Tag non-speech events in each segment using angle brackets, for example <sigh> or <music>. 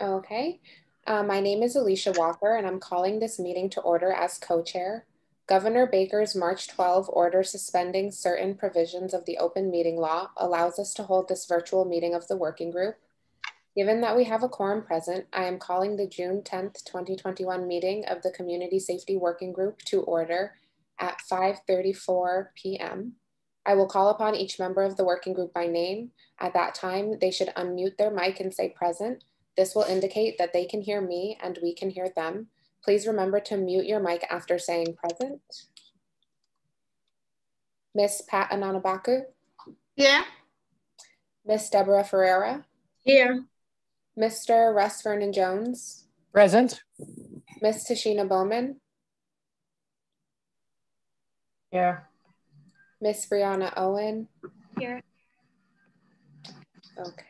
Okay. Uh, my name is Alicia Walker, and I'm calling this meeting to order as co-chair. Governor Baker's March 12 order suspending certain provisions of the open meeting law allows us to hold this virtual meeting of the working group. Given that we have a quorum present, I am calling the June 10th, 2021 meeting of the Community Safety Working Group to order at 5.34 p.m. I will call upon each member of the working group by name. At that time, they should unmute their mic and say present. This will indicate that they can hear me and we can hear them. Please remember to mute your mic after saying present. Miss Pat Ononibaku? Yeah. Miss Deborah Ferreira? Here. Mr. Russ Vernon Jones? Present. Miss Tashina Bowman? Here. Miss Brianna Owen? Here. Okay.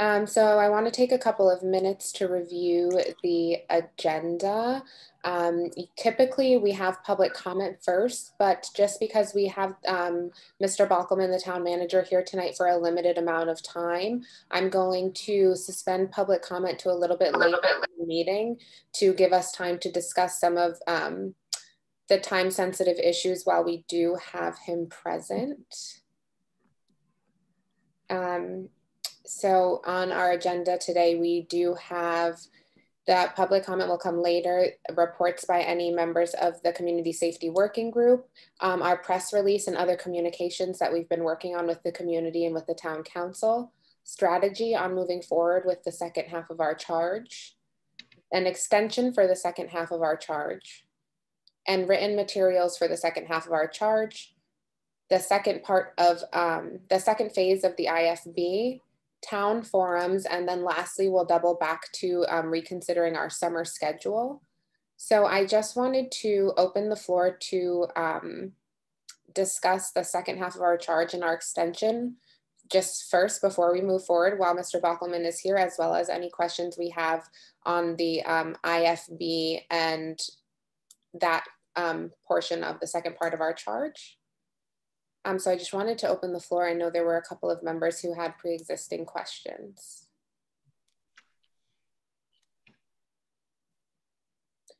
Um, so I want to take a couple of minutes to review the agenda. Um, typically we have public comment first, but just because we have um, Mr. Bockelman, the town manager here tonight for a limited amount of time, I'm going to suspend public comment to a little bit later in the meeting to give us time to discuss some of um, the time sensitive issues while we do have him present. Um, so on our agenda today, we do have that public comment will come later, reports by any members of the Community Safety Working Group, um, our press release and other communications that we've been working on with the community and with the town council, strategy on moving forward with the second half of our charge, an extension for the second half of our charge, and written materials for the second half of our charge, the second part of um, the second phase of the IFB, town forums, and then lastly, we'll double back to um, reconsidering our summer schedule. So I just wanted to open the floor to um, discuss the second half of our charge and our extension just first before we move forward while Mr. Bockelman is here, as well as any questions we have on the um, IFB and that um, portion of the second part of our charge. Um, so I just wanted to open the floor. I know there were a couple of members who had pre-existing questions.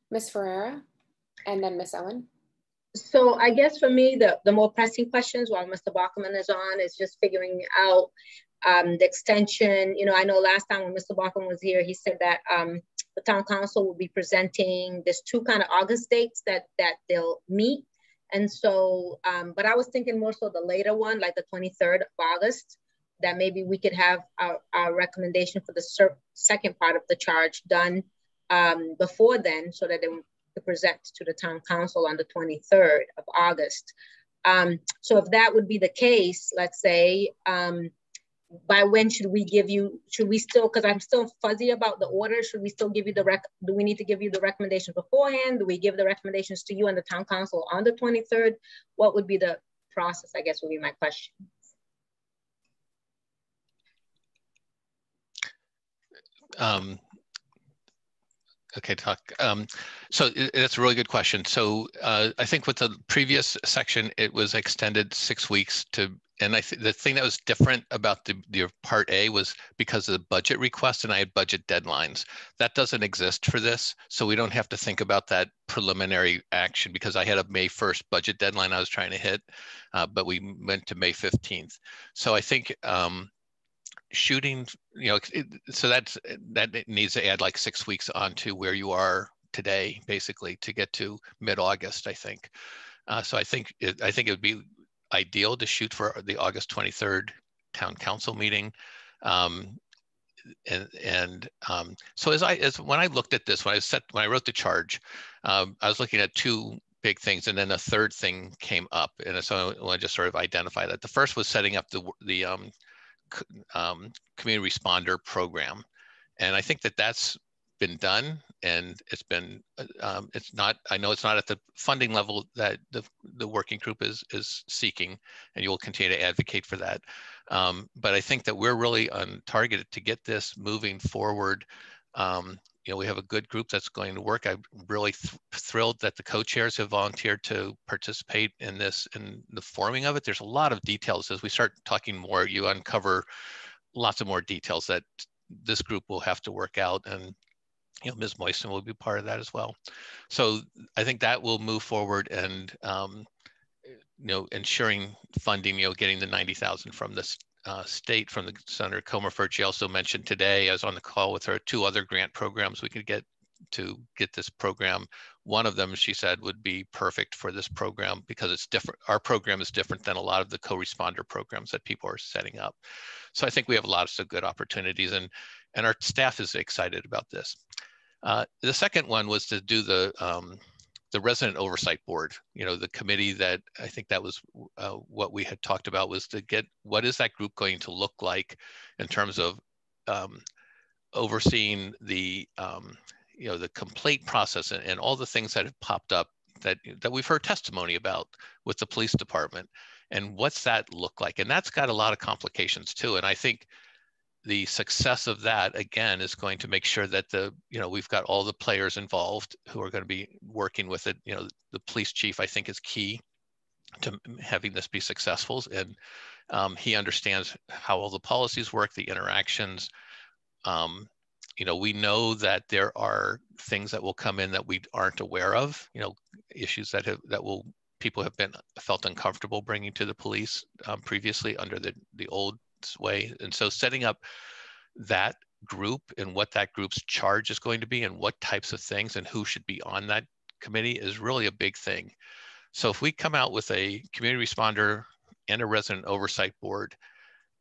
Ms. Ferreira and then Ms. Owen. So I guess for me, the, the more pressing questions while Mr. Bockelman is on is just figuring out um, the extension. You know, I know last time when Mr. Bockelman was here, he said that um, the town council will be presenting, there's two kind of August dates that, that they'll meet. And so, um, but I was thinking more so the later one, like the 23rd of August, that maybe we could have our, our recommendation for the second part of the charge done um, before then so that they could present to the town council on the 23rd of August. Um, so if that would be the case, let's say, um, by when should we give you, should we still, because I'm still fuzzy about the order, should we still give you the rec, do we need to give you the recommendations beforehand? Do we give the recommendations to you and the town council on the 23rd? What would be the process, I guess would be my question. Um, Okay, talk. Um, so that's a really good question. So uh, I think with the previous section, it was extended six weeks to, and I think the thing that was different about the, the part A was because of the budget request and I had budget deadlines. That doesn't exist for this. So we don't have to think about that preliminary action because I had a May 1st budget deadline I was trying to hit, uh, but we went to May 15th. So I think um, shooting, you know, it, so that's that needs to add like six weeks onto where you are today, basically, to get to mid-August, I think. Uh, so I think it, I think it would be ideal to shoot for the August 23rd town council meeting. Um, and and um, so as I as when I looked at this, when I set when I wrote the charge, um, I was looking at two big things, and then a third thing came up, and so I want to just sort of identify that. The first was setting up the the um, community responder program. And I think that that's been done and it's been, uh, um, it's not, I know it's not at the funding level that the, the working group is, is seeking and you will continue to advocate for that. Um, but I think that we're really on target to get this moving forward um, you know, we have a good group that's going to work. I'm really th thrilled that the co-chairs have volunteered to participate in this, and the forming of it. There's a lot of details as we start talking more, you uncover lots of more details that this group will have to work out and you know, Ms. Moisten will be part of that as well. So I think that will move forward and, um, you know, ensuring funding, you know, getting the 90,000 from this uh, state from the Senator Comerford. She also mentioned today, I was on the call with her, two other grant programs we could get to get this program. One of them, she said, would be perfect for this program because it's different. Our program is different than a lot of the co-responder programs that people are setting up. So I think we have lots of good opportunities and, and our staff is excited about this. Uh, the second one was to do the um, the resident oversight board. You know, the committee that I think that was uh, what we had talked about was to get what is that group going to look like in terms of um, overseeing the um, you know the complaint process and, and all the things that have popped up that that we've heard testimony about with the police department and what's that look like and that's got a lot of complications too and i think the success of that again is going to make sure that the you know we've got all the players involved who are going to be working with it. You know the police chief i think is key to having this be successful. And um, he understands how all the policies work the interactions. Um, you know we know that there are things that will come in that we aren't aware of you know issues that have that will people have been felt uncomfortable bringing to the police um, previously under the the old way. And so setting up that group and what that group's charge is going to be and what types of things and who should be on that committee is really a big thing. So if we come out with a community responder and a resident oversight board,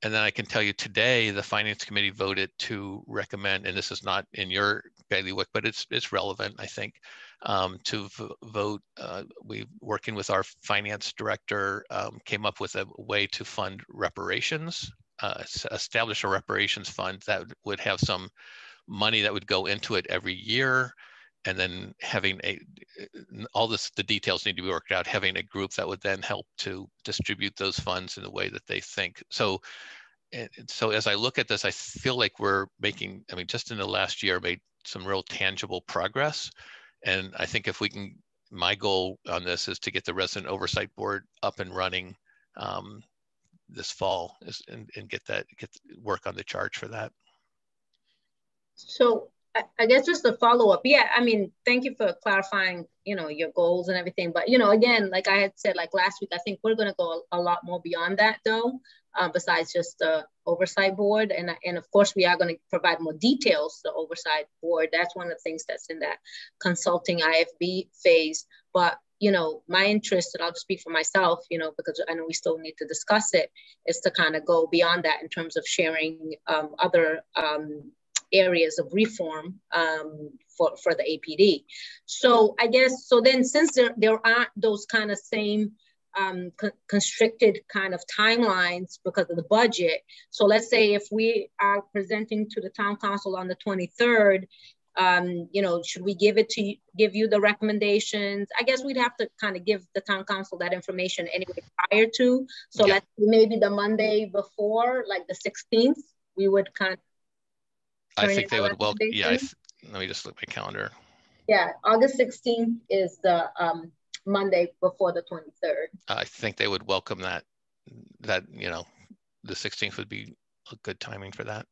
and then I can tell you today, the finance committee voted to recommend, and this is not in your bailiwick, but it's it's relevant, I think, um, to vote. Uh, we working with our finance director um, came up with a way to fund reparations uh, establish a reparations fund that would have some money that would go into it every year. And then having a all this the details need to be worked out having a group that would then help to distribute those funds in the way that they think. So so as i look at this i feel like we're making i mean just in the last year made some real tangible progress. And i think if we can my goal on this is to get the resident oversight board up and running um, this fall is, and, and get that get work on the charge for that. So I guess just a follow up. Yeah, I mean, thank you for clarifying, you know, your goals and everything. But you know, again, like I had said, like last week, I think we're gonna go a, lot more beyond that, though. Uh, besides just the oversight board, and and of course, we are going to provide more details to the oversight board. That's one of the things that's in that consulting IFB phase. But you know, my interest, and I'll just speak for myself, you know, because I know we still need to discuss it, is to kind of go beyond that in terms of sharing um, other um, areas of reform um, for, for the APD. So I guess, so then since there, there aren't those kind of same um, co constricted kind of timelines because of the budget. So let's say if we are presenting to the town council on the 23rd um, you know, should we give it to give you the recommendations? I guess we'd have to kind of give the town council that information anyway prior to. So yeah. let's maybe the Monday before, like the 16th, we would kind of. I think they would welcome. Yeah, let me just look at my calendar. Yeah, August 16th is the um, Monday before the 23rd. I think they would welcome that. That you know, the 16th would be a good timing for that.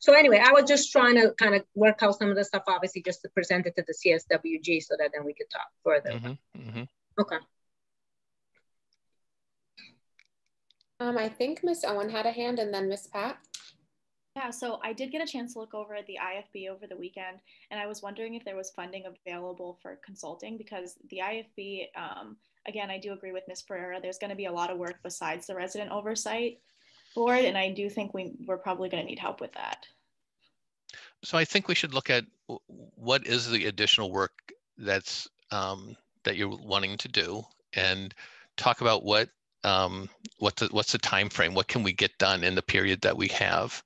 So anyway, I was just trying to kind of work out some of the stuff, obviously, just to present it to the CSWG so that then we could talk further. Mm -hmm, mm -hmm. Okay. Um, I think Miss Owen had a hand and then Miss Pat. Yeah, so I did get a chance to look over at the IFB over the weekend, and I was wondering if there was funding available for consulting because the IFB, um, again, I do agree with Miss Ferreira, there's going to be a lot of work besides the resident oversight board, and I do think we, we're probably going to need help with that. So I think we should look at what is the additional work that's um, that you're wanting to do, and talk about what um, the, what's the time frame? What can we get done in the period that we have?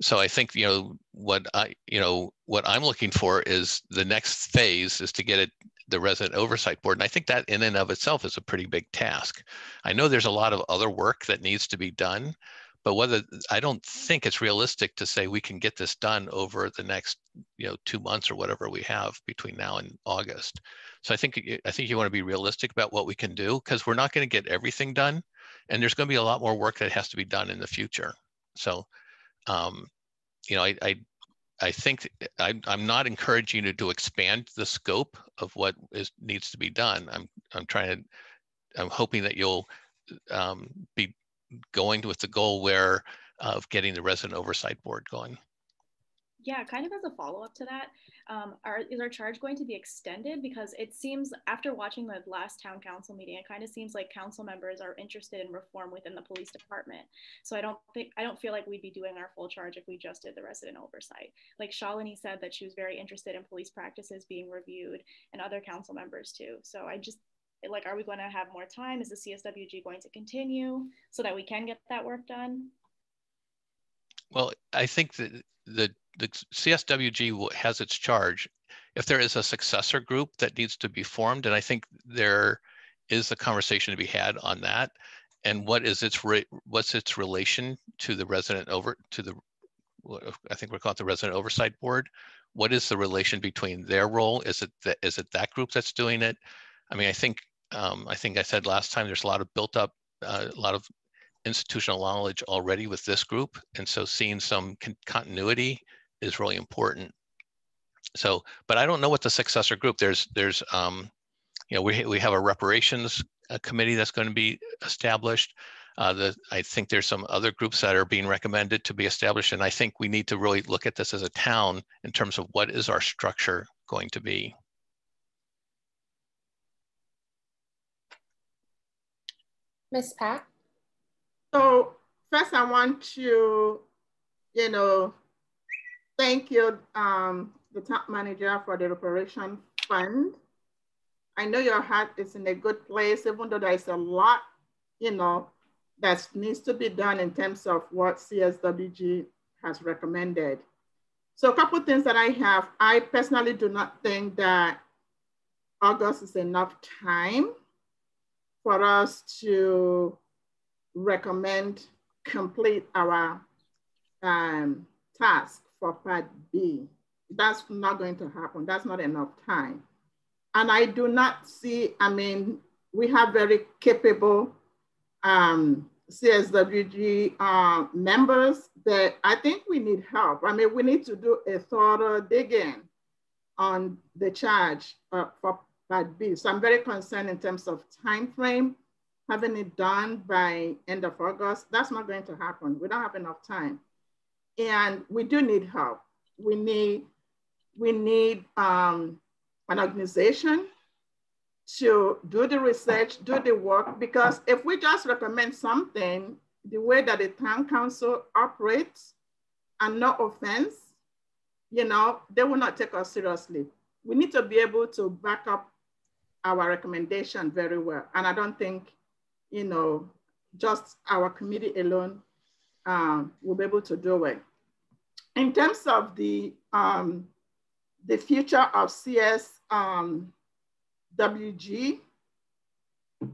So I think you know what I you know what I'm looking for is the next phase is to get it the resident oversight board. And I think that in and of itself is a pretty big task. I know there's a lot of other work that needs to be done, but whether I don't think it's realistic to say we can get this done over the next you know two months or whatever we have between now and August. So I think I think you want to be realistic about what we can do because we're not going to get everything done, and there's going to be a lot more work that has to be done in the future. So um, you know, I, I, I think I, I'm not encouraging you to expand the scope of what is needs to be done. I'm, I'm trying to, I'm hoping that you'll um, be going with the goal where of getting the resident oversight board going. Yeah, kind of as a follow up to that, um, are, is our charge going to be extended? Because it seems, after watching the last town council meeting, it kind of seems like council members are interested in reform within the police department. So I don't think, I don't feel like we'd be doing our full charge if we just did the resident oversight. Like Shalini said that she was very interested in police practices being reviewed and other council members too. So I just, like, are we going to have more time? Is the CSWG going to continue so that we can get that work done? Well, I think that the the CSWG has its charge. If there is a successor group that needs to be formed, and I think there is a conversation to be had on that, and what is its what's its relation to the resident over to the I think we're called the resident oversight board. What is the relation between their role? Is it that is it that group that's doing it? I mean, I think um, I think I said last time there's a lot of built up, uh, a lot of institutional knowledge already with this group, and so seeing some con continuity is really important. So, but I don't know what the successor group. There's there's um, you know we we have a reparations uh, committee that's going to be established. Uh, the, I think there's some other groups that are being recommended to be established, and I think we need to really look at this as a town in terms of what is our structure going to be. Miss Pat? So first I want to, you know, thank you, um, the top manager for the reparation fund. I know your heart is in a good place, even though there's a lot, you know, that needs to be done in terms of what CSWG has recommended. So a couple things that I have, I personally do not think that August is enough time for us to recommend complete our um, task for part B. That's not going to happen. That's not enough time. And I do not see, I mean, we have very capable um, CSWG uh, members that I think we need help. I mean, we need to do a thorough digging on the charge uh, for Part B. So I'm very concerned in terms of time frame, having it done by end of August. That's not going to happen. We don't have enough time. And we do need help. We need, we need um, an organization to do the research, do the work, because if we just recommend something, the way that the town council operates, and no offense, you know, they will not take us seriously. We need to be able to back up our recommendation very well. And I don't think, you know, just our committee alone um, will be able to do it. In terms of the, um, the future of CS um, WG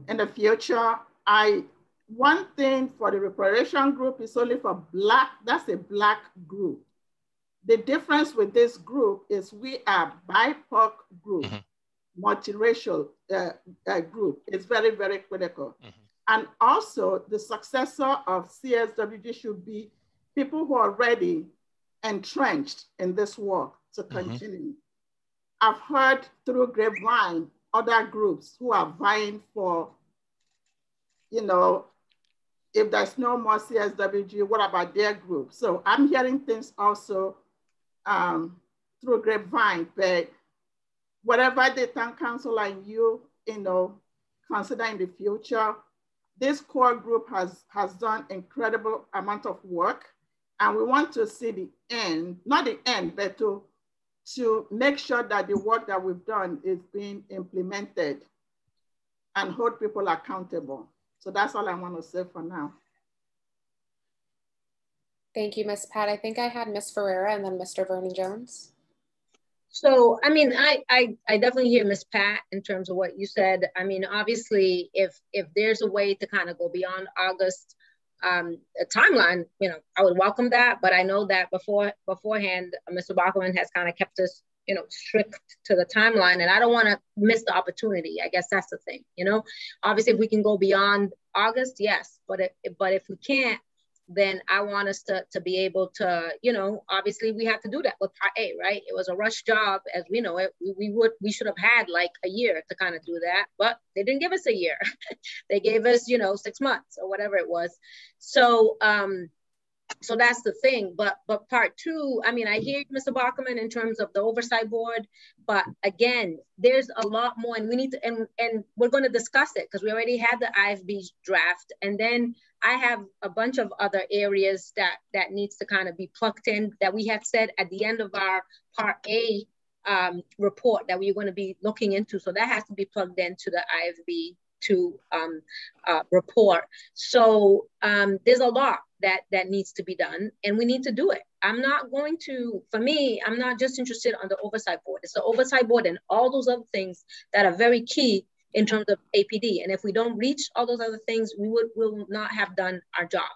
in the future, I, one thing for the reparation group is only for black, that's a black group. The difference with this group is we are BIPOC group. Mm -hmm multiracial uh, uh, group is very, very critical. Mm-hmm. And also the successor of CSWG should be people who are already entrenched in this work to mm-hmm. continue. Mm-hmm. I've heard through Grapevine other groups who are vying for, you know, if there's no more CSWG, what about their group? So I'm hearing things also um, through Grapevine, but whatever the town council and you, you know, consider in the future, this core group has, has done incredible amount of work and we want to see the end, not the end, but to, to make sure that the work that we've done is being implemented and hold people accountable. So that's all I want to say for now. Thank you, Ms. Pat. I think I had Ms. Ferreira and then Mr. Vernon Jones. So, I mean, I, I, I definitely hear Miss Pat in terms of what you said. I mean, obviously, if if there's a way to kind of go beyond August um, timeline, you know, I would welcome that. But I know that before beforehand, Mr. Bockelman has kind of kept us, you know, strict to the timeline, and I don't want to miss the opportunity. I guess that's the thing, you know. Obviously, if we can go beyond August, yes, but if but if we can't, then I want us to, to be able to, you know, obviously we have to do that with part A, right? It was a rush job as we know it. We, we would, we should have had like a year to kind of do that, but they didn't give us a year. <laughs> they gave us, you know, six months or whatever it was. So, um, so that's the thing. But but part two, I mean, I hear Mr. Bockelman in terms of the oversight board, but again, there's a lot more, and we need to, and and we're going to discuss it because we already had the IFB draft, and then I have a bunch of other areas that that needs to kind of be plugged in that we had said at the end of our part A um, report that we are going to be looking into. So that has to be plugged into the IFB to um, uh, report. So um, there's a lot that that needs to be done, and we need to do it. I'm not going to, for me, I'm not just interested on the oversight board. It's the oversight board and all those other things that are very key in terms of APD. And if we don't reach all those other things, we would will not have done our job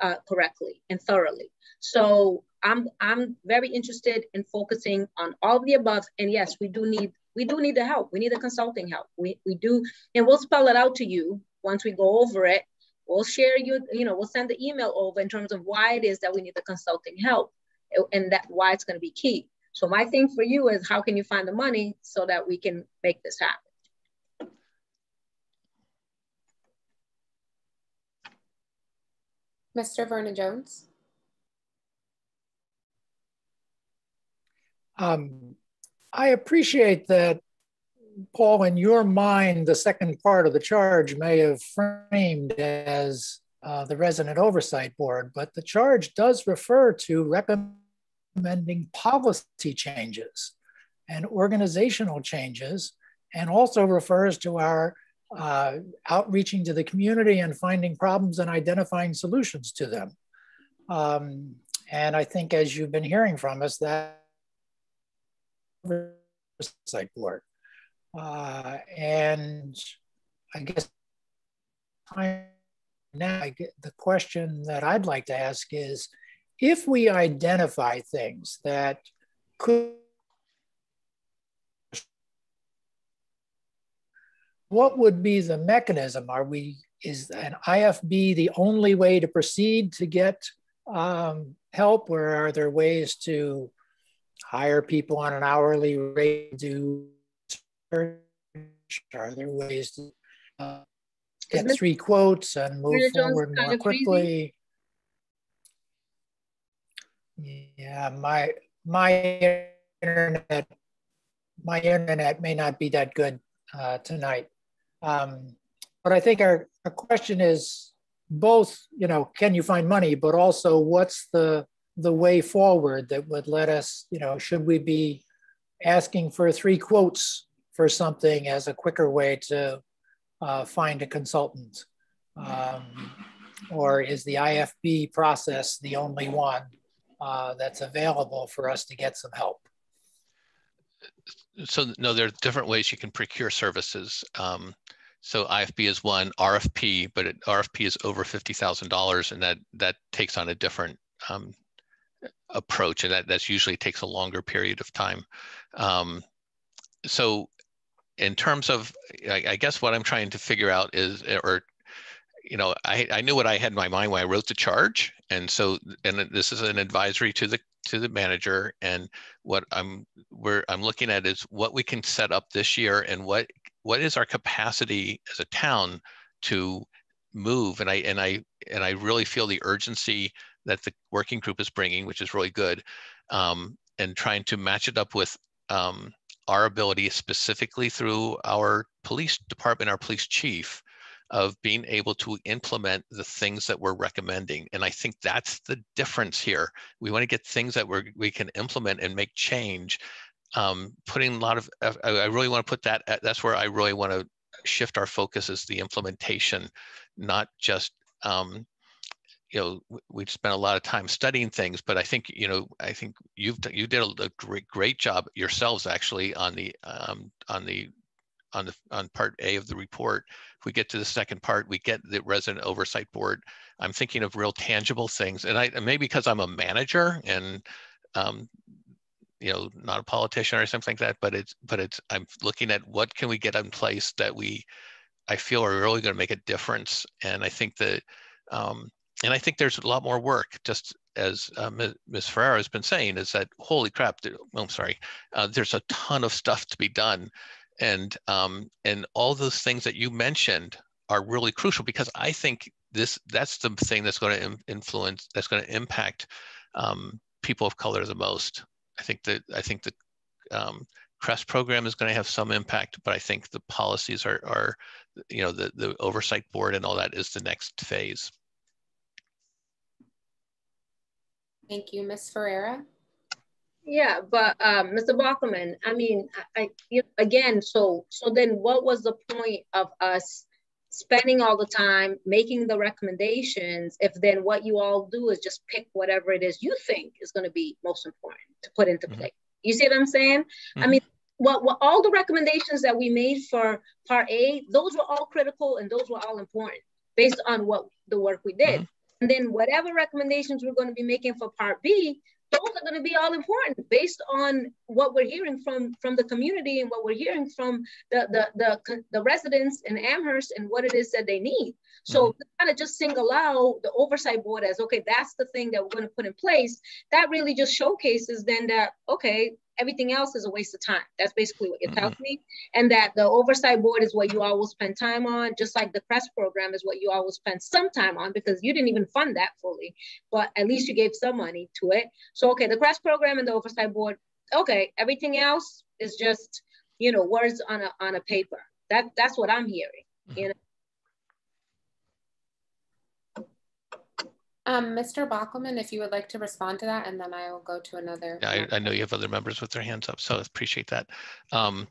uh, correctly and thoroughly. So I'm I'm very interested in focusing on all of the above. And yes, we do need we do need the help. We need the consulting help. We, we do, and we'll spell it out to you once we go over it. We'll share you, you know, we'll send the email over in terms of why it is that we need the consulting help and that why it's going to be key. So my thing for you is how can you find the money so that we can make this happen? Mr. Vernon Jones. Um, I appreciate that, Paul, in your mind, the second part of the charge may have framed as uh, the resident oversight board, but the charge does refer to recommending policy changes and organizational changes, and also refers to our uh, outreaching to the community and finding problems and identifying solutions to them. Um, and I think as you've been hearing from us, that oversight board. Uh, and I guess now I get the question that I'd like to ask is, if we identify things that could what would be the mechanism? Are we, is an IFB the only way to proceed to get um, help or are there ways to hire people on an hourly rate, do? Are there ways to uh, get three quotes and move forward more quickly? Yeah, my my internet my internet may not be that good uh, tonight. Um, but I think our, our question is both, you know, can you find money, but also what's the the way forward that would let us, you know, should we be asking for three quotes for something as a quicker way to uh, find a consultant? Um, or is the IFB process the only one uh, that's available for us to get some help? So no, there are different ways you can procure services. Um, so IFB is one, RFP, but it, RFP is over fifty thousand dollars, and that that takes on a different um, approach, and that that's usually takes a longer period of time. Um, so, in terms of, I, I, guess what I'm trying to figure out is, or you know, I, I knew what I had in my mind when I wrote the charge, and so, and this is an advisory to the to the manager, and what I'm where I'm looking at is what we can set up this year, and what what is our capacity as a town to move, and I and I and I really feel the urgency that the working group is bringing, which is really good, um, and trying to match it up with um, our ability specifically through our police department, our police chief, of being able to implement the things that we're recommending. And I think that's the difference here. We want to get things that we we can implement and make change. Um, putting a lot of, I really want to put that, that's where I really want to shift our focus is the implementation, not just um, you know we've spent a lot of time studying things but i think you know i think you've you did a, great great job yourselves actually on the um, on the on the on part a of the report. If we get to the second part we get the resident oversight board. I'm thinking of real tangible things and i maybe because i'm a manager and um, you know not a politician or something like that but it's but it's i'm looking at what can we get in place that we i feel are really going to make a difference and i think that um, and I think there's a lot more work, just as uh, Ms. Ferreira has been saying, is that holy crap, oh, I'm sorry, uh, there's a ton of stuff to be done. And, um, and all those things that you mentioned are really crucial because I think this that's the thing that's going to influence, that's going to impact um, people of color the most. I think that I think the um, CRESS program is going to have some impact, but I think the policies are, are you know, the, the oversight board and all that is the next phase. Thank you, Ms. Ferreira. Yeah, but um, Mr. Bockelman, I mean, I, I you know, again, so so then what was the point of us spending all the time making the recommendations if then what you all do is just pick whatever it is you think is going to be most important to put into mm-hmm. play? You see what I'm saying? Mm-hmm. I mean, what, what all the recommendations that we made for part A, those were all critical and those were all important based on what the work we did. Mm-hmm. And then whatever recommendations we're going to be making for part B, those are going to be all important based on what we're hearing from from the community and what we're hearing from the the the, the residents in Amherst and what it is that they need. So mm-hmm. kind of just single out the oversight board as okay, that's the thing that we're going to put in place. That really just showcases then that okay, everything else is a waste of time. That's basically what you're mm-hmm. telling me. And that the oversight board is what you all will spend time on, just like the press program is what you all will spend some time on because you didn't even fund that fully, but at least you gave some money to it. So, okay, the press program and the oversight board, okay, everything else is just, you know, words on a, on a paper. That, that's what I'm hearing, mm-hmm. you know? Um, Mr. Bockelman, if you would like to respond to that, and then I will go to another. Yeah, I, I know you have other members with their hands up, so I appreciate that. Um,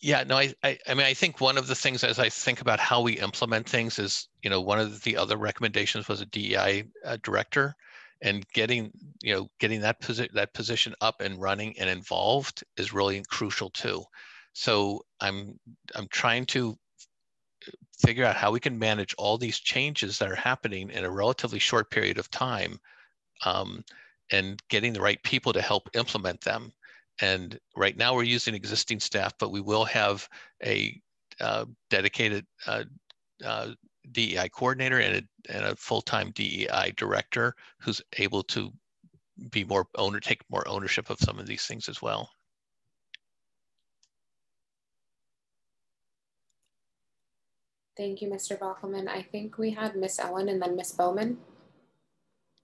yeah, no, I, I, I mean, I think one of the things as I think about how we implement things is, you know, one of the other recommendations was a DEI uh, director, and getting, you know, getting that position that position up and running and involved is really crucial too. So I'm I'm trying to figure out how we can manage all these changes that are happening in a relatively short period of time um, and getting the right people to help implement them. And right now we're using existing staff, but we will have a uh, dedicated uh, uh, DEI coordinator and a, and a full-time DEI director who's able to be more owner, take more ownership of some of these things as well. Thank you, Mr. Bockelman. I think we had Miss Ellen and then Miss Bowman.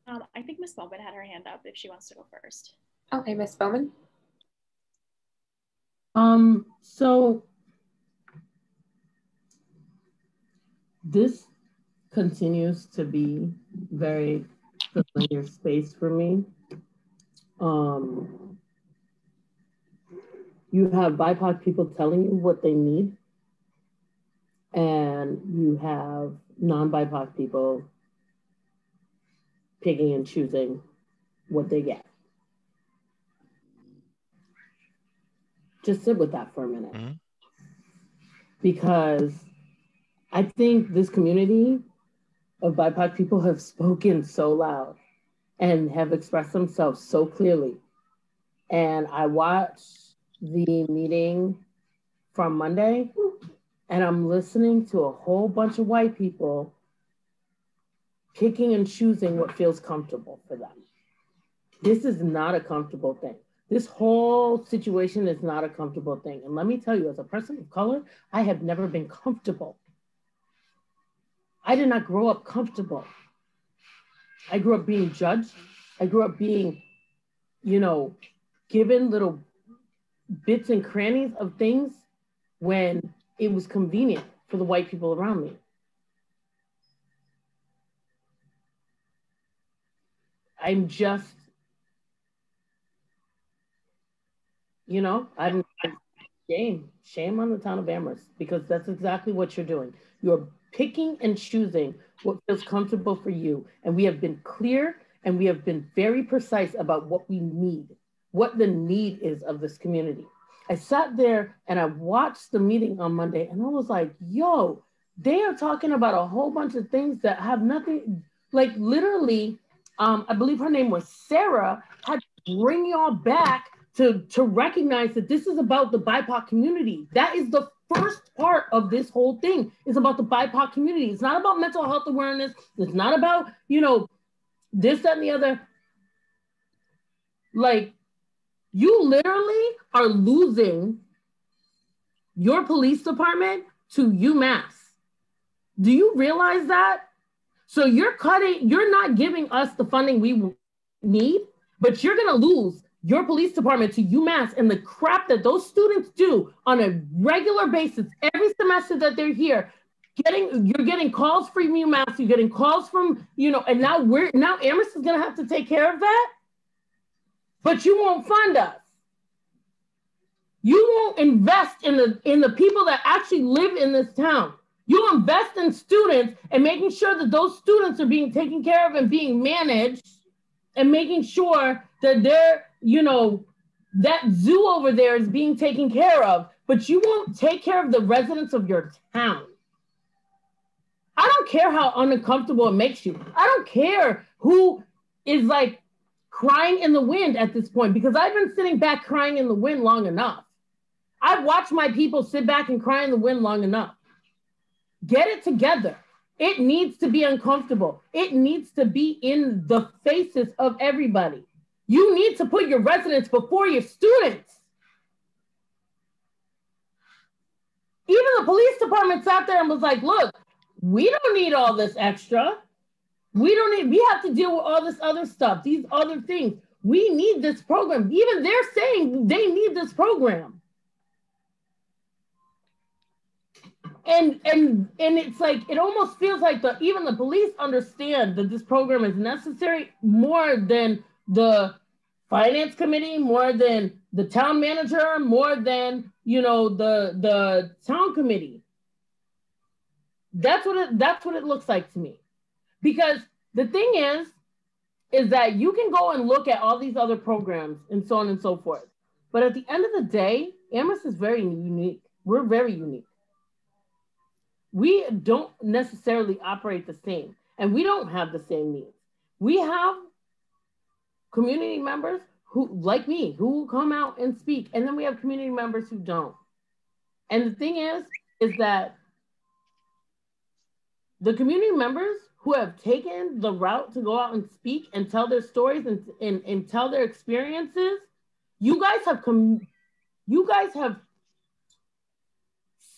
Um, I think Miss Bowman had her hand up if she wants to go first. Okay, Miss Bowman. Um, so this continues to be very familiar space for me. Um, you have BIPOC people telling you what they need and you have non-BIPOC people picking and choosing what they get. Just sit with that for a minute. Mm-hmm. Because I think this community of BIPOC people have spoken so loud and have expressed themselves so clearly. And I watched the meeting from Monday and I'm listening to a whole bunch of white people picking and choosing what feels comfortable for them. This is not a comfortable thing. This whole situation is not a comfortable thing. And let me tell you, as a person of color, I have never been comfortable. I did not grow up comfortable. I grew up being judged. I grew up being, you know, given little bits and crannies of things when it was convenient for the white people around me. I'm just, you know, I'm, shame, shame on the town of Amherst because that's exactly what you're doing. You're picking and choosing what feels comfortable for you. And we have been clear and we have been very precise about what we need, what the need is of this community. I sat there and I watched the meeting on Monday and I was like, yo, they are talking about a whole bunch of things that have nothing, like literally, um, I believe her name was Sarah, had to bring y'all back to, to recognize that this is about the BIPOC community. That is the first part of this whole thing is about the BIPOC community. It's not about mental health awareness. It's not about, you know, this, that, and the other. Like, you literally are losing your police department to UMass. Do you realize that? So you're cutting, you're not giving us the funding we need, but you're going to lose your police department to UMass and the crap that those students do on a regular basis every semester that they're here. Getting you're getting calls from UMass, you're getting calls from, you know, and now we're now Amherst is gonna have to take care of that, but you won't fund us. You won't invest in the in the people that actually live in this town. You invest in students and making sure that those students are being taken care of and being managed and making sure that they're, you know, that zoo over there is being taken care of, but you won't take care of the residents of your town. I don't care how uncomfortable it makes you. I don't care who is like crying in the wind at this point because I've been sitting back crying in the wind long enough. I've watched my people sit back and cry in the wind long enough. Get it together. It needs to be uncomfortable. It needs to be in the faces of everybody. You need to put your residents before your students. Even the police department sat there and was like, look, we don't need all this extra. We don't need, we have to deal with all this other stuff, these other things. We need this program. Even they're saying they need this program. and and and it's like it almost feels like the even the police understand that this program is necessary more than the finance committee more than the town manager more than you know the the town committee that's what it that's what it looks like to me because the thing is is that you can go and look at all these other programs and so on and so forth but at the end of the day amherst is very unique we're very unique we don't necessarily operate the same and we don't have the same needs. We have community members who, like me, who come out and speak, and then we have community members who don't. And the thing is, is that the community members who have taken the route to go out and speak and tell their stories and, and, and tell their experiences, you guys have come, you guys have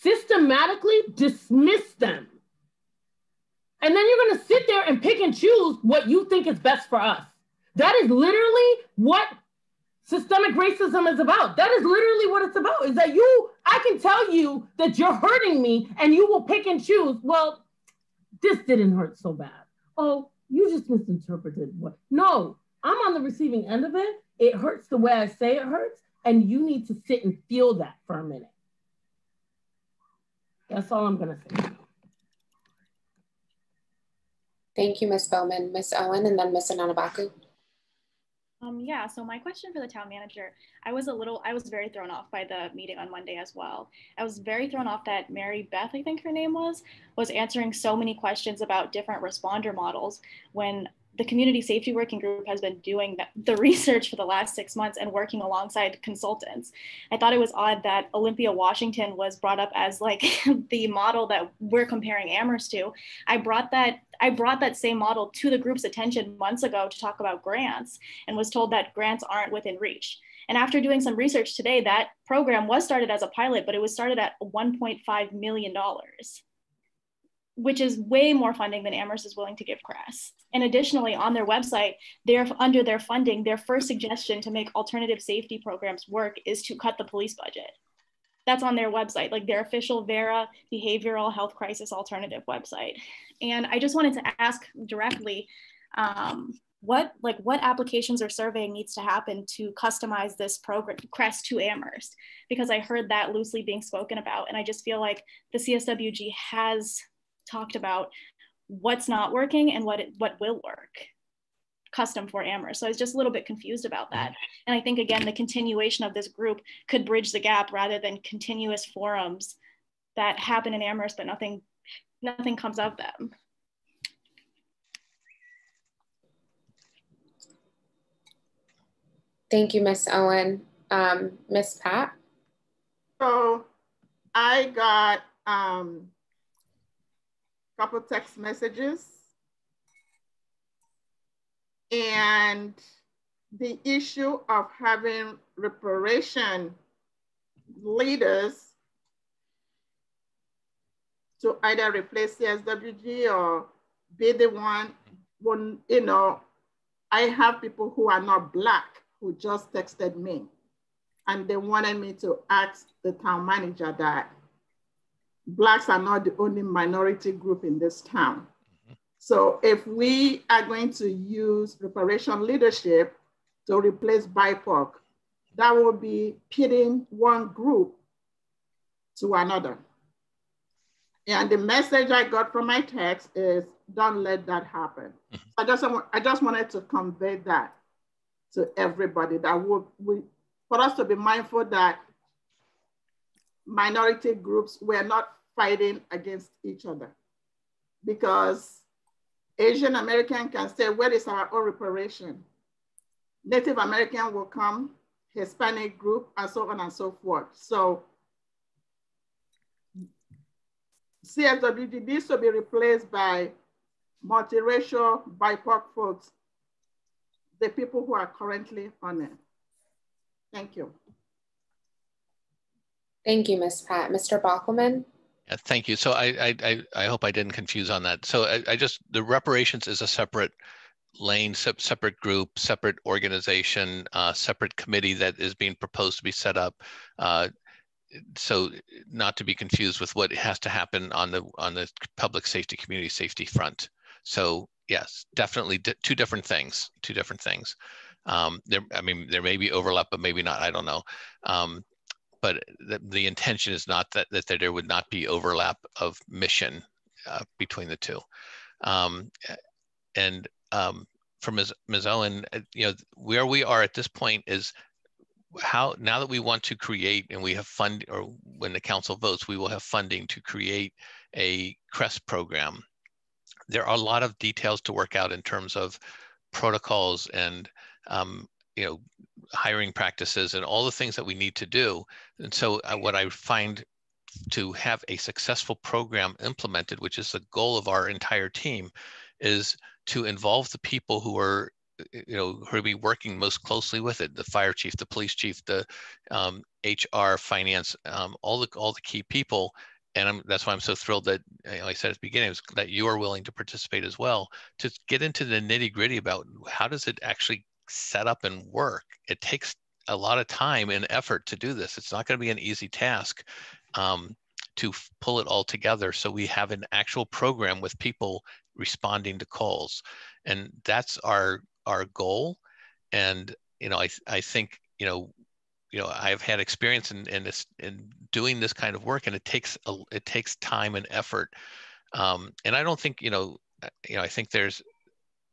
systematically dismiss them. And then you're going to sit there and pick and choose what you think is best for us. That is literally what systemic racism is about. That is literally what it's about. Is that you, I can tell you that you're hurting me and you will pick and choose. Well, this didn't hurt so bad. Oh, you just misinterpreted what. No, I'm on the receiving end of it. It hurts the way I say it hurts. And you need to sit and feel that for a minute. That's all I'm going to say. Thank you, Ms. Bowman. Ms. Owen and then Ms. Ononibaku. Um, yeah, so my question for the town manager, I was a little, I was very thrown off by the meeting on Monday as well. I was very thrown off that Mary Beth, I think her name was, was answering so many questions about different responder models when the community safety working group has been doing the, <laughs> research for the last six months and working alongside consultants. I thought it was odd that Olympia Washington was brought up as like <laughs> the model that we're comparing Amherst to. I brought that I brought that same model to the group's attention months ago to talk about grants and was told that grants aren't within reach. And after doing some research today, that program was started as a pilot, but it was started at $1.5 million which is way more funding than Amherst is willing to give CRESS. And additionally, on their website, they're under their funding, their first suggestion to make alternative safety programs work is to cut the police budget. That's on their website, like their official VERA behavioral health crisis alternative website. And I just wanted to ask directly, um, what like what applications or surveying needs to happen to customize this program cress to amherst because i heard that loosely being spoken about and i just feel like the cswg has talked about what's not working and what it, what will work custom for Amherst. So I was just a little bit confused about that. And I think again, the continuation of this group could bridge the gap rather than continuous forums that happen in Amherst, but nothing, nothing comes of them. Thank you, Miss Owen. Um, Miss Pat? So I got um, a couple text messages. And the issue of having reparation leaders to either replace CSWG or be the one when, you know, I have people who are not Black who just texted me and they wanted me to ask the town manager that Blacks are not the only minority group in this town. So if we are going to use reparation leadership to replace BIPOC, that will be pitting one group to another. And the message I got from my text is don't let that happen. Mm-hmm. I just I just wanted to convey that to everybody that would we for us to be mindful that minority groups were not fighting against each other because Asian American can say, where is our own reparation? Native American will come, Hispanic group, and so on and so forth. So CSWG needs to be replaced by multiracial BIPOC folks, the people who are currently on it. Thank you. Thank you, Ms. Pat. Mr. Bockelman? Yeah, thank you. So I, I, I hope I didn't confuse on that. So I, I just, the reparations is a separate lane, separate group, separate organization, uh, separate committee that is being proposed to be set up. Uh, so not to be confused with what has to happen on the on the public safety community safety front so yes definitely two different things two different things um, there i mean there may be overlap but maybe not i don't know um, but the, the intention is not that, that there would not be overlap of mission uh, between the two um, and um, for Ms. Ms. Owen, uh, you know, where we are at this point is how now that we want to create and we have fund or when the council votes we will have funding to create a CRESS program there are a lot of details to work out in terms of protocols and um, you know hiring practices and all the things that we need to do. And so uh, what i find to have a successful program implemented which is the goal of our entire team is to involve the people who are you know who will be working most closely with it the fire chief the police chief the um, hr finance um, all the all the key people. And I'm, that's why I'm so thrilled that, like I said at the beginning, that you are willing to participate as well to get into the nitty gritty about how does it actually set up and work. It takes a lot of time and effort to do this. It's not going to be an easy task um, to pull it all together. So we have an actual program with people responding to calls, and that's our our goal. And you know, I I think you know, you know, I've had experience in in this in doing this kind of work, and it takes a, it takes time and effort. Um, and I don't think you know, uh, you know, I think there's,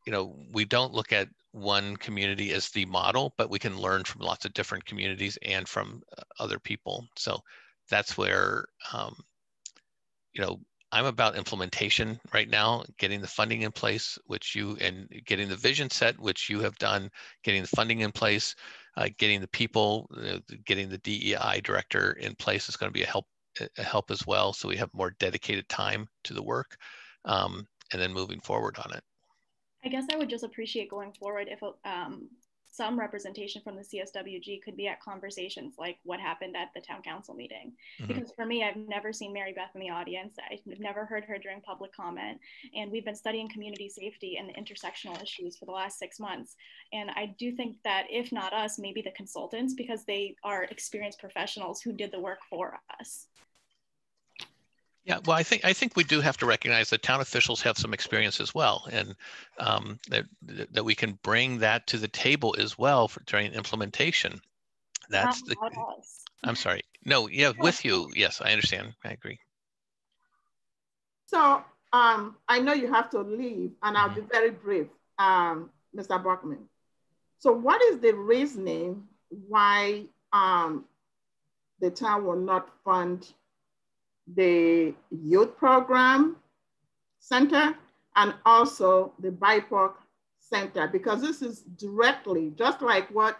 you know, we don't look at one community as the model, but we can learn from lots of different communities and from uh, other people. So that's where, um, you know, I'm about implementation right now, getting the funding in place, which you and getting the vision set, which you have done, getting the funding in place, uh, getting the people, uh, getting the DEI director in place is going to be a help a help as well. So we have more dedicated time to the work, um, and then moving forward on it. I guess I would just appreciate going forward if um, some representation from the CSWG could be at conversations like what happened at the town council meeting. Mm-hmm. Because for me, I've never seen Mary Beth in the audience. I've never heard her during public comment. And we've been studying community safety and the intersectional issues for the last six months. And I do think that if not us, maybe the consultants, because they are experienced professionals who did the work for us. Yeah, well, I think I think we do have to recognize that town officials have some experience as well, and um, that that we can bring that to the table as well for during implementation. That's the. I'm sorry. No, yeah, with you. Yes, I understand. I agree. So um, I know you have to leave, and I'll mm -hmm. be mm-hmm. very brief, um, Mr. Bockelman. So, what is the reasoning why um, the town will not fund the youth program center and also the BIPOC center because this is directly, just like what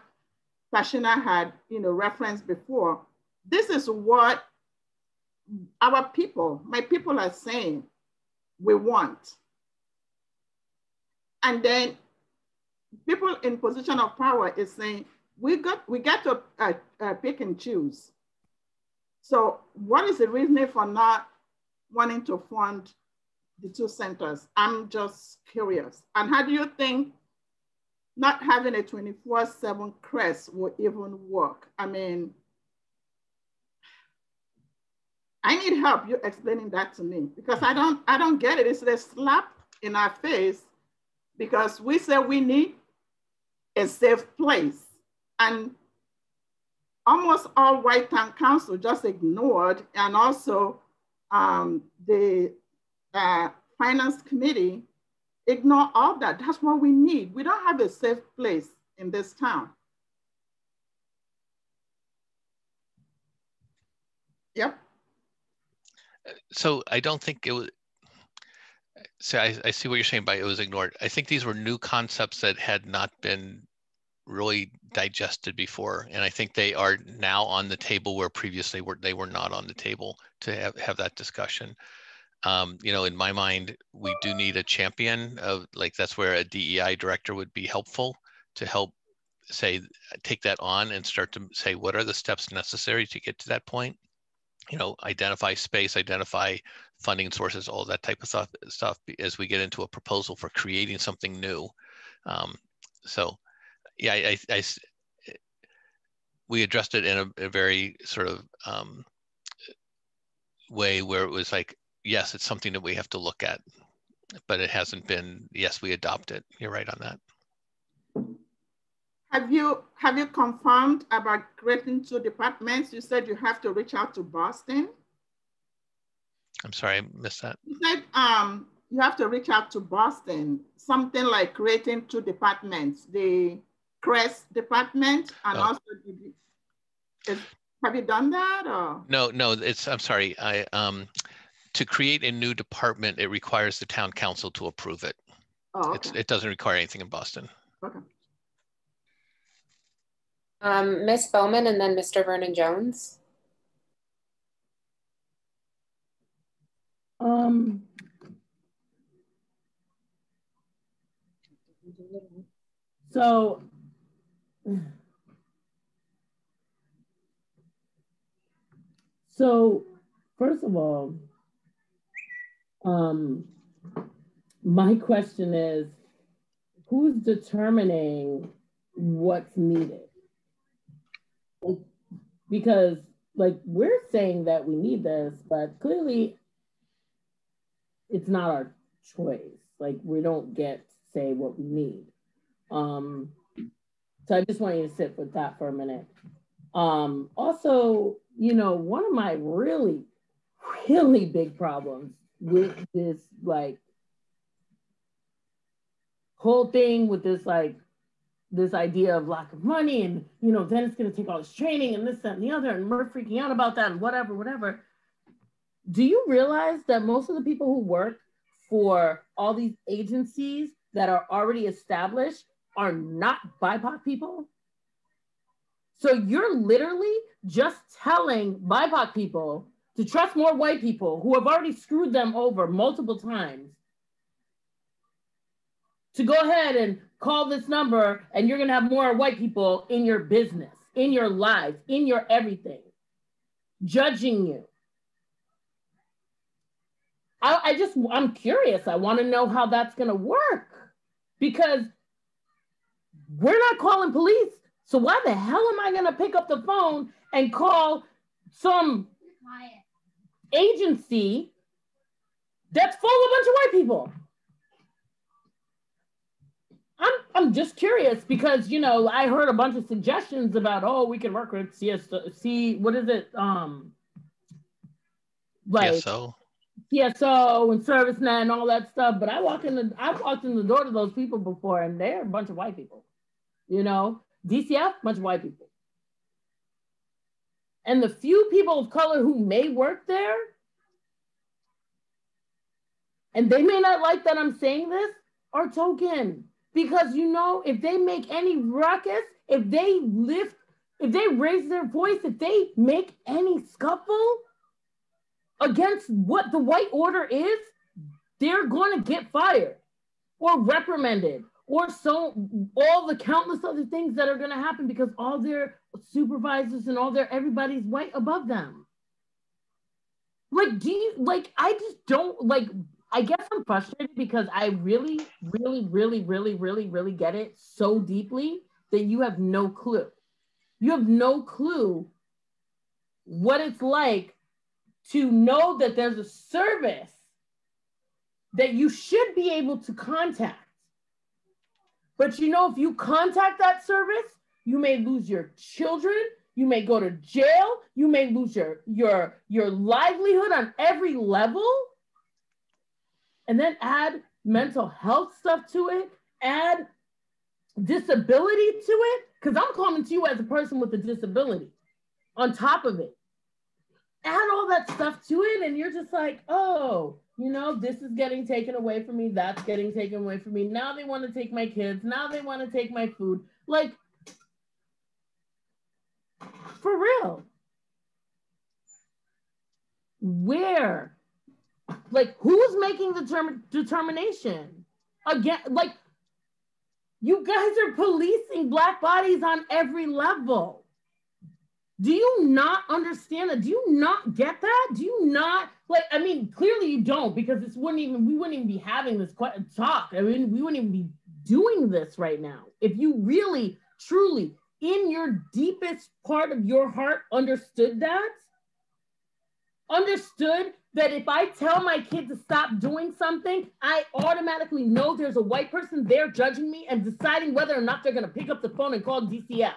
Tashina had you know, referenced before, this is what our people, my people are saying, we want. And then people in position of power is saying, we got we get to uh, uh, pick and choose. So what is the reasoning for not wanting to fund the two centers? I'm just curious. And how do you think not having a 24-7 CRESS will even work? I mean, I need help you explaining that to me because I don't I don't get it. It's a slap in our face because we say we need a safe place. And almost all white town council just ignored and also um, the uh, finance committee ignore all that. That's what we need. We don't have a safe place in this town. Yep. So I don't think it was, so I, I see what you're saying by it was ignored. I think these were new concepts that had not been really digested before and i think they are now on the table where previously were they were not on the table to have, have that discussion. Um, you know in my mind we do need a champion of like that's where a dei director would be helpful to help say take that on and start to say what are the steps necessary to get to that point? You know identify space identify funding sources all that type of stuff stuff as we get into a proposal for creating something new. Um, so yeah, I, I, I, we addressed it in a, a very sort of um, way where it was like, yes, it's something that we have to look at, but it hasn't been, yes, we adopt it. You're right on that. Have you have you confirmed about creating two departments? You said you have to reach out to Boston. I'm sorry, I missed that. You said um, you have to reach out to Boston, something like creating two departments, the CRESS department and oh. also is, have you done that or? No, no, it's, I'm sorry. I, um, to create a new department, it requires the town council to approve it. Oh, okay. it doesn't require anything in Boston. Okay. Um, Ms. Bowman and then Mr. Vernon Jones. Um, so so, first of all, um, my question is who's determining what's needed? Because, like, we're saying that we need this, but clearly it's not our choice. Like, we don't get to say what we need. Um, so I just want you to sit with that for a minute. Um, also, you know, one of my really, really big problems with this like whole thing with this like this idea of lack of money and you know then it's going to take all this training and this that and the other and we're freaking out about that and whatever whatever do you realize that most of the people who work for all these agencies that are already established are not BIPOC people. So you're literally just telling BIPOC people to trust more white people who have already screwed them over multiple times to go ahead and call this number and you're going to have more white people in your business, in your lives, in your everything, judging you. I, I just, I'm curious. I want to know how that's going to work because we're not calling police. So why the hell am I going to pick up the phone and call some agency that's full of a bunch of white people? I'm, I'm just curious because, you know, I heard a bunch of suggestions about, oh, we can work with CS, C, what is it? Um, like, CSO. CSO and ServiceNet and all that stuff. But I walk in the I walked in the door to those people before, and they're a bunch of white people. You know, DCF, of white people. And the few people of color who may work there, and they may not like that I'm saying this, are token. Because you know, if they make any ruckus, if they lift, if they raise their voice, if they make any scuffle, against what the white order is, they're going to get fired or reprimanded or so all the countless other things that are going to happen because all their supervisors and all their everybody's white above them like do you like i just don't like i guess i'm frustrated because i really really really really really really get it so deeply that you have no clue you have no clue what it's like to know that there's a service that you should be able to contact. But you know, if you contact that service, you may lose your children, you may go to jail, you may lose your your your livelihood on every level. And then add mental health stuff to it, add disability to it, because I'm coming to you as a person with a disability on top of it. Add all that stuff to it, and you're just like, oh, you know, this is getting taken away from me, that's getting taken away from me. Now they want to take my kids, now they want to take my food. Like, for real. Where? Like, who's making the term- determination? Again, like, you guys are policing Black bodies on every level. Do you not understand that? Do you not get that? Do you not like? I mean, clearly you don't because this wouldn't even we wouldn't even be having this talk. I mean, we wouldn't even be doing this right now if you really, truly, in your deepest part of your heart, understood that. Understood that if I tell my kid to stop doing something, I automatically know there's a white person there judging me and deciding whether or not they're going to pick up the phone and call DCF.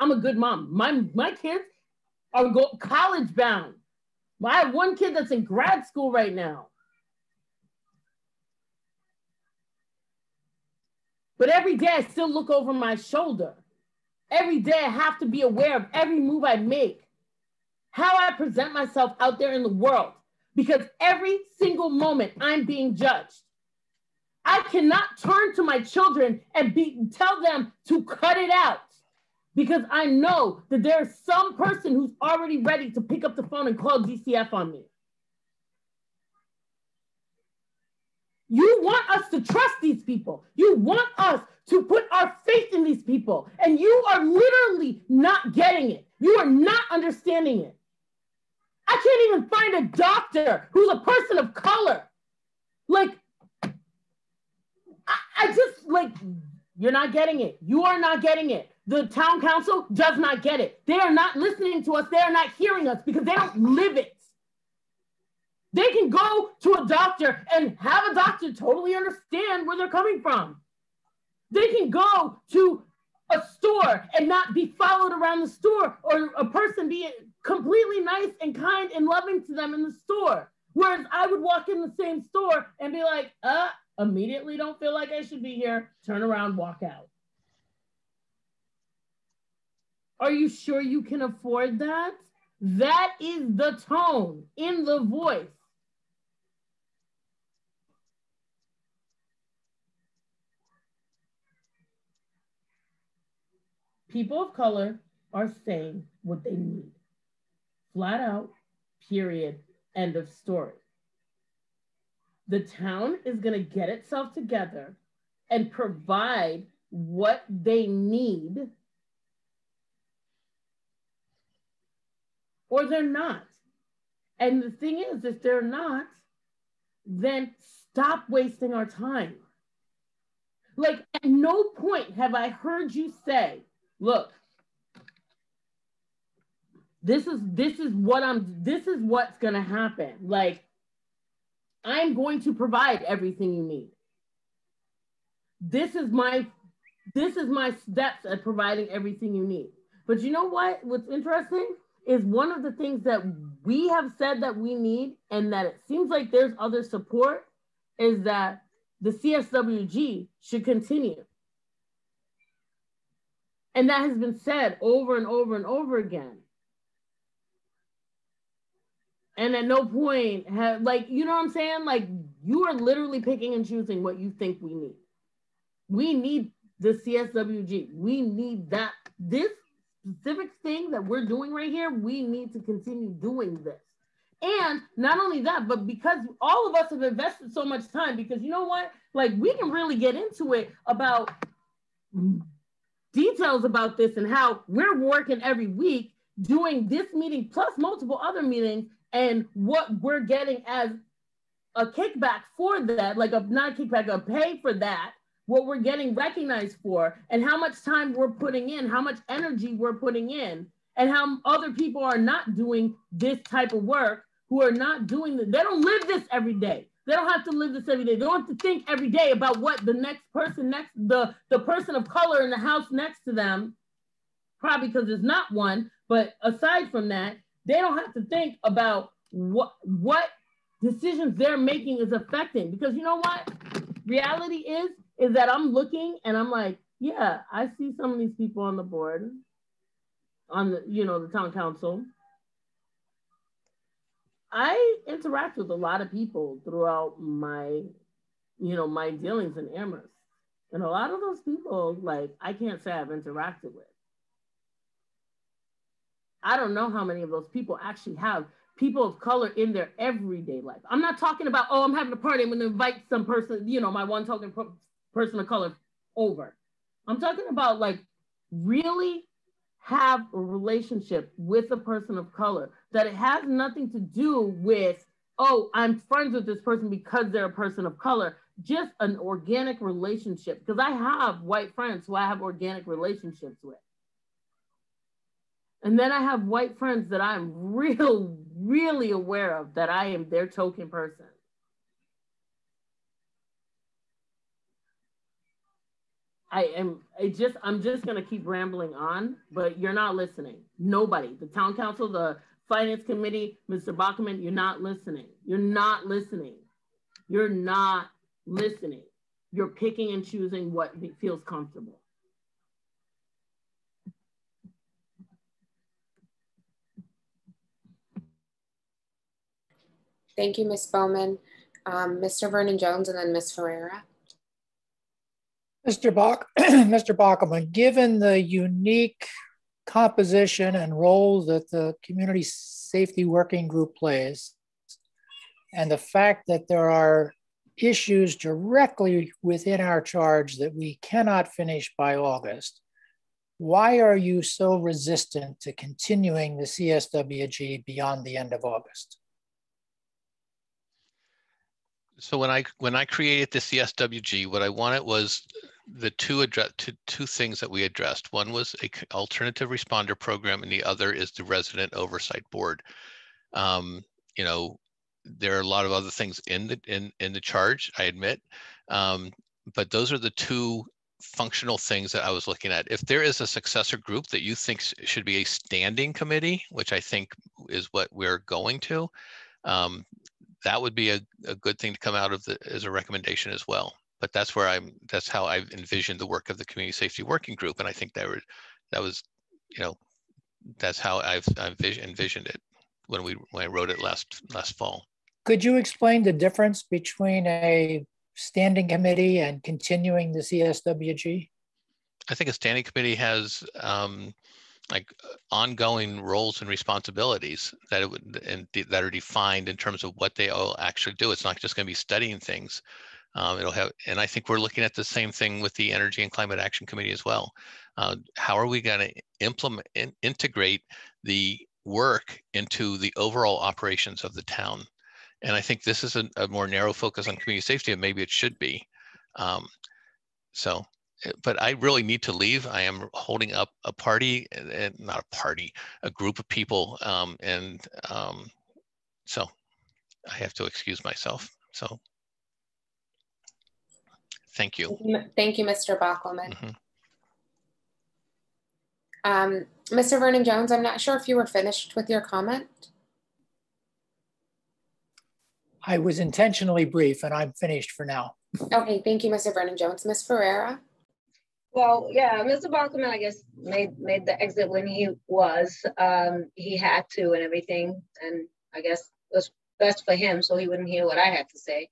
I'm a good mom. My my kids are go- college bound. I have one kid that's in grad school right now. But every day I still look over my shoulder. Every day I have to be aware of every move I make, how I present myself out there in the world, because every single moment I'm being judged. I cannot turn to my children and be, tell them to cut it out because I know that there's some person who's already ready to pick up the phone and call DCF on me. You want us to trust these people. You want us to put our faith in these people. And you are literally not getting it. You are not understanding it. I can't even find a doctor who's a person of color. Like, I, I just like, you're not getting it. You are not getting it. The town council does not get it. They are not listening to us. They are not hearing us because they don't live it. They can go to a doctor and have a doctor totally understand where they're coming from. They can go to a store and not be followed around the store or a person be completely nice and kind and loving to them in the store. Whereas I would walk in the same store and be like, uh, immediately don't feel like I should be here, turn around, walk out. Are you sure you can afford that? That is the tone in the voice. People of color are saying what they need. Flat out, period, end of story. The town is going to get itself together and provide what they need or they're not. And the thing is, if they're not, then stop wasting our time. Like, at no point have I heard you say, look, this is this is what I'm this is what's gonna happen. Like, I'm going to provide everything you need. This is my this is my steps at providing everything you need. But you know what? What's interesting? Is one of the things that we have said that we need and that it seems like there's other support is that the CSWG should continue. And that has been said over and over and over again. And at no point have like, you know what I'm saying? Like you are literally picking and choosing what you think we need. We need the CSWG. We need that. This specific thing that we're doing right here, we need to continue doing this And not only that, but because all of us have invested so much time, because you know what? Like we can really get into it about details about this and how we're working every week doing this meeting plus multiple other meetings and what we're getting as a kickback for that, like a not kickback, a pay for that, what we're getting recognized for, and how much time we're putting in, how much energy we're putting in, and how other people are not doing this type of work, who are not doing this. They don't live this every day. They don't have to live this every day. They don't have to think every day about what the next person next, the, the person of color in the house next to them, probably because there's not one, but aside from that, they don't have to think about what what decisions they're making is affecting. Because you know what? Reality is, is that I'm looking and I'm like, yeah, I see some of these people on the board, on the, you know, the town council. I interact with a lot of people throughout my, you know, my dealings in Amherst. And a lot of those people, like, I can't say I've interacted with. I don't know how many of those people actually have people of color in their everyday life. I'm not talking about, oh, I'm having a party, I'm gonna invite some person, you know, my one token person of color over. I'm talking about like really have a relationship with a person of color that it has nothing to do with, oh, I'm friends with this person because they're a person of color, just an organic relationship. Because I have white friends who I have organic relationships with. And then I have white friends that I'm <laughs> real, really aware of that I am their token person. I am I just I'm just gonna keep rambling on, but you're not listening. Nobody, the town council, the finance committee, Mr. Bockelman, you're not listening. You're not listening. You're not listening. You're picking and choosing what feels comfortable. Thank you, Ms. Bowman. Um, Mr. Vernon Jones and then Ms. Ferreira. Mr. Bach, <clears throat> Mr. Bockelman, given the unique composition and role that the Community Safety Working Group plays, and the fact that there are issues directly within our charge that we cannot finish by August, why are you so resistant to continuing the CSWG beyond the end of August? So when I when I created the CSWG, what I wanted was the two address two, two things that we addressed. One was a alternative responder program, and the other is the resident oversight board. Um, you know, there are a lot of other things in the in in the charge. I admit, um, but those are the two functional things that I was looking at. If there is a successor group that you think should be a standing committee, which I think is what we're going to, um, that would be a, a good thing to come out of the as a recommendation as well. But that's where I'm. That's how I've envisioned the work of the community safety working group, and I think that were, that was, you know, that's how I've, I've envisioned it when we when I wrote it last last fall. Could you explain the difference between a standing committee and continuing the CSWG? I think a standing committee has um, like uh, ongoing roles and responsibilities that it would and that are defined in terms of what they all actually do. It's not just going to be studying things. Um, it'll have, and I think we're looking at the same thing with the Energy and Climate Action Committee as well. Uh, how are we going to implement in, integrate the work into the overall operations of the town? And I think this is a, a more narrow focus on community safety, and maybe it should be. Um, so but I really need to leave. I am holding up a party, and, eh, not a party, a group of people, um, and um, so I have to excuse myself. So thank you. Thank you, Mr. Bockelman. Mm -hmm. um, Mr. Vernon Jones, I'm not sure if you were finished with your comment. I was intentionally brief and I'm finished for now. Okay, thank you, Mr. Vernon Jones. Ms. Ferreira? Well, yeah, Mr. Bockelman, I guess, made made the exit when he was. Um, he had to and everything, and I guess it was best for him, so he wouldn't hear what I had to say.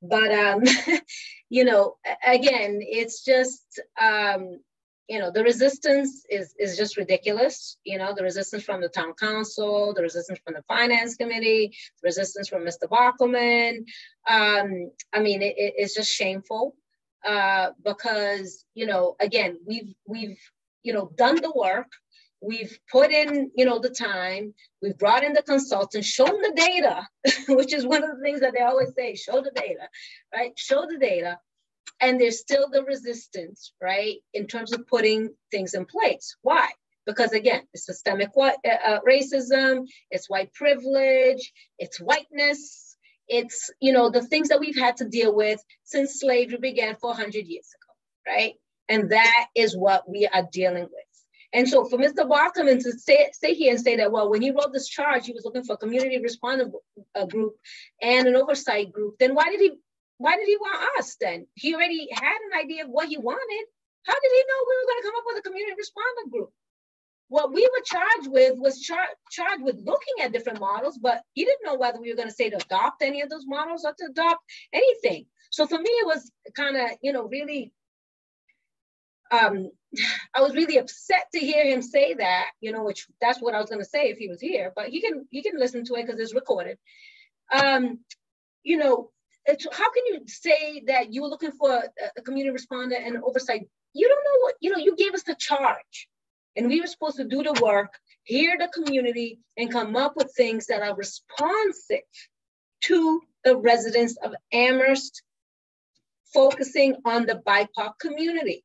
But um, <laughs> you know, again, it's just um, you know, the resistance is, is just ridiculous. You know, the resistance from the town council, the resistance from the finance committee, the resistance from Mr. Bockelman. Um, I mean, it, it's just shameful uh, because, you know, again, we've, we've, you know, done the work. We've put in, you know, the time. We've brought in the consultants, shown the data, <laughs> which is one of the things that they always say: show the data, right? Show the data, and there's still the resistance, right, in terms of putting things in place. Why? Because again, it's systemic uh, uh, racism, it's white privilege, it's whiteness, it's you know the things that we've had to deal with since slavery began 400 years ago, right? And that is what we are dealing with. And so for Mr. Bockelman to say, say here and say that, well, when he wrote this charge, he was looking for a community responder uh, group and an oversight group, then why did he why did he want us then? He already had an idea of what he wanted. How did he know we were going to come up with a community responder group? What we were charged with was char- charged with looking at different models, but he didn't know whether we were going to say to adopt any of those models or to adopt anything. So for me, it was kind of, you know, really, um, <sighs> I was really upset to hear him say that, you know, which that's what I was going to say if he was here, but he can he can listen to it because it's recorded. Um, you know, how can you say that you were looking for a, a community responder and oversight? You don't know what, you know, you gave us the charge and we were supposed to do the work, hear the community and come up with things that are responsive to the residents of Amherst, focusing on the BIPOC community.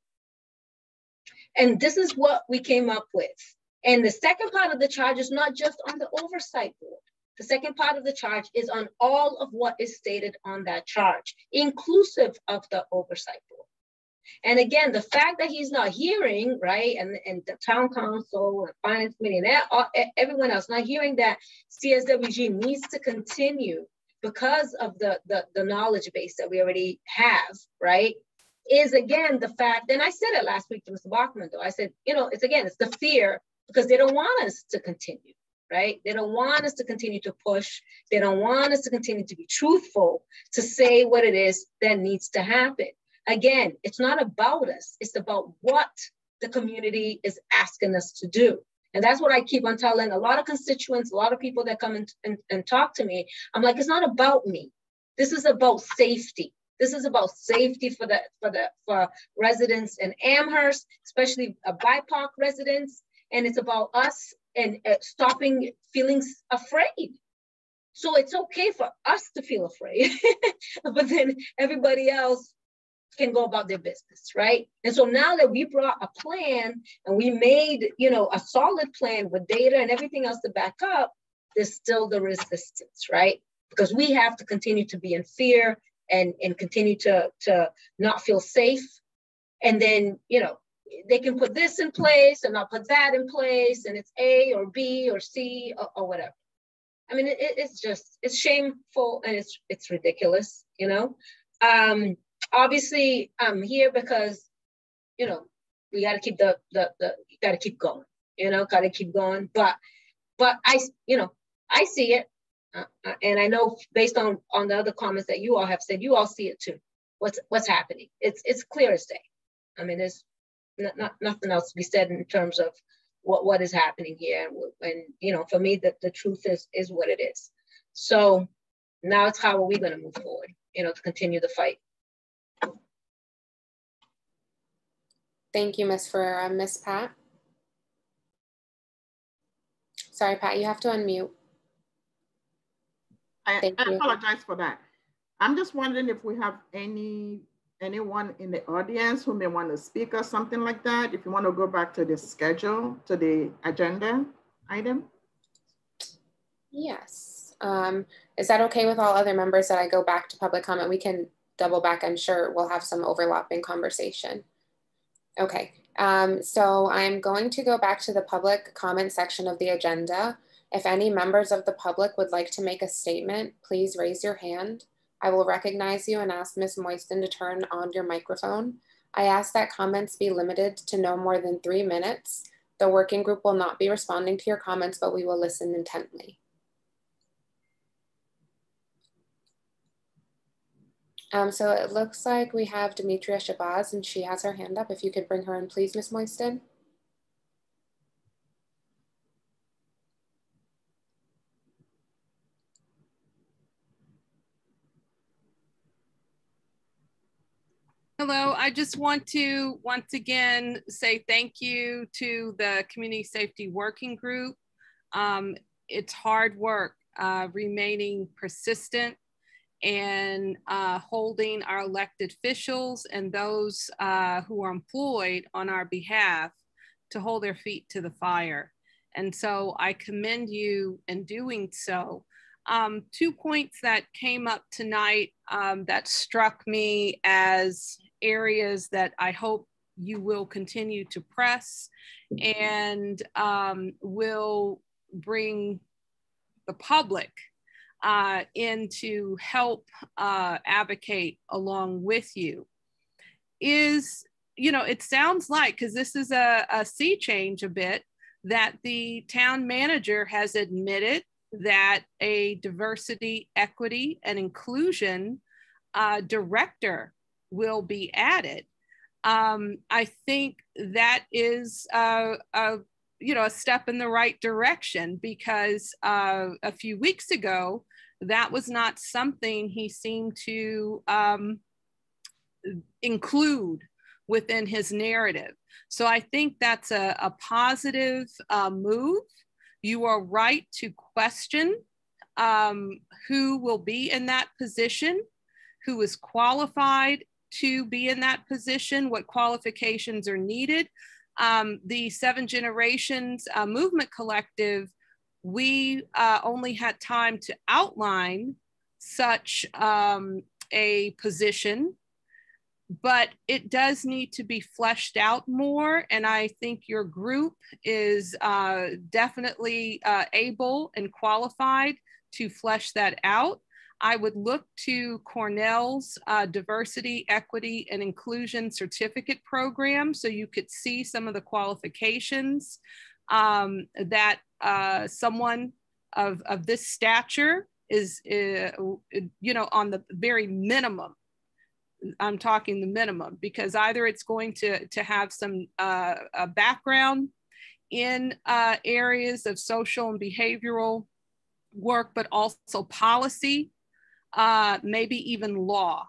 And this is what we came up with. And the second part of the charge is not just on the oversight board. The second part of the charge is on all of what is stated on that charge, inclusive of the oversight board. And again, the fact that he's not hearing, right, and, and the town council and finance committee and that, everyone else not hearing that CSWG needs to continue because of the, the, the knowledge base that we already have, right, is again the fact, and I said it last week to Mr. Bockelman though, I said, you know, it's again, it's the fear because they don't want us to continue right? They don't want us to continue to push. They don't want us to continue to be truthful, to say what it is that needs to happen. Again, it's not about us, it's about what the community is asking us to do. And that's what I keep on telling a lot of constituents, a lot of people that come and, and, and talk to me. I'm like, it's not about me. This is about safety. This is about safety for the for the for residents in Amherst, especially a BIPOC residents, and it's about us and uh, stopping feeling afraid. So it's okay for us to feel afraid, <laughs> but then everybody else can go about their business, right? And so now that we brought a plan and we made, you know, a solid plan with data and everything else to back up, there's still the resistance, right? Because we have to continue to be in fear and and continue to to not feel safe. And then, you know, they can put this in place and not put that in place and it's A or B or C or, or whatever. I mean, it, it's just, it's shameful and it's, it's ridiculous, you know? Um, obviously I'm here because, you know, we got to keep the, the, the got to keep going, you know, got to keep going. But, but I, you know, I see it. Uh, uh, and I know based on, on the other comments that you all have said, you all see it too. What's, what's happening. It's, it's clear as day. I mean, there's not, not, nothing else to be said in terms of what, what is happening here. And, and you know, for me, the, the truth is, is what it is. So now it's how are we going to move forward, you know, to continue the fight. Thank you, Ms. Ferreira. Ms. Pat? Sorry, Pat, you have to unmute. I, I apologize for that. I'm just wondering if we have any anyone in the audience who may want to speak or something like that, if you want to go back to the schedule, to the agenda item. Yes. Um, is that okay with all other members that I go back to public comment? We can double back. I'm sure we'll have some overlapping conversation. Okay. Um, so I'm going to go back to the public comment section of the agenda. If any members of the public would like to make a statement, please raise your hand. I will recognize you and ask Ms. Moisten to turn on your microphone. I ask that comments be limited to no more than three minutes. The working group will not be responding to your comments, but we will listen intently. Um, so it looks like we have Demetria Shabazz and she has her hand up. If you could bring her in, please, Ms. Moisten. Hello, I just want to once again say thank you to the Community Safety Working Group. Um, it's hard work uh, remaining persistent and uh, holding our elected officials and those uh, who are employed on our behalf to hold their feet to the fire. And so I commend you in doing so. Um, two points that came up tonight um, that struck me as areas that I hope you will continue to press and um, will bring the public uh, in to help uh, advocate along with you is, you know, it sounds like, because this is a, a sea change a bit, that the town manager has admitted that a diversity, equity, and inclusion uh, director will be added. Um, I think that is a, a, you know a step in the right direction because uh, a few weeks ago that was not something he seemed to um, include within his narrative. So I think that's a, a positive uh, move. You are right to question um, who will be in that position, who is qualified to be in that position, what qualifications are needed. Um, the Seven Generations uh, Movement Collective, we uh, only had time to outline such um, a position, but it does need to be fleshed out more. And I think your group is uh, definitely uh, able and qualified to flesh that out. I would look to Cornell's uh, Diversity, Equity, and Inclusion Certificate Program so you could see some of the qualifications um, that uh, someone of, of this stature is, uh, you know, on the very minimum. I'm talking the minimum because either it's going to, to have some uh, background in uh, areas of social and behavioral work, but also policy uh, maybe even law.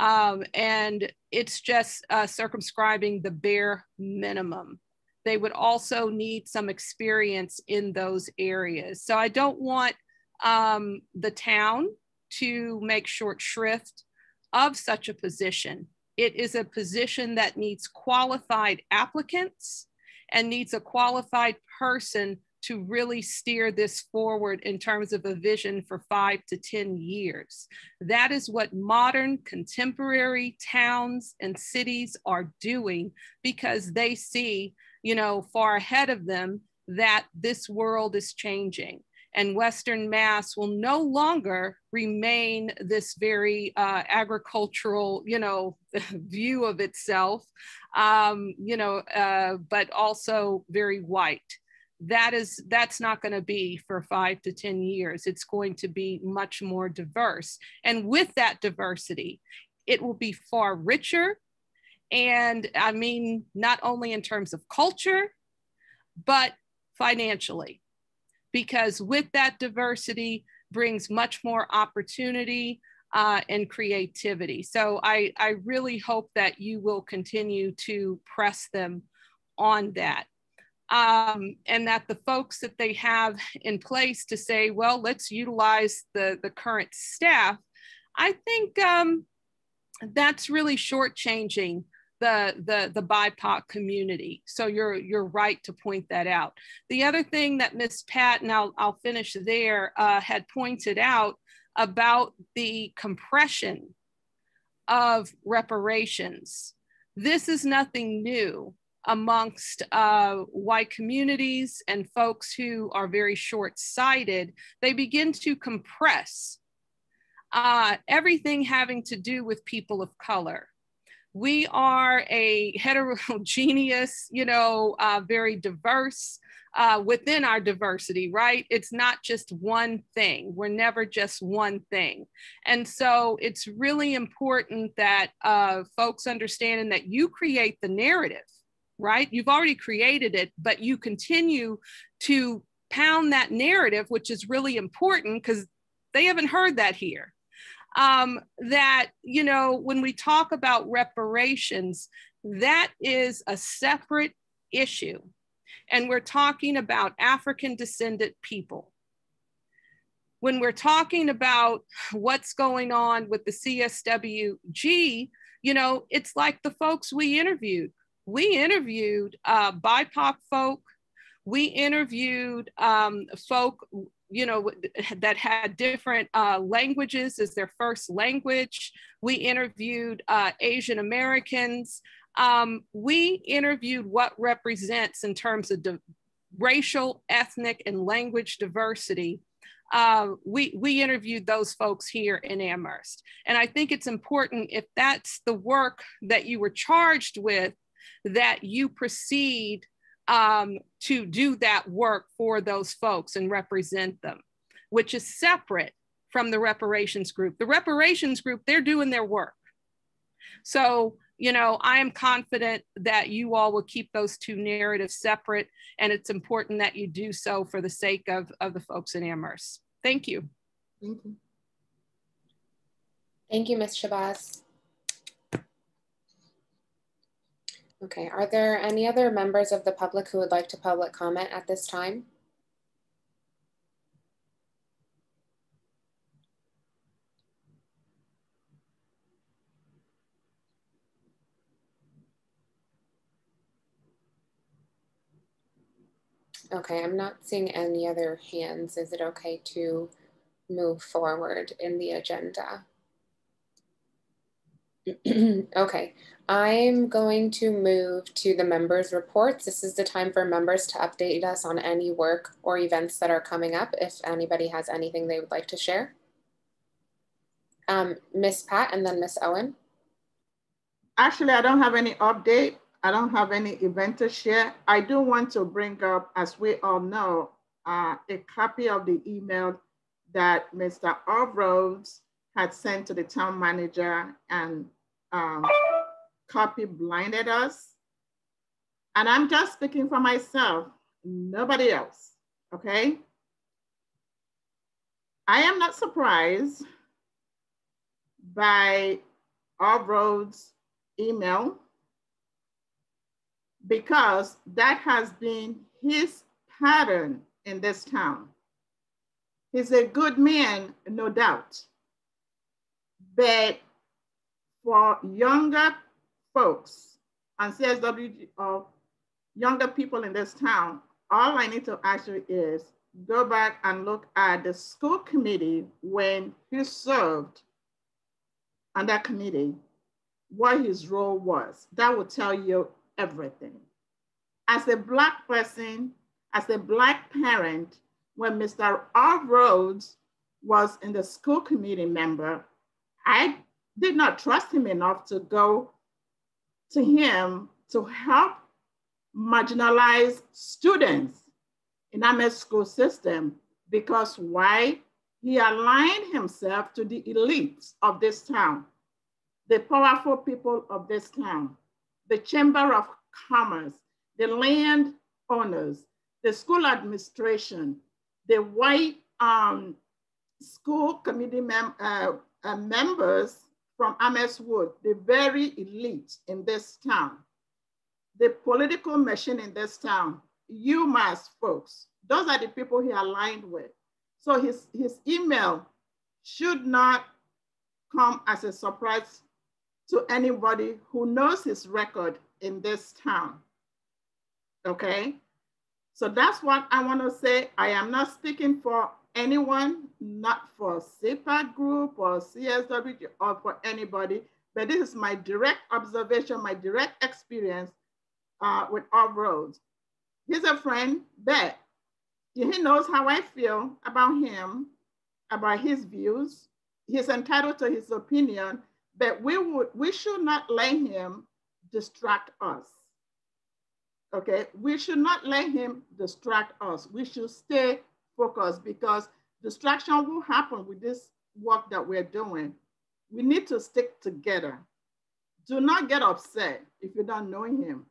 Um, and it's just uh, circumscribing the bare minimum. They would also need some experience in those areas. So I don't want um, the town to make short shrift of such a position. It is a position that needs qualified applicants and needs a qualified person to really steer this forward in terms of a vision for five to 10 years. That is what modern contemporary towns and cities are doing because they see, you know, far ahead of them that this world is changing and Western Mass will no longer remain this very uh, agricultural, you know, <laughs> view of itself, um, you know, uh, but also very white that is that's not going to be for five to ten years. It's going to be much more diverse. And with that diversity it will be far richer. And i mean not only in terms of culture but financially. Because with that diversity brings much more opportunity uh, and creativity. So I, I really hope that you will continue to press them on that um, and that the folks that they have in place to say, well, let's utilize the, the current staff, I think um, that's really shortchanging the, the, the BIPOC community. So you're, you're right to point that out. The other thing that Ms. Pat, and I'll, I'll finish there, uh, had pointed out about the compression of reparations. This is nothing new amongst uh, white communities and folks who are very short sighted, they begin to compress uh, everything having to do with people of color. We are a heterogeneous, you know, uh, very diverse uh, within our diversity, right? It's not just one thing. We're never just one thing. And so it's really important that uh, folks understanding that you create the narrative, right? You've already created it, but you continue to pound that narrative, which is really important because they haven't heard that here. Um, that, you know, when we talk about reparations, that is a separate issue and we're talking about African descendant people. When we're talking about what's going on with the CSWG, you know, it's like the folks we interviewed. We interviewed uh, BIPOC folk, we interviewed um, folk you know that had different uh, languages as their first language we interviewed uh, asian americans um, we interviewed what represents in terms of racial, ethnic, and language diversity. Uh, we, we interviewed those folks here in Amherst. And I think it's important if that's the work that you were charged with, that you proceed um, to do that work for those folks and represent them, which is separate from the reparations group. The reparations group, they're doing their work. So you know, I am confident that you all will keep those two narratives separate, and it's important that you do so for the sake of, of the folks in Amherst. Thank you. Thank you. Thank you, Ms. Shabazz. Okay, are there any other members of the public who would like to public comment at this time? Okay, I'm not seeing any other hands. Is it okay to move forward in the agenda? <clears throat> okay, I'm going to move to the members reports. This is the time for members to update us on any work or events that are coming up if anybody has anything they would like to share. Um, Miss Pat and then Miss Owen. Actually, I don't have any update. I don't have any event to share. I do want to bring up, as we all know, uh, a copy of the email that Mr. Rhodes had sent to the town manager and um, copy blinded us. And I'm just speaking for myself, nobody else, okay? I am not surprised by Rhodes' email because that has been his pattern in this town. He's a good man, no doubt. But for younger folks and CSWG or younger people in this town, all I need to ask you is go back and look at the school committee when he served on that committee, what his role was. That will tell you everything. As a Black person, as a Black parent, when Mr. R. Rhodes was in the school committee member, I did not trust him enough to go to him to help marginalized students in our school system because why? He aligned himself to the elites of this town, the powerful people of this town the Chamber of Commerce, the land owners, the school administration, the white um, school committee mem uh, uh, members from Amherst Wood, the very elite in this town, the political machine in this town, UMass folks, those are the people he aligned with. So his, his email should not come as a surprise to anybody who knows his record in this town. Okay? So that's what I want to say. I am not speaking for anyone, not for CPAC group or CSW or for anybody, but this is my direct observation, my direct experience uh, with R. Rhodes. He's a friend, but he knows how I feel about him, about his views. He's entitled to his opinion, but we would we should not let him distract us. okay? We should not let him distract us. We should stay focused because distraction will happen with this work that we're doing. We need to stick together. Do not get upset if you don't know him.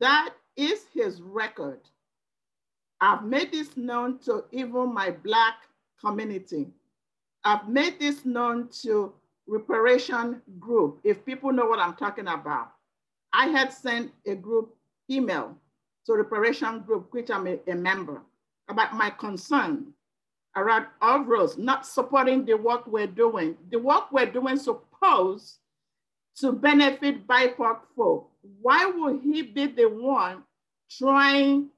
That is his record. I've made this known to even my Black community. I've made this known to reparation group, if people know what I'm talking about. I had sent a group email to reparation group, which I'm a, a member, about my concern around Irv Rhodes not supporting the work we're doing. The work we're doing supposed to benefit BIPOC folk. Why would he be the one trying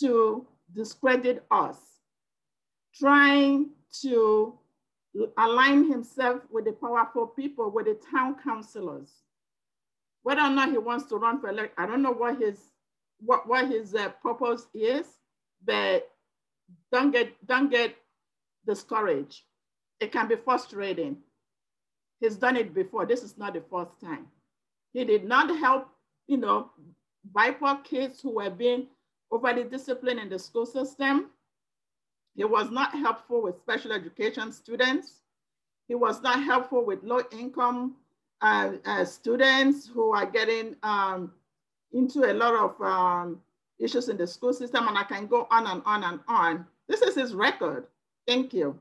to discredit us, trying to align himself with the powerful people, with the town councilors? Whether or not he wants to run for election, I don't know what his what, what his uh, purpose is, but don't get don't get discouraged. It can be frustrating. He's done it before. This is not the first time. He did not help, you know, BIPOC kids who were being overly disciplined in the school system. He was not helpful with special education students. He was not helpful with low income uh, uh, students who are getting um, into a lot of um, issues in the school system. And I can go on and on and on. This is his record. Thank you.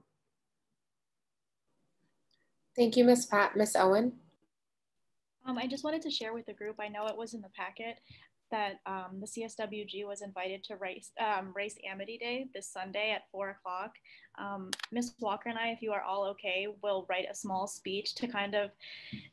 Thank you, Ms. Pat. Ms. Owen? Um, I just wanted to share with the group, I know it was in the packet, that um, the CSWG was invited to race, um, race Amity Day this Sunday at four o'clock. Um, Ms. Walker and I, if you are all okay, will write a small speech to kind of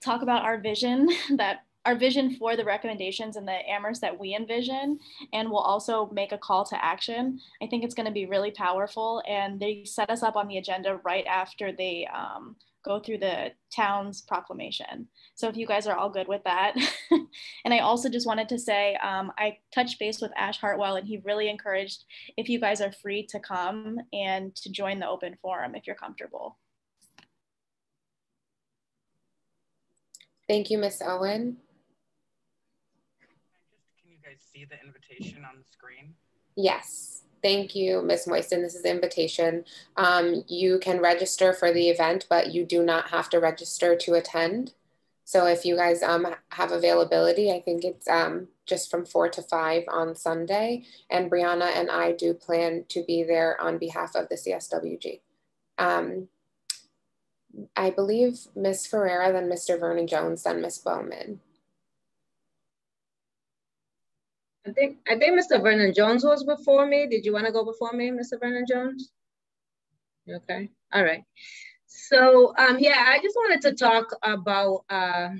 talk about our vision <laughs> that our vision for the recommendations and the Amherst that we envision, and we'll also make a call to action. I think it's going to be really powerful, and they set us up on the agenda right after they um, go through the town's proclamation. So if you guys are all good with that. <laughs> and I also just wanted to say, um, I touched base with Ash Hartwell, and he really encouraged if you guys are free to come and to join the open forum if you're comfortable. Thank you, Ms. Owen. See the invitation on the screen? Yes. Thank you, Ms. Moisten. This is the invitation. Um, you can register for the event, but you do not have to register to attend. So if you guys um, have availability, I think it's um, just from four to five on Sunday. And Brianna and I do plan to be there on behalf of the CSWG. Um, I believe Ms. Ferreira, then Mr. Vernon Jones, then Ms. Bowman. I think I think Mr. Vernon Jones was before me. Did you want to go before me, Mr. Vernon Jones? Okay. All right. So um, yeah, I just wanted to talk about uh,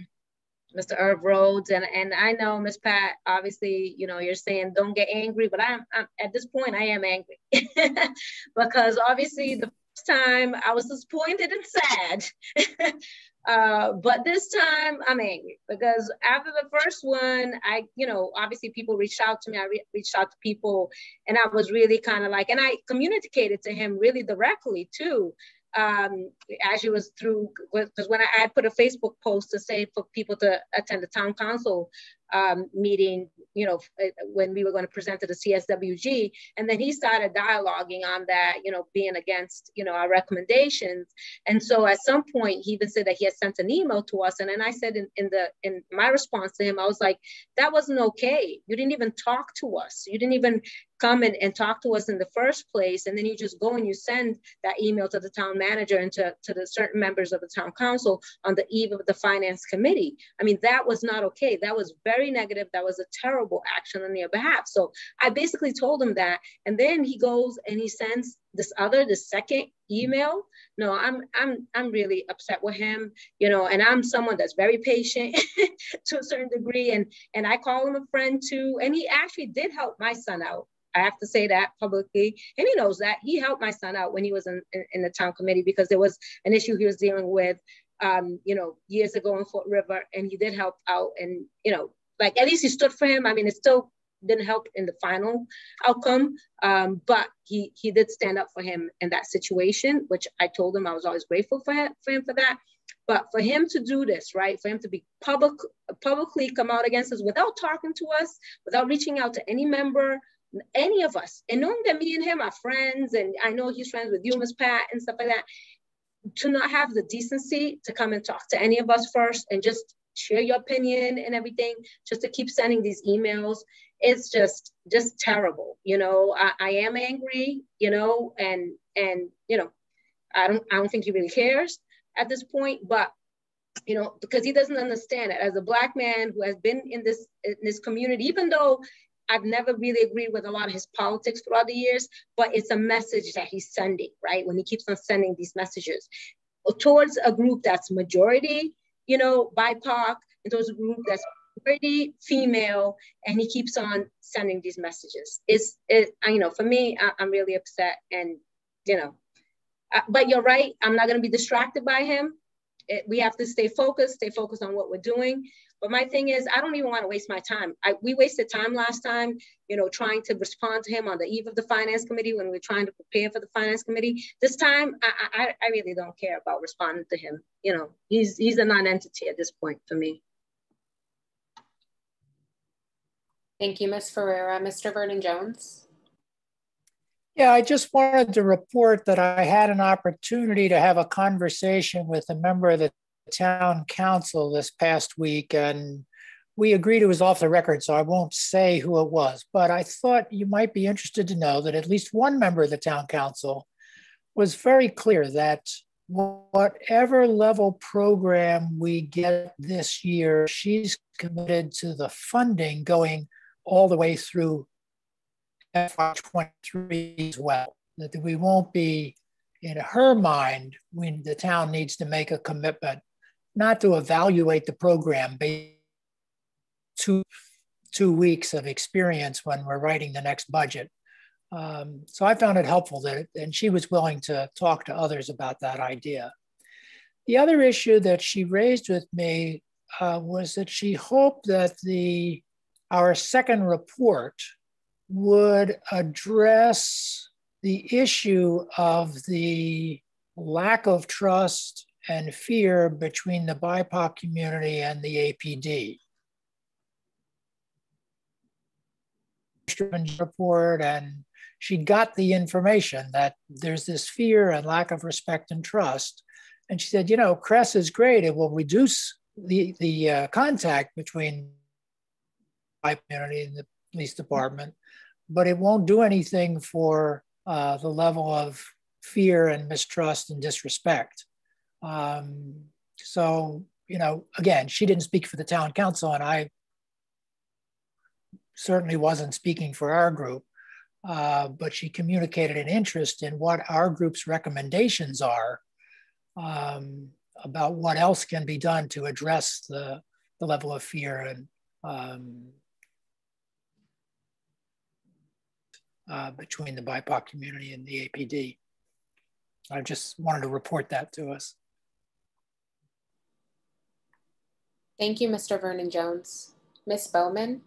Mr. Irv Rhodes, and and I know Miss Pat. Obviously, you know you're saying don't get angry, but I'm, I'm at this point I am angry <laughs> because obviously the first time I was disappointed and sad <laughs> Uh, but this time I'm angry because after the first one, I, you know, obviously people reached out to me. I re- reached out to people and I was really kind of like, and I communicated to him really directly too um, as you was through, because when I, I, put a Facebook post to say for people to attend the town council um, meeting, you know, uh, when we were going to present to the CSWG, and then he started dialoguing on that, you know, being against, you know, our recommendations. And so at some point, he even said that he had sent an email to us, and then I said in, in the in my response to him, I was like, that wasn't okay. You didn't even talk to us. You didn't even come and, and talk to us in the first place. And then you just go and you send that email to the town manager and to, to the certain members of the town council on the eve of the finance committee. I mean, that was not okay. That was very negative. That was a terrible action on their behalf. So I basically told him that. And then he goes and he sends this other, the second email. No, I'm I'm I'm really upset with him, you know, and I'm someone that's very patient <laughs> to a certain degree. And and I call him a friend too. And he actually did help my son out I have to say that publicly. And he knows that. He helped my son out when he was in, in, in the town committee because there was an issue he was dealing with, um, you know, years ago in Fort River. And he did help out. And, you know, like at least he stood for him. I mean, it still didn't help in the final outcome, um, but he he did stand up for him in that situation, which I told him I was always grateful for him, for him for that. but for him to do this, right, for him to be public, publicly come out against us without talking to us, without reaching out to any member, any of us, and knowing that me and him are friends, and I know he's friends with you, Miss Pat, and stuff like that, to not have the decency to come and talk to any of us first and just share your opinion and everything, just to keep sending these emails, it's just just terrible. You know, I, I am angry, you know, and and you know, I don't I don't think he really cares at this point, but you know, because he doesn't understand it. As a black man who has been in this in this community, even though I've never really agreed with a lot of his politics throughout the years, but it's a message that he's sending, right? When he keeps on sending these messages towards a group that's majority, you know, BIPOC, and towards a group that's majority female, and he keeps on sending these messages. It's, it, you know, for me, I, am really upset, and you know, uh, but you're right. I'm not going to be distracted by him. It, we have to stay focused, stay focused on what we're doing. But my thing is, I don't even want to waste my time. I, we wasted time last time, you know, trying to respond to him on the eve of the finance committee when we are trying to prepare for the finance committee. This time, I, I, I really don't care about responding to him. You know, he's he's a non-entity at this point for me. Thank you, Ms. Ferreira. Mr. Vernon Jones. Yeah, I just wanted to report that I had an opportunity to have a conversation with a member of the town council this past week, and we agreed it was off the record, so I won't say who it was. But I thought you might be interested to know that at least one member of the town council was very clear that whatever level program we get this year, she's committed to the funding going all the way through FY23 as well. That we won't be, in her mind, when the town needs to make a commitment not to evaluate the program based two, two weeks of experience when we're writing the next budget. Um, so I found it helpful that, and she was willing to talk to others about that idea. The other issue that she raised with me uh, was that she hoped that the our second report would address the issue of the lack of trust and fear between the BIPOC community and the APD. report and she got the information that there's this fear and lack of respect and trust. And she said, you know, CRESS is great. It will reduce the, the uh, contact between the community and the police department but it won't do anything for uh, the level of fear and mistrust and disrespect. Um, so, you know, again, she didn't speak for the town council, and I certainly wasn't speaking for our group, uh, but she communicated an interest in what our group's recommendations are um, about what else can be done to address the, the level of fear and um, uh, between the BIPOC community and the APD. I just wanted to report that to us. Thank you, Mr. Vernon Jones. Ms. Bowman?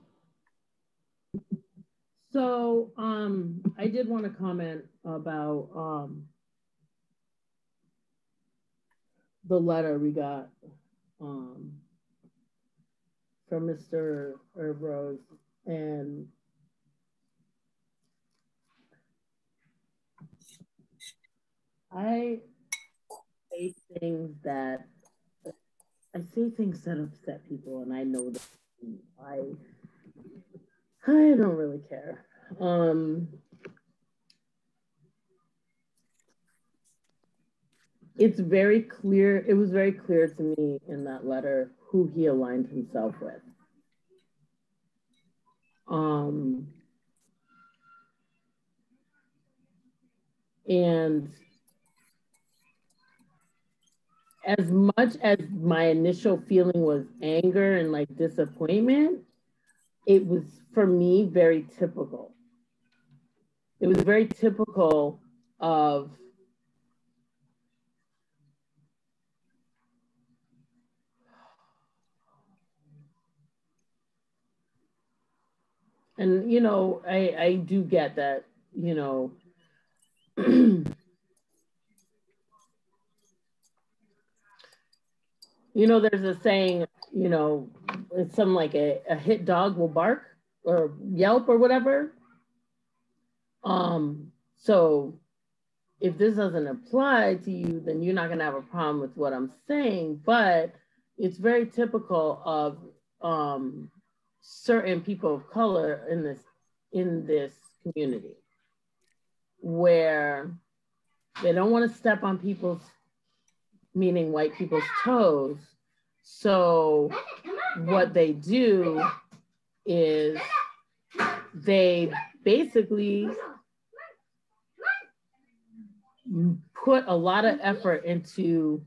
So um, I did want to comment about um, the letter we got um, from Mr. Irv Rhodes and I say things that I say things that upset people, and I know that I I don't really care. Um, it's very clear. It was very clear to me in that letter who he aligned himself with. Um, and as much as my initial feeling was anger and like disappointment, it was for me very typical. It was very typical of and you know i i do get that you know <clears throat> You know, there's a saying, you know, it's something like a, a hit dog will bark or yelp or whatever. Um, so if this doesn't apply to you, then you're not gonna have a problem with what I'm saying, but it's very typical of um, certain people of color in this in this community where they don't want to step on people's meaning white people's toes so what they do is they basically put a lot of effort into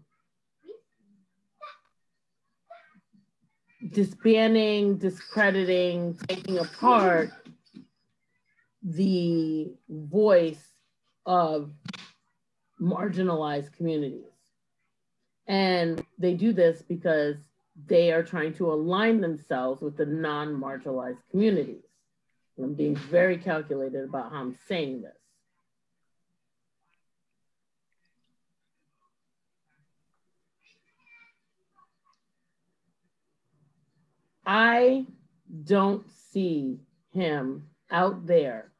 disbanding, discrediting, taking apart the voice of marginalized communities. And they do this because they are trying to align themselves with the non-marginalized communities. And I'm being very calculated about how I'm saying this. I don't see him out there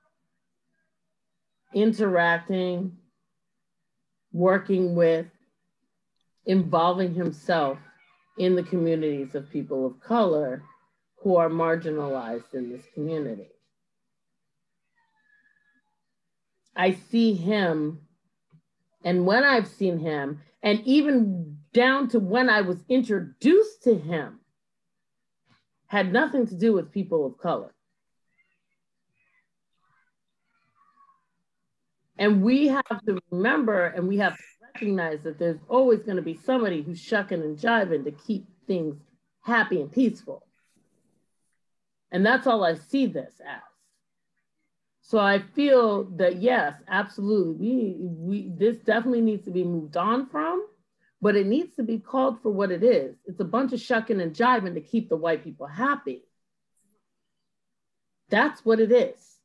interacting, working with, involving himself in the communities of people of color who are marginalized in this community. I see him, and when I've seen him, and even down to when I was introduced to him, had nothing to do with people of color. And we have to remember and we have to recognize that there's always going to be somebody who's shucking and jiving to keep things happy and peaceful. And that's all I see this as. So I feel that yes, absolutely, we, we this definitely needs to be moved on from but it needs to be called for what it is. It's a bunch of shucking and jiving to keep the white people happy. That's what it is.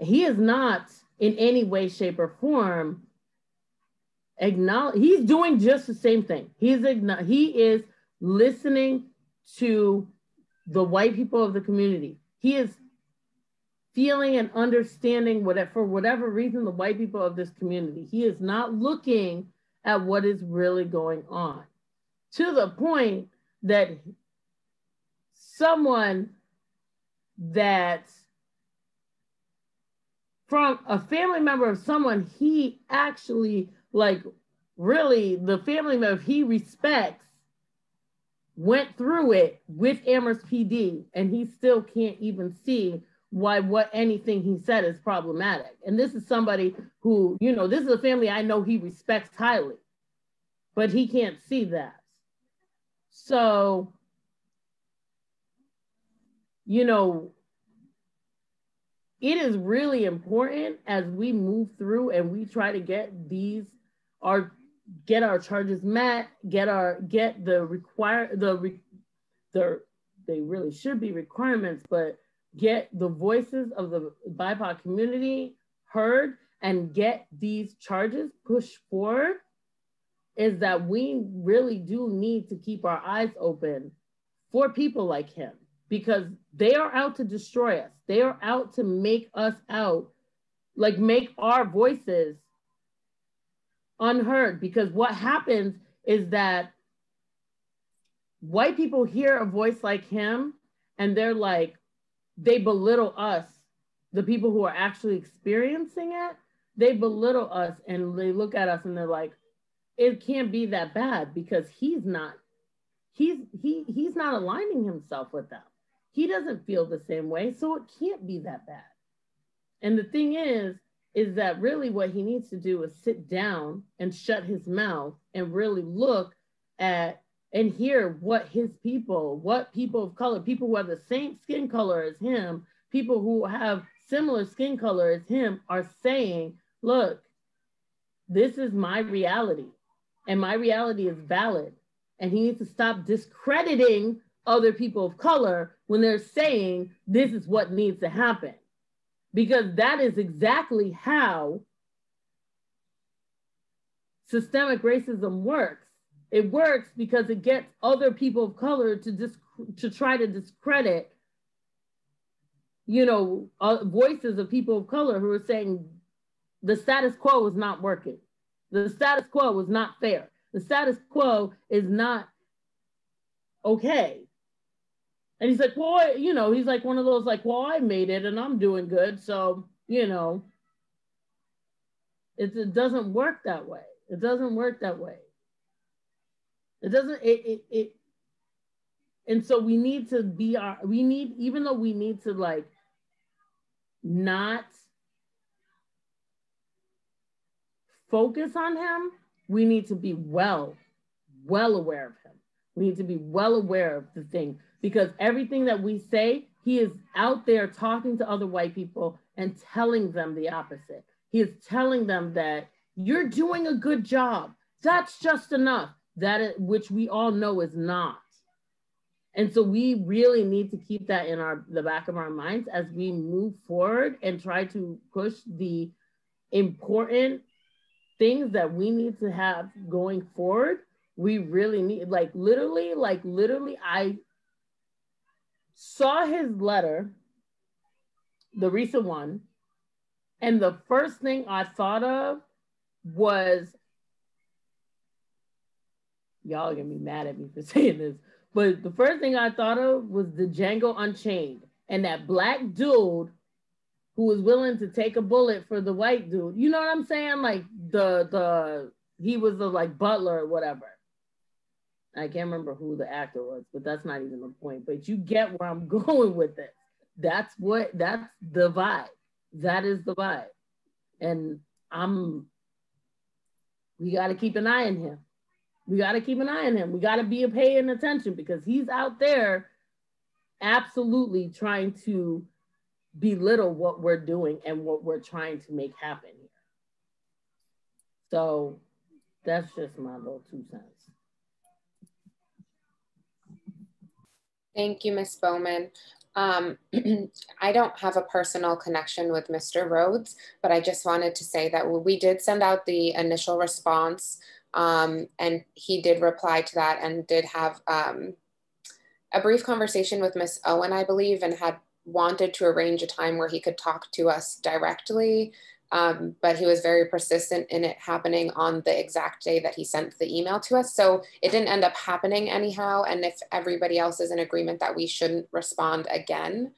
He is not in any way, shape, or form acknowledge. He's doing just the same thing. He's he is listening to the white people of the community. He is feeling and understanding whatever for whatever reason the white people of this community he is not looking at what is really going on to the point that someone that from a family member of someone he actually like really the family member he respects went through it with Amherst PD and he still can't even see why what anything he said is problematic. And this is somebody who, you know, this is a family I know he respects highly, but he can't see that. So, you know, it is really important as we move through and we try to get these our get our charges met, get our get the require the re, the they really should be requirements, but get the voices of the BIPOC community heard and get these charges pushed forward is that we really do need to keep our eyes open for people like him because they are out to destroy us. They are out to make us out, like make our voices unheard. Because what happens is that white people hear a voice like him and they're like, they belittle us, the people who are actually experiencing it, they belittle us and they look at us and they're like, it can't be that bad because he's not, he's he he's not aligning himself with them. He doesn't feel the same way, so it can't be that bad. And the thing is, is that really what he needs to do is sit down and shut his mouth and really look at and hear what his people, what people of color, people who have the same skin color as him, people who have similar skin color as him are saying, look, this is my reality and my reality is valid. And he needs to stop discrediting other people of color when they're saying this is what needs to happen. Because that is exactly how systemic racism works. It works because it gets other people of color to dis- to try to discredit, you know, uh, voices of people of color who are saying the status quo is not working. The status quo was not fair. The status quo is not okay. And he's like, well, you know, he's like one of those like, well, I made it and I'm doing good. So, you know, it, it doesn't work that way. It doesn't work that way. It doesn't, it, it, it, and so we need to be our, we need, even though we need to like not focus on him, we need to be well, well aware of him. We need to be well aware of the thing because everything that we say, he is out there talking to other white people and telling them the opposite. He is telling them that you're doing a good job. That's just enough. That is, which we all know is not. And so we really need to keep that in our the back of our minds as we move forward and try to push the important things that we need to have going forward. We really need like literally like literally I saw his letter, the recent one, and the first thing I thought of was y'all gonna be mad at me for <laughs> saying this, but the first thing I thought of was the Django Unchained and that black dude who was willing to take a bullet for the white dude. You know what I'm saying? Like the the he was the like butler or whatever. I can't remember who the actor was, but that's not even the point. But you get where I'm <laughs> going with it. That's what that's the vibe. That is the vibe. And I'm we got to keep an eye on him. We got to keep an eye on him. We got to be paying attention because he's out there absolutely trying to belittle what we're doing and what we're trying to make happen here. So that's just my little two cents. Thank you, Ms. Bowman. Um, <clears throat> I don't have a personal connection with Mr. Rhodes, but I just wanted to say that we did send out the initial response um, and he did reply to that and did have um, a brief conversation with Miss Owen, I believe, and had wanted to arrange a time where he could talk to us directly. Um, but he was very persistent in it happening on the exact day that he sent the email to us. So it didn't end up happening anyhow. And if everybody else is in agreement that we shouldn't respond again,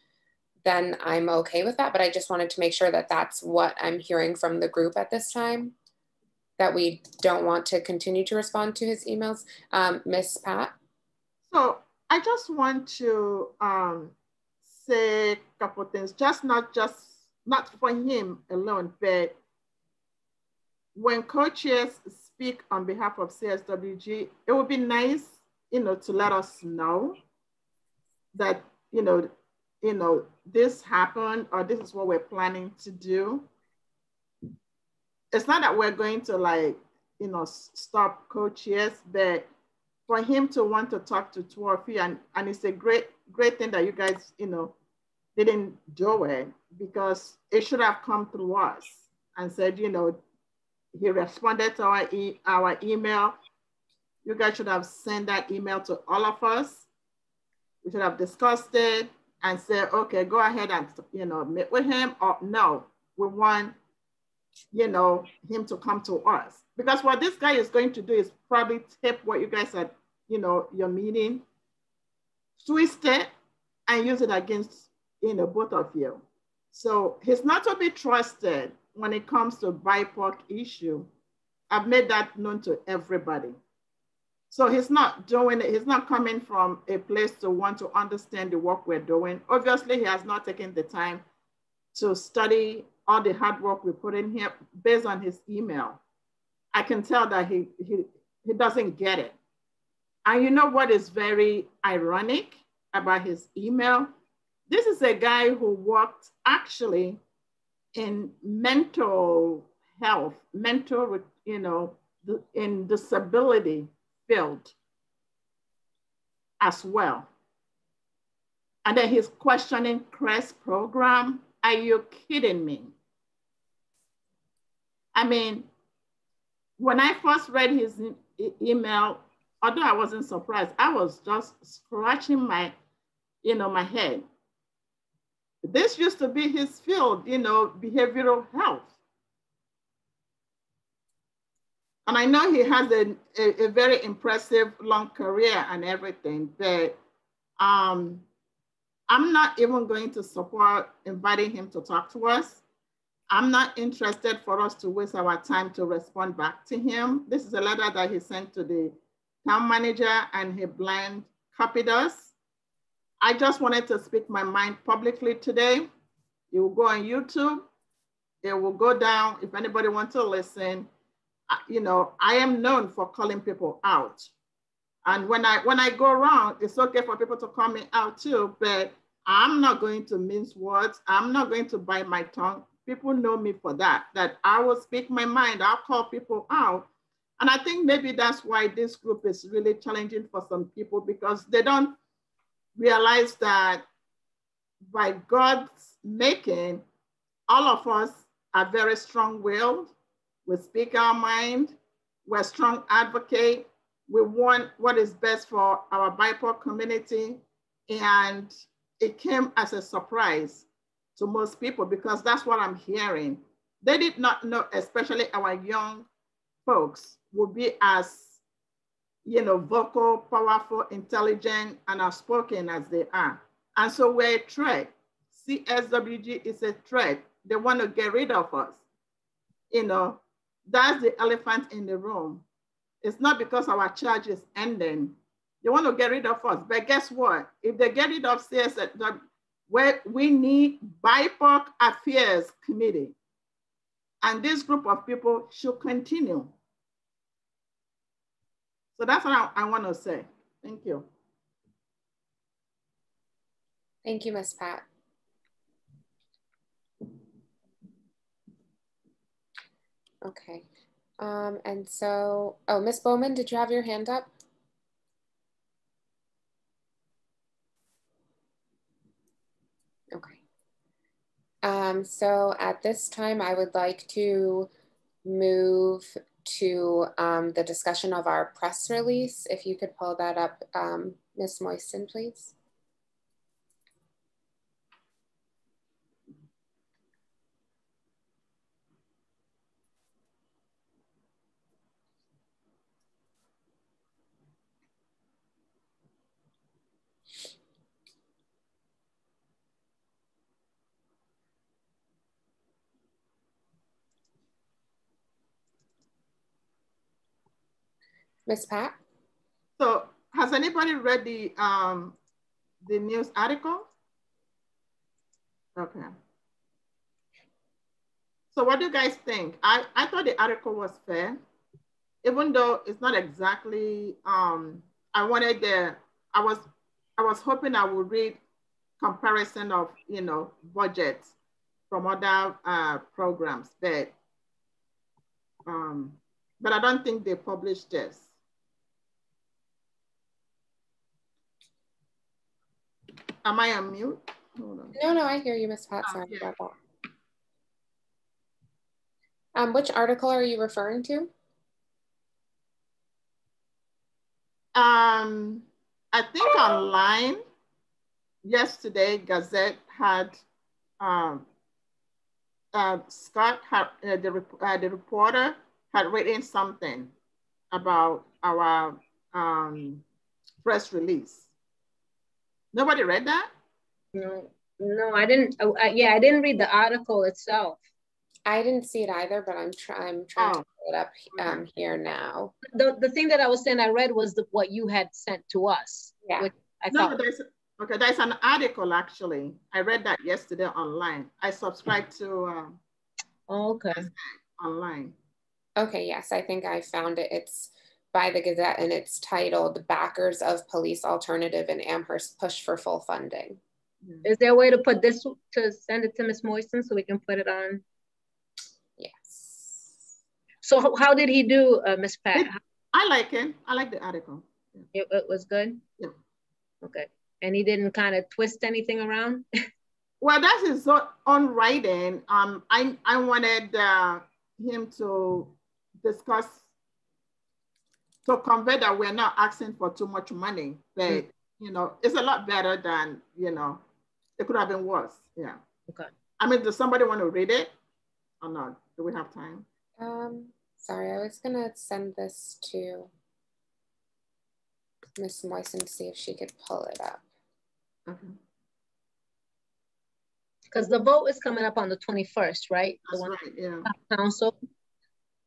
then I'm okay with that. But I just wanted to make sure that that's what I'm hearing from the group at this time, that we don't want to continue to respond to his emails. Um, Miss Pat? So I just want to um, say a couple things, just not just not for him alone, but when coaches speak on behalf of CSWG, it would be nice, you know, to let us know that, you know, you know, this happened or this is what we're planning to do. It's not that we're going to like, you know, stop coaches, but for him to want to talk to Trophy and, and it's a great, great thing that you guys, you know, didn't do it because it should have come through us and said, you know, he responded to our, e our email. You guys should have sent that email to all of us. We should have discussed it and said, okay, go ahead and, you know, meet with him or no, we want, you know, him to come to us. Because what this guy is going to do is probably tip what you guys are, you know, your meeting, twist it and use it against you know, both of you. So he's not to be trusted when it comes to BIPOC issue. I've made that known to everybody. So he's not doing it, he's not coming from a place to want to understand the work we're doing. Obviously, he has not taken the time to study all the hard work we put in here based on his email. I can tell that he, he, he doesn't get it. And you know what is very ironic about his email? This is a guy who worked actually in mental health, mental, you know, in disability field as well. And then he's questioning CRESS program. Are you kidding me? I mean, when I first read his e email, although I wasn't surprised, I was just scratching my, you know, my head. This used to be his field, you know, behavioral health. And I know he has a, a, a very impressive long career and everything, but um, I'm not even going to support inviting him to talk to us. I'm not interested for us to waste our time to respond back to him. This is a letter that he sent to the town manager and he blind copied us. I just wanted to speak my mind publicly today. You will go on YouTube. It will go down if anybody wants to listen. You know, I am known for calling people out. And when I when I go around, it's okay for people to call me out too, but I'm not going to mince words. I'm not going to bite my tongue. People know me for that, that I will speak my mind. I'll call people out. And I think maybe that's why this group is really challenging for some people because they don't realize that by God's making, all of us are very strong-willed. We speak our mind. We're strong advocate. We want what is best for our BIPOC community. And it came as a surprise to most people because that's what I'm hearing. They did not know, especially our young folks, would be as you know, vocal, powerful, intelligent, and outspoken as they are. And so we're a threat. CSWG is a threat. They want to get rid of us. You know, that's the elephant in the room. It's not because our charge is ending. They want to get rid of us. But guess what? If they get rid of CSW, where we need BIPOC Affairs Committee. And this group of people should continue. So that's what I, I want to say. Thank you. Thank you, Ms. Pat. Okay. Um, and so, oh, Ms. Bowman, did you have your hand up? Okay. Um, so at this time, I would like to move to um, the discussion of our press release. If you could pull that up, um, Ms. Moisten, please. Miss Pat? So has anybody read the, um, the news article? Okay. So what do you guys think? I, I thought the article was fair, even though it's not exactly, um, I wanted the, I was, I was hoping I would read comparison of, you know, budgets from other uh, programs, but, um, but I don't think they published this. Am I on mute? No, no, I hear you, Miss Pat. Sorry about that. Um, which article are you referring to? Um, I think online yesterday, Gazette had um, uh, Scott, had, uh, the, uh, the reporter, had written something about our um, press release. Nobody read that? No, no, I didn't. Oh, uh, yeah, I didn't read the article itself. I didn't see it either, but I'm, try I'm trying oh. to pull it up um, here now. The, the thing that I was saying I read was the, what you had sent to us. Yeah. I no, thought. There's, okay, there's an article actually. I read that yesterday online. I subscribed to um, oh, okay. online. Okay, yes, I think I found it. It's by the Gazette and it's titled Backers of Police Alternative in Amherst Push for Full Funding. Is there a way to put this to send it to Ms. Moisten so we can put it on? Yes. So how did he do, uh, Ms. Pat? I like it. I like the article. It, it was good? Yeah. Okay. And he didn't kind of twist anything around? <laughs> well, that's his own writing. Um, I, I wanted uh, him to discuss to convey that we're not asking for too much money, but mm. you know, it's a lot better than, you know, it could have been worse. Yeah. Okay. I mean, does somebody want to read it or not? Do we have time? Um, sorry, I was gonna send this to Miss Moisen to see if she could pull it up. Okay. Because the vote is coming up on the 21st, right? That's the one right, yeah. Council.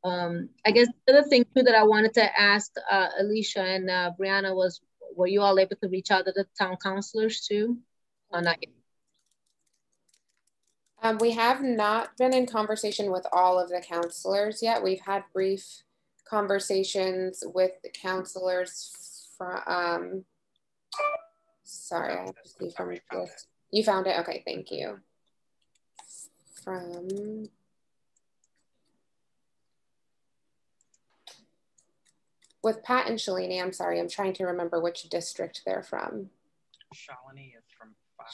Um, I guess the other thing too that I wanted to ask uh, Alicia and uh, Brianna was, were you all able to reach out to the town councilors too? Or not yet? Um, we have not been in conversation with all of the counselors yet. We've had brief conversations with the counselors from, um, sorry, I from. You found it? Okay, thank you. From with Pat and Shalini, I'm sorry, I'm trying to remember which district they're from. Shalini is from five.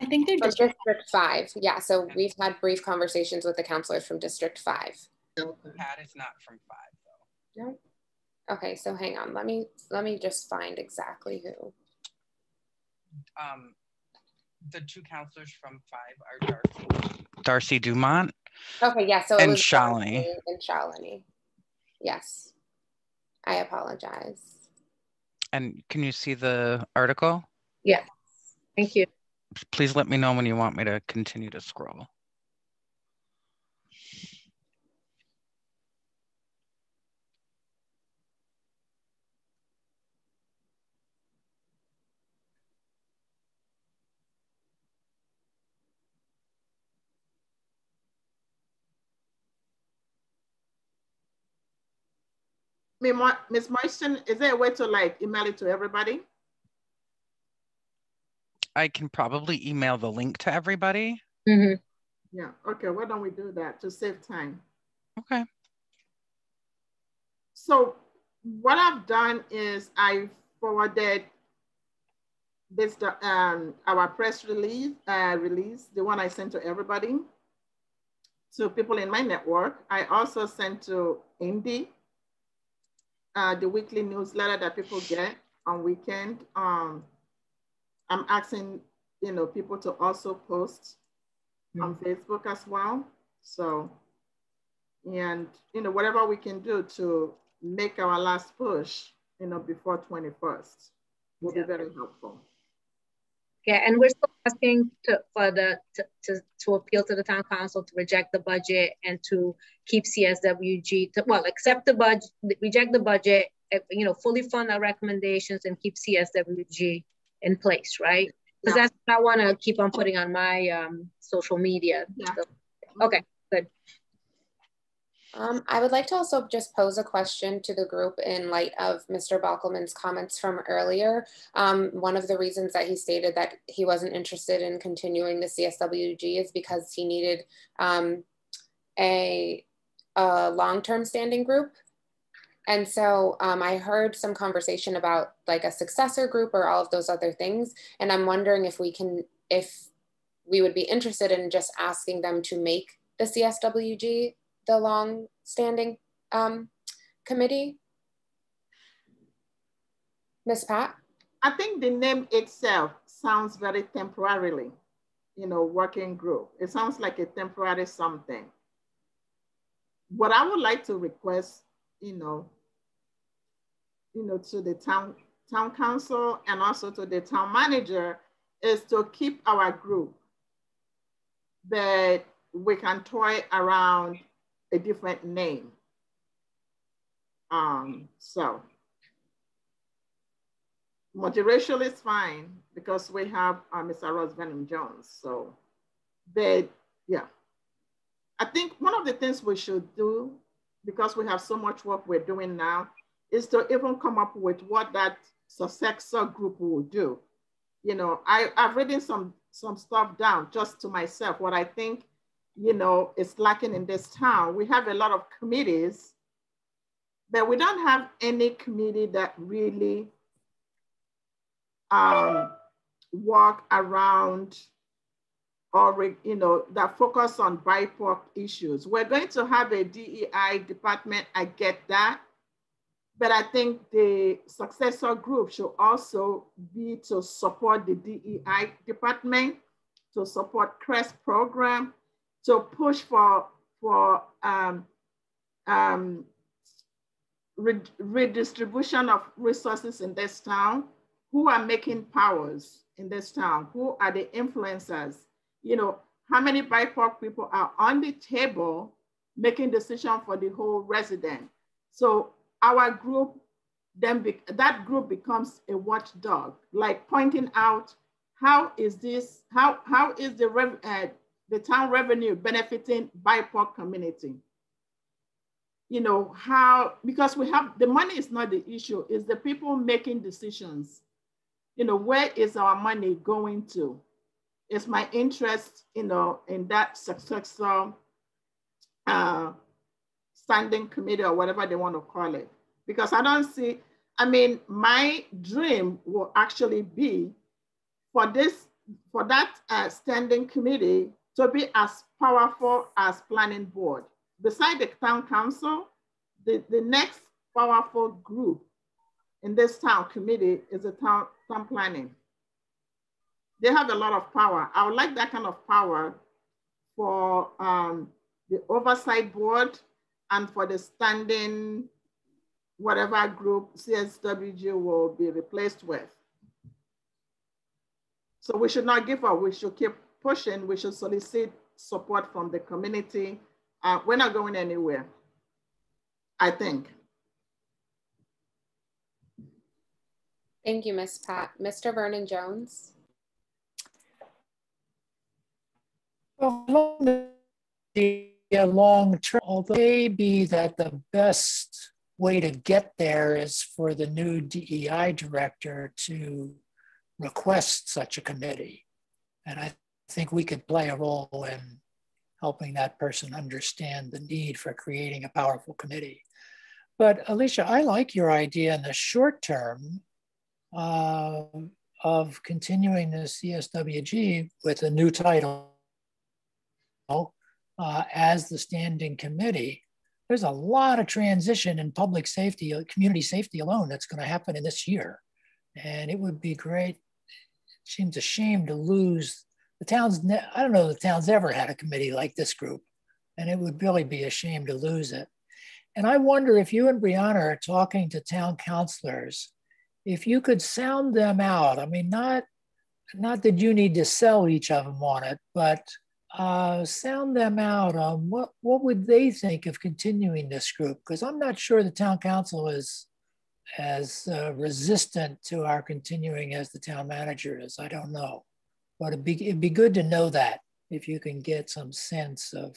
I think they're From district. District Five, yeah, so we've had brief conversations with the counselors from District Five. Pat is not from five though. No? Okay, so hang on, let me, let me just find exactly who. Um, the two counselors from five are Darcy, Darcy Dumont. Okay, yeah, so And was Shalini. And Shalini, yes. I apologize. And can you see the article? Yes. Thank you. Please let me know when you want me to continue to scroll. Me- Mo- Ms. Moisten, is there a way to like email it to everybody? I can probably email the link to everybody. hmm Yeah, okay, why don't we do that to save time? Okay. So what I've done is I forwarded this, um, our press release, uh, release, the one I sent to everybody, to people in my network. I also sent to Indy, uh, the weekly newsletter that people get on weekend. Um, I'm asking, you know, people to also post on Facebook as well. So, and, you know, whatever we can do to make our last push, you know, before 21st will Yeah. be very helpful. Yeah, and we're still asking to, for the, to, to, to appeal to the town council to reject the budget and to keep CSWG, to, well, accept the budget, reject the budget, eh, you know, fully fund our recommendations and keep CSWG in place, right? Because Yeah. that's what I want to keep on putting on my um, social media. Yeah. So, okay, good. Um, I would like to also just pose a question to the group in light of Mr. Bockelman's comments from earlier. Um, one of the reasons that he stated that he wasn't interested in continuing the CSWG is because he needed um, a, a long-term standing group. And so um, I heard some conversation about like a successor group or all of those other things. And I'm wondering if we can, if we would be interested in just asking them to make the CSWG the long standing um, committee? Miss Pat? I think the name itself sounds very temporarily, you know, working group. It sounds like a temporary something. What I would like to request, you know, you know, to the town town council and also to the town manager is to keep our group, but we can toy around a different name. Um, so multiracial is fine because we have uh, Mr. Russ Vernon Jones. So, but yeah, I think one of the things we should do because we have so much work we're doing now is to even come up with what that successor group will do. You know, I, I've written some some stuff down just to myself, what I think, you know, is lacking in this town. We have a lot of committees, but we don't have any committee that really um, work around or, you know, that focus on BIPOC issues. We're going to have a DEI department, I get that. but I think the successor group should also be to support the DEI department, to support CRESS program, to push for, for um, um, redistribution of resources in this town, who are making powers in this town, who are the influencers, you know, how many BIPOC people are on the table making decision for the whole resident. So our group, then that group becomes a watchdog, like pointing out how is this, how, how is the, uh, the town revenue benefiting BIPOC community? You know, how, because we have, the money is not the issue, it's the people making decisions. You know, where is our money going to? It's my interest, you know, in that successful uh, standing committee or whatever they want to call it. Because I don't see, I mean, my dream will actually be for this, for that uh, standing committee to be as powerful as planning board. Beside the town council, the, the next powerful group in this town committee is the town, town planning. They have a lot of power. I would like that kind of power for um, the oversight board and for the standing whatever group CSWG will be replaced with. So we should not give up. We should keep pushing. We should solicit support from the community. Uh, we're not going anywhere, I think. Thank you, Ms. Pat. Mr. Vernon Jones. Well, a long term, although maybe that the best way to get there is for the new DEI director to request such a committee. And I think we could play a role in helping that person understand the need for creating a powerful committee. But Alicia, I like your idea in the short term uh, of continuing the CSWG with a new title uh, as the standing committee, there's a lot of transition in public safety, community safety alone that's going to happen in this year. And it would be great. It seems a shame to lose the town's, I don't know the town's ever had a committee like this group. And it would really be a shame to lose it. And I wonder if you and Brianna are talking to town councilors, if you could sound them out. I mean, not, not that you need to sell each of them on it, but uh, sound them out on what, what would they think of continuing this group? Because I'm not sure the town council is as uh, resistant to our continuing as the town manager is. I don't know. But it'd be, it'd be good to know that if you can get some sense of.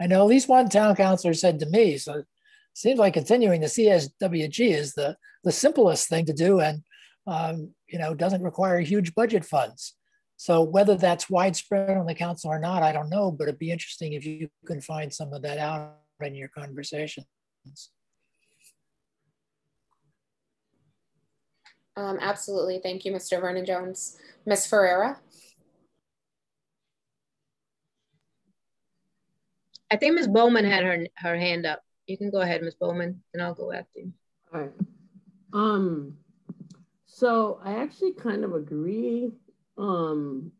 I know at least one town councilor said to me, so it seems like continuing the CSWG is the, the simplest thing to do and um, you know doesn't require huge budget funds. So whether that's widespread on the council or not, I don't know, but it'd be interesting if you can find some of that out in your conversations. Um, absolutely. Thank you, Mr. Vernon Jones. Ms. Ferreira? I think Ms. Bowman had her, her hand up. You can go ahead, Ms. Bowman, and I'll go after you. All right. Um, so I actually kind of agree um,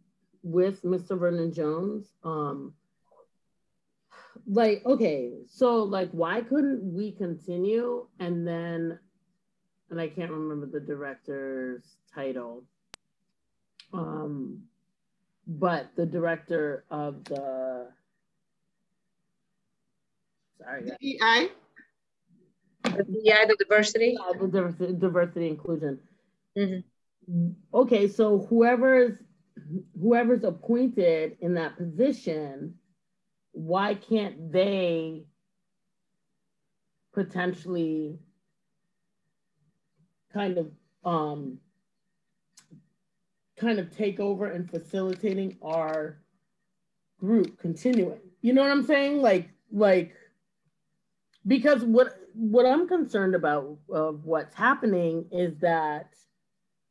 with Mr. Vernon Jones. Um, like, okay, so like, why couldn't we continue? And then, and I can't remember the director's title, um, but the director of the, sorry. DEI? The DEI, the diversity? Yeah, the diversity, diversity inclusion. Mm -hmm okay, so whoever's whoever's appointed in that position, why can't they potentially kind of um, kind of take over and facilitating our group continuing? You know what I'm saying? Like like because what what I'm concerned about of what's happening is that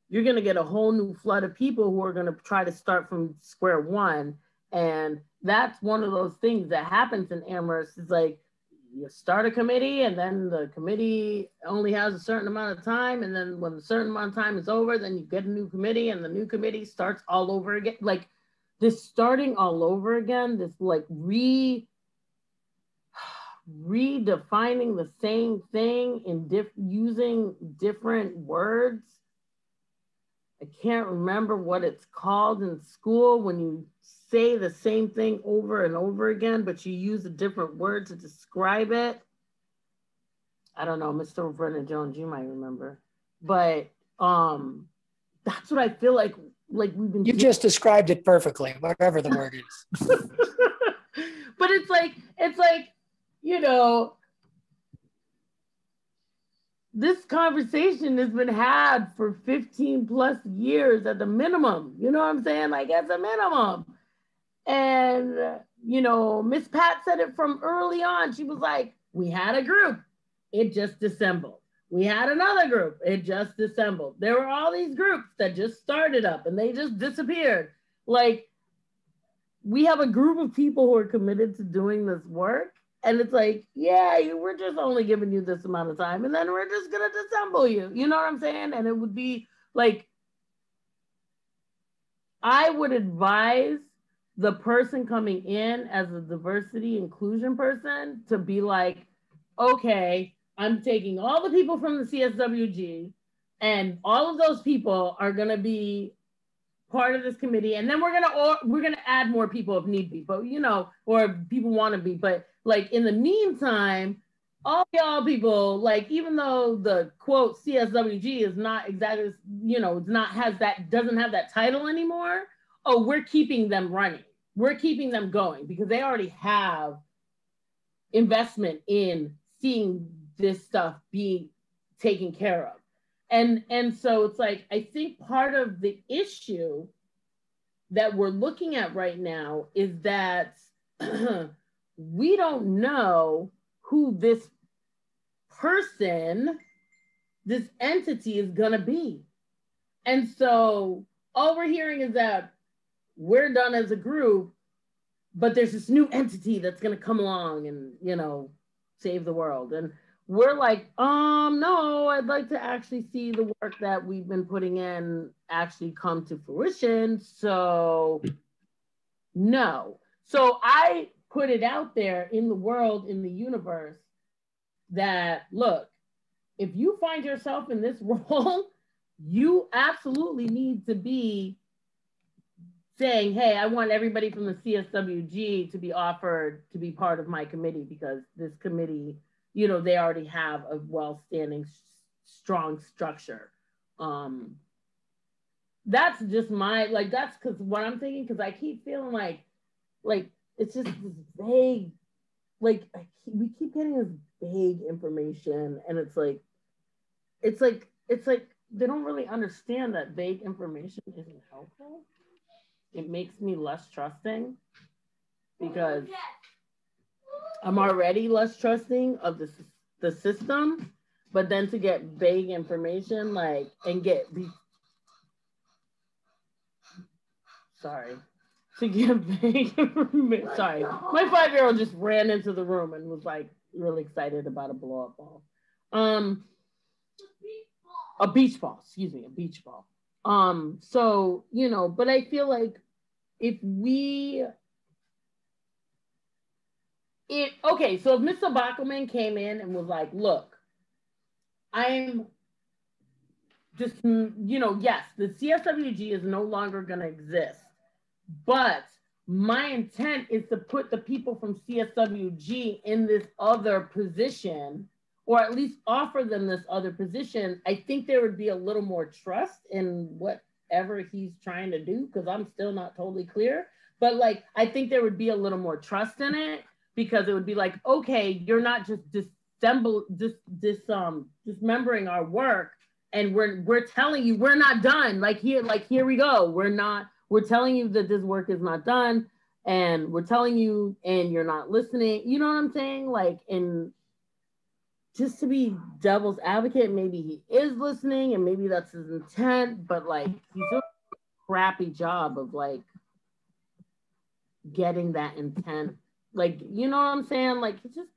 you're going to get a whole new flood of people who are going to try to start from square one. And that's one of those things that happens in Amherst is like, you start a committee and then the committee only has a certain amount of time and then when a certain amount of time is over then you get a new committee and the new committee starts all over again. Like this starting all over again this like re <sighs> redefining the same thing in diff using different words. I can't remember what it's called in school when you say the same thing over and over again, but you use a different word to describe it. I don't know, Mr. Vernon Jones, you might remember, but um, that's what I feel like. Like we've been. You just described it perfectly, whatever the word is. <laughs> but it's like it's like you know this conversation has been had for 15 plus years at the minimum. You know what I'm saying? Like at the minimum. And, you know, Miss Pat said it from early on. She was like, we had a group, it just dissembled. We had another group, it just dissembled. There were all these groups that just started up and they just disappeared. Like, we have a group of people who are committed to doing this work. And it's like, yeah, we're just only giving you this amount of time and then we're just gonna dissemble you. You know what I'm saying? And it would be like, I would advise the person coming in as a diversity inclusion person to be like, okay, I'm taking all the people from the CSWG and all of those people are going to be part of this committee. And then we're going to we're to add more people if need be but you know or people want to be but like in the meantime all y'all people like even though the quote CSWG is not exactly you know it's not has that doesn't have that title anymore oh, we're keeping them running. We're keeping them going because they already have investment in seeing this stuff being taken care of. And, and so it's like, I think part of the issue that we're looking at right now is that <clears throat> we don't know who this person, this entity is going to be. And so all we're hearing is that we're done as a group, but there's this new entity that's going to come along and, you know, save the world. And we're like, um, no, I'd like to actually see the work that we've been putting in actually come to fruition. So, no. So I put it out there in the world, in the universe, that look, if you find yourself in this <laughs> role, you absolutely need to be saying, hey, I want everybody from the CSWG to be offered to be part of my committee because this committee, you know, they already have a well-standing, strong structure. Um, that's just my, like, that's because what I'm thinking, because I keep feeling like, like, it's just this vague, like, we keep getting this vague information and it's like, it's like, it's like, they don't really understand that vague information isn't helpful it makes me less trusting because I'm already less trusting of the, the system, but then to get vague information like and get be sorry to get <laughs> vague information. Sorry, my five year old just ran into the room and was like really excited about a blow up ball. Um, a beach ball, excuse me, a beach ball. Um, so you know, but I feel like if we it okay, so if Mr. Bockelman came in and was like, look, I'm just, you know, yes, the CSWG is no longer going to exist, but my intent is to put the people from CSWG in this other position, or at least offer them this other position. I think there would be a little more trust in what whatever he's trying to do because I'm still not totally clear. But like, I think there would be a little more trust in it because it would be like, okay, you're not just dissemble, dis, dis, um, dismembering our work, and we're we're telling you we're not done. Like here, like here we go. We're not. We're telling you that this work is not done, and we're telling you, and you're not listening. You know what I'm saying? Like, and just to be devil's advocate, maybe he is listening and maybe that's his intent, but like he's doing a crappy job of like getting that intent. Like, you know what I'm saying? Like, he just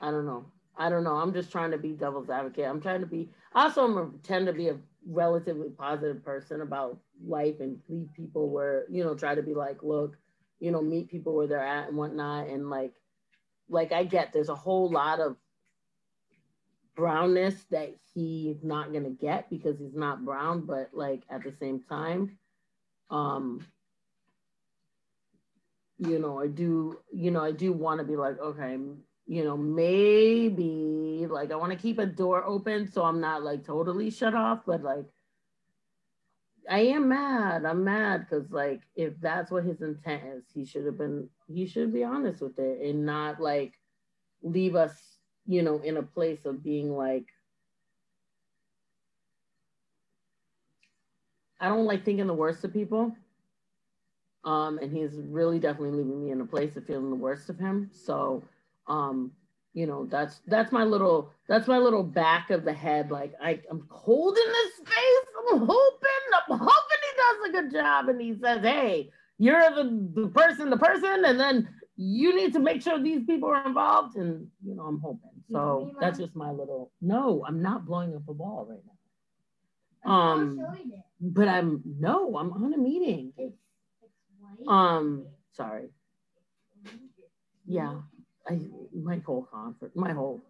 I don't know. I don't know. I'm just trying to be devil's advocate. I'm trying to be, also I'm tend to be a relatively positive person about life and leave people where, you know, try to be like, look, you know, meet people where they're at and whatnot. And like, like I get there's a whole lot of brownness that he's not gonna get because he's not brown, but like at the same time, um, you know, I do, you know, I do want to be like, okay, you know, maybe like I want to keep a door open so I'm not like totally shut off, but like I am mad. I'm mad because like if that's what his intent is, he should have been he should be honest with it and not like leave us, you know, in a place of being like I don't like thinking the worst of people. Um, and he's really definitely leaving me in a place of feeling the worst of him. So um you know that's that's my little that's my little back of the head like I, i'm holding this space i'm hoping i'm hoping he does a good job and he says hey you're the, the person the person and then you need to make sure these people are involved and you know i'm hoping so that's just my little no i'm not blowing up a ball right now um but i'm no i'm on a meeting um sorry yeah I my whole conference, my whole,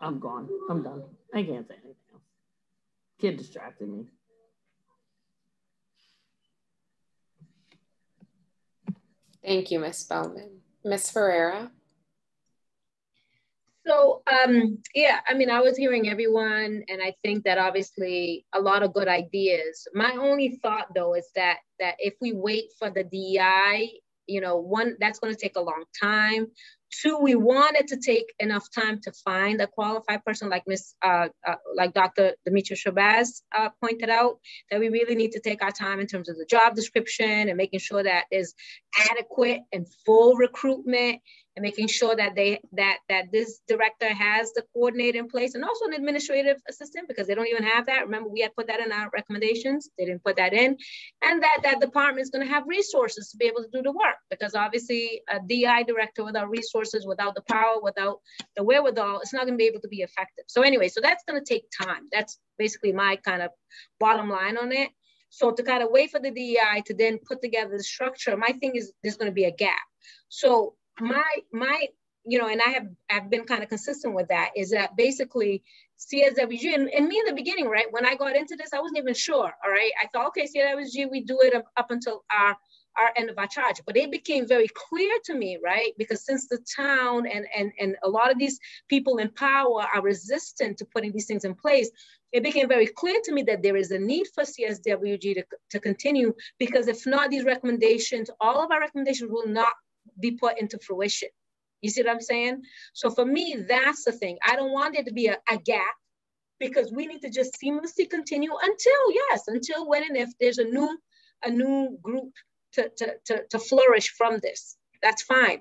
I'm gone. I'm done. I can't say anything else. Kid distracted me. Thank you, Ms. Bowman. Ms. Ferreira. So um, yeah, I mean, I was hearing everyone, and I think that obviously a lot of good ideas. My only thought though is that that if we wait for the DEI, you know, one that's going to take a long time. Two, we wanted to take enough time to find a qualified person like Miss, uh, uh, like Dr. Demetria Shabazz uh, pointed out, that we really need to take our time in terms of the job description and making sure that there's adequate and full recruitment and making sure that they that that this director has the coordinator in place and also an administrative assistant because they don't even have that. Remember, we had put that in our recommendations. They didn't put that in, and that that department is going to have resources to be able to do the work because obviously a DI director without resources, without the power, without the wherewithal, it's not going to be able to be effective. So anyway, so that's going to take time. That's basically my kind of bottom line on it. So to kind of wait for the DEI to then put together the structure, my thing is there's going to be a gap. So my my you know, and I have I've been kind of consistent with that, is that basically CSWG, and, and me in the beginning, right, when I got into this, I wasn't even sure, all right? I thought, okay, CSWG, we do it up, up until our, our end of our charge. But it became very clear to me, right, because since the town and, and, and a lot of these people in power are resistant to putting these things in place, it became very clear to me that there is a need for CSWG to, to continue because if not, these recommendations, all of our recommendations will not be put into fruition. You see what I'm saying? So for me, that's the thing. I don't want there to be a, a gap because we need to just seamlessly continue until, yes, until when and if there's a new, a new group to, to, to, to flourish from this. That's fine.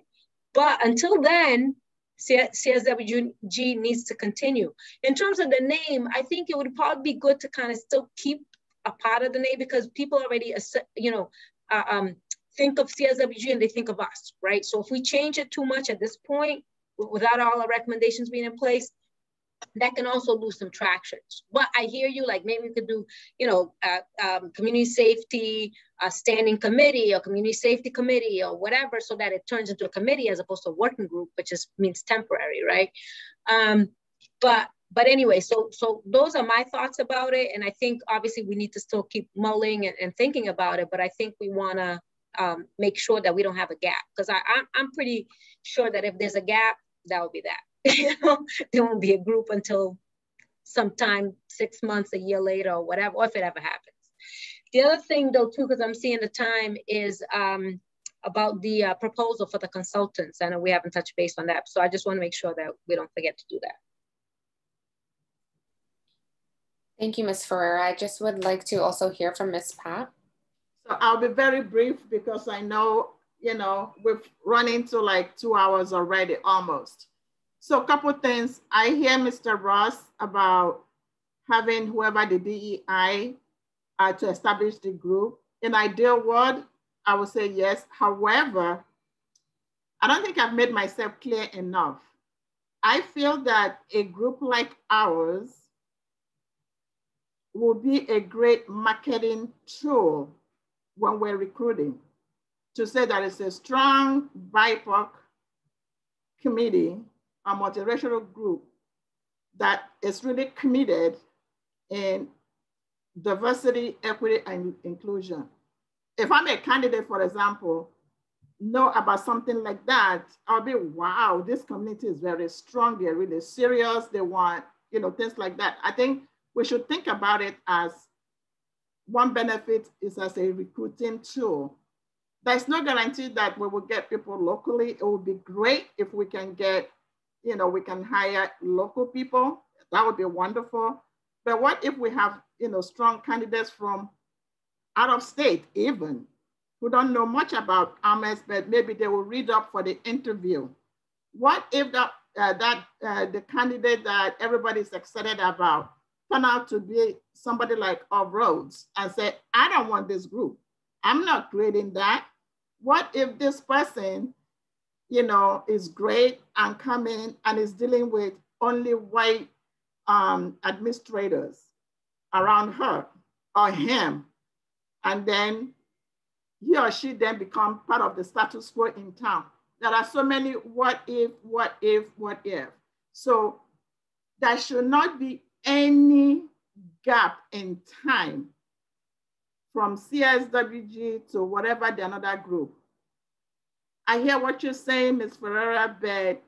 But until then, CSWG needs to continue. In terms of the name, I think it would probably be good to kind of still keep a part of the name because people already, you know, uh, um, think of CSWG and they think of us, right? So if we change it too much at this point, without all our recommendations being in place, that can also lose some traction. But I hear you, like maybe we could do, you know, uh, um, community safety uh, standing committee or community safety committee or whatever, so that it turns into a committee as opposed to a working group, which just means temporary, right? Um, but but anyway, so so those are my thoughts about it, and I think obviously we need to still keep mulling and, and thinking about it. But I think we want to um, make sure that we don't have a gap. Because I'm, I'm pretty sure that if there's a gap, that will be that. <laughs> you know, there won't be a group until sometime six months, a year later, or whatever, or if it ever happens. The other thing, though, too, because I'm seeing the time, is um, about the uh, proposal for the consultants. I know we haven't touched base on that, so I just want to make sure that we don't forget to do that. Thank you, Ms. Ferreira. I just would like to also hear from Ms. Pat. So I'll be very brief because I know, you know, we've run into like two hours already almost. So a couple things. I hear Mr. Russ about having whoever the DEI uh, to establish the group. In ideal world, I would say yes. However, I don't think I've made myself clear enough. I feel that a group like ours will be a great marketing tool when we're recruiting to say that it's a strong BIPOC committee, a multiracial group that is really committed in diversity, equity, and inclusion. If I'm a candidate, for example, know about something like that, I'll be, wow, this community is very strong. They're really serious. They want, you know, things like that. I think we should think about it as one benefit is as a recruiting tool. There's no guarantee that we will get people locally. It would be great if we can get, you know, we can hire local people. That would be wonderful. But what if we have, you know, strong candidates from out of state even, who don't know much about Ames, but maybe they will read up for the interview. What if that, uh, that uh, the candidate that everybody's excited about turn out to be somebody like Irv Rhodes and say, I don't want this group. I'm not creating that. What if this person, you know, is great and coming and is dealing with only white um, administrators around her or him, and then he or she then become part of the status quo in town. There are so many what if, what if, what if. So there should not be any gap in time from CSWG to whatever the another group. I hear what you're saying, Ms. Ferreira, but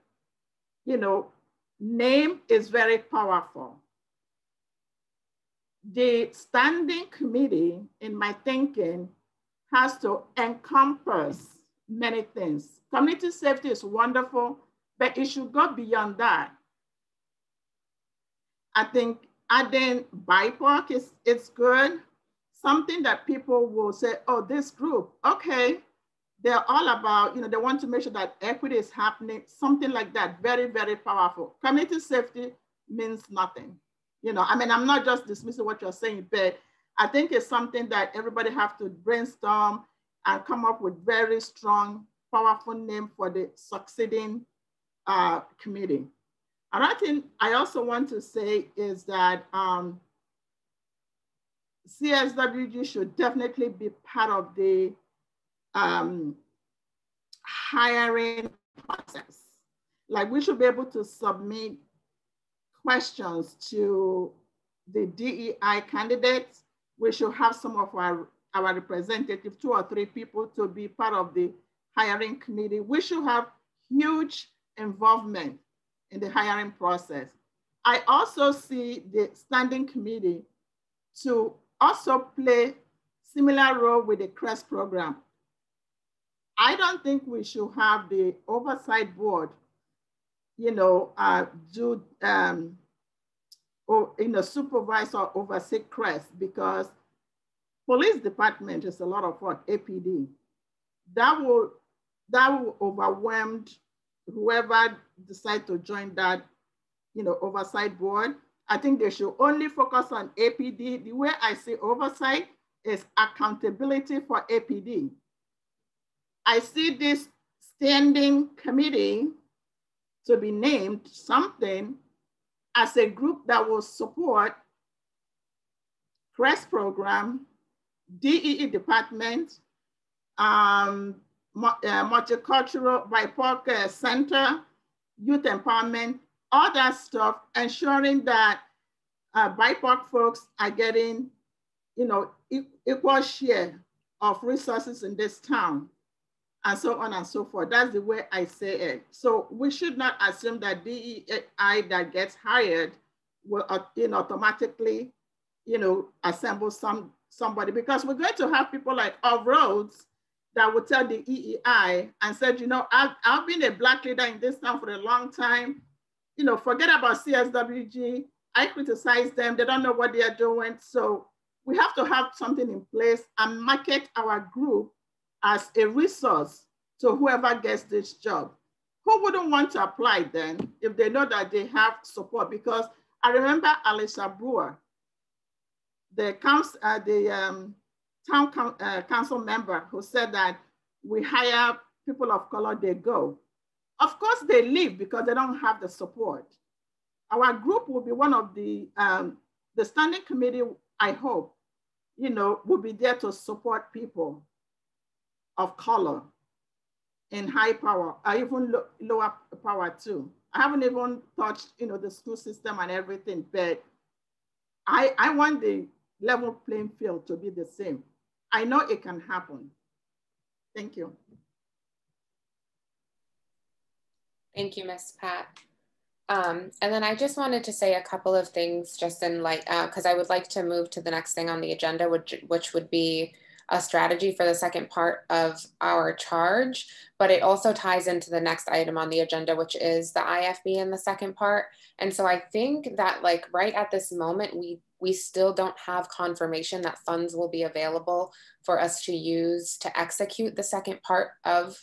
you know, name is very powerful. The standing committee, in my thinking, has to encompass many things. Community safety is wonderful, but it should go beyond that. I think adding BIPOC is, is good. Something that people will say, oh, this group, okay, they're all about, you know, they want to make sure that equity is happening, something like that, very, very powerful. Community safety means nothing. You know, I mean, I'm not just dismissing what you're saying, but I think it's something that everybody have to brainstorm and come up with very strong, powerful name for the succeeding uh, committee. Another thing I also want to say is that um, CSWG should definitely be part of the um, hiring process. Like we should be able to submit questions to the DEI candidates. We should have some of our, our representative, two or three people to be part of the hiring committee. We should have huge involvement in the hiring process. I also see the standing committee to also play similar role with the CRESS program. I don't think we should have the oversight board, you know, uh, do, um, or in a supervisor oversee CRESS because police department is a lot of work, APD. That will, that will overwhelm whoever decide to join that, you know, oversight board. I think they should only focus on APD. The way I see oversight is accountability for APD. I see this standing committee to be named something as a group that will support CRESS program, DEI department, um, multicultural BIPOC uh, center, youth empowerment, all that stuff, ensuring that uh, BIPOC folks are getting, you know, equal share of resources in this town and so on and so forth. That's the way I say it. So we should not assume that DEI that gets hired will uh, automatically, you know, assemble some somebody because we're going to have people like Irv Rhodes that would tell the EEI and said, you know, I've, I've been a black leader in this town for a long time. You know, forget about CSWG. I criticize them. They don't know what they are doing. So we have to have something in place and market our group as a resource to whoever gets this job. Who wouldn't want to apply then if they know that they have support? Because I remember Alisa Brewer, the, council, uh, the um, town uh, council member who said that we hire people of color, they go. of course they leave because they don't have the support. Our group will be one of the, um, the standing committee, I hope, you know, will be there to support people of color in high power, or even lo lower power too. I haven't even touched, you know, the school system and everything, but I, I want the level playing field to be the same. I know it can happen. Thank you. Thank you, Ms. Pat. Um, and then I just wanted to say a couple of things just in light, because uh, I would like to move to the next thing on the agenda, which, which would be a strategy for the second part of our charge, but it also ties into the next item on the agenda, which is the IFB in the second part. And so I think that like right at this moment, we we still don't have confirmation that funds will be available for us to use to execute the second part of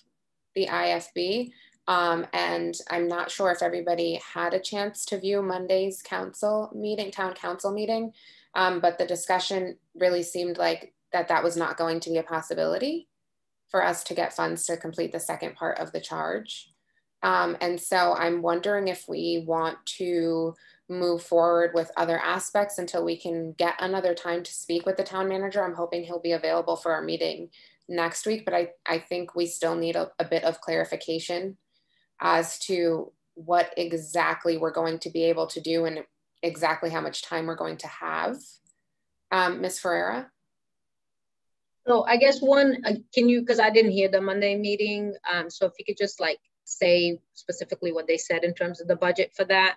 the IFB. Um, and I'm not sure if everybody had a chance to view Monday's council meeting, town council meeting, um, but the discussion really seemed like that that was not going to be a possibility for us to get funds to complete the second part of the charge. Um, and so I'm wondering if we want to move forward with other aspects until we can get another time to speak with the town manager. I'm hoping he'll be available for our meeting next week, but I, I think we still need a, a bit of clarification as to what exactly we're going to be able to do and exactly how much time we're going to have. Um, Ms. Ferreira? So I guess one, uh, can you, because I didn't hear the Monday meeting, um, so if you could just like say specifically what they said in terms of the budget for that.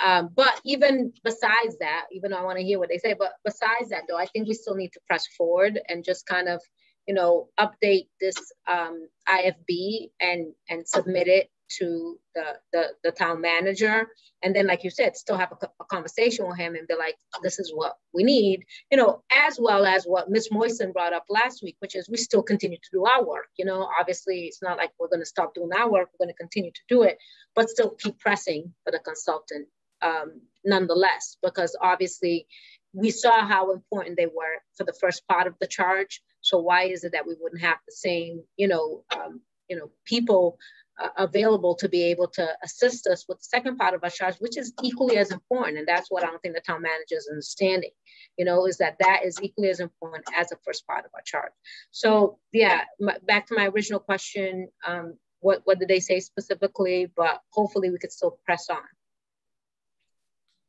Um, but even besides that, even though I want to hear what they say, but besides that though, I think we still need to press forward and just kind of, you know, update this um, IFB and and submit it to the, the, the town manager. And then, like you said, still have a, a, conversation with him and be like, this is what we need, you know, as well as what Ms. Moisen brought up last week, which is we still continue to do our work. You know, obviously it's not like we're going to stop doing our work, we're going to continue to do it, but still keep pressing for the consultant um, nonetheless, because obviously we saw how important they were for the first part of the charge. So why is it that we wouldn't have the same, you know, um, you know, people uh, available to be able to assist us with the second part of our charge, which is equally as important. And that's what I don't think the town manager is understanding, you know, is that that is equally as important as the first part of our charge. So yeah, my, back to my original question, um, what, what did they say specifically, but hopefully we could still press on.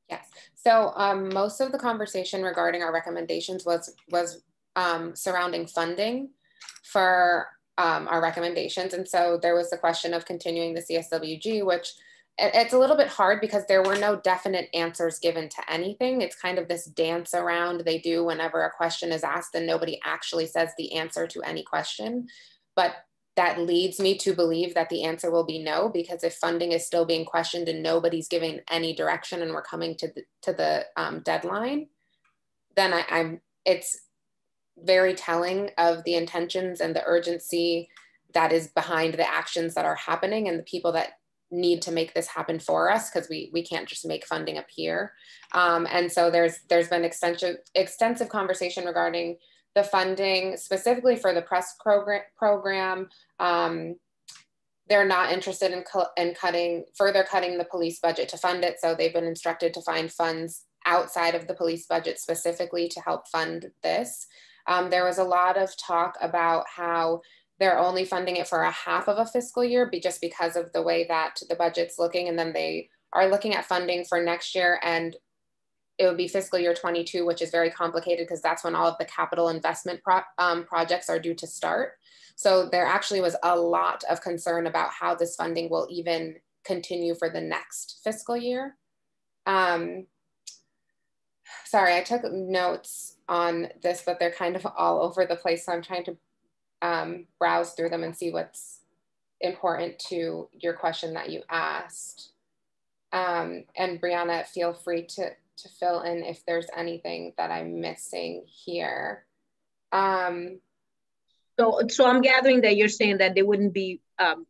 Yes. So um, most of the conversation regarding our recommendations was was um, surrounding funding for um, our recommendations. And so there was the question of continuing the CSWG, which it's a little bit hard because there were no definite answers given to anything. It's kind of this dance around they do whenever a question is asked and nobody actually says the answer to any question. But that leads me to believe that the answer will be no, because if funding is still being questioned and nobody's giving any direction and we're coming to the, to the um, deadline, then I, I'm, it's very telling of the intentions and the urgency that is behind the actions that are happening and the people that need to make this happen for us because we we can't just make funding appear. Um, and so there's there's been extensive extensive conversation regarding the funding specifically for the CRESS program program. Um, they're not interested in, in cutting further cutting the police budget to fund it. So they've been instructed to find funds outside of the police budget specifically to help fund this. Um, there was a lot of talk about how they're only funding it for a half of a fiscal year be just because of the way that the budget's looking. And then they are looking at funding for next year and it would be fiscal year 22, which is very complicated because that's when all of the capital investment pro um, projects are due to start. So there actually was a lot of concern about how this funding will even continue for the next fiscal year. Um, sorry, I took notes on this, but they're kind of all over the place. So I'm trying to um, browse through them and see what's important to your question that you asked. Um, and Brianna, feel free to, to fill in if there's anything that I'm missing here. Um, so, so I'm gathering that you're saying that they wouldn't be um,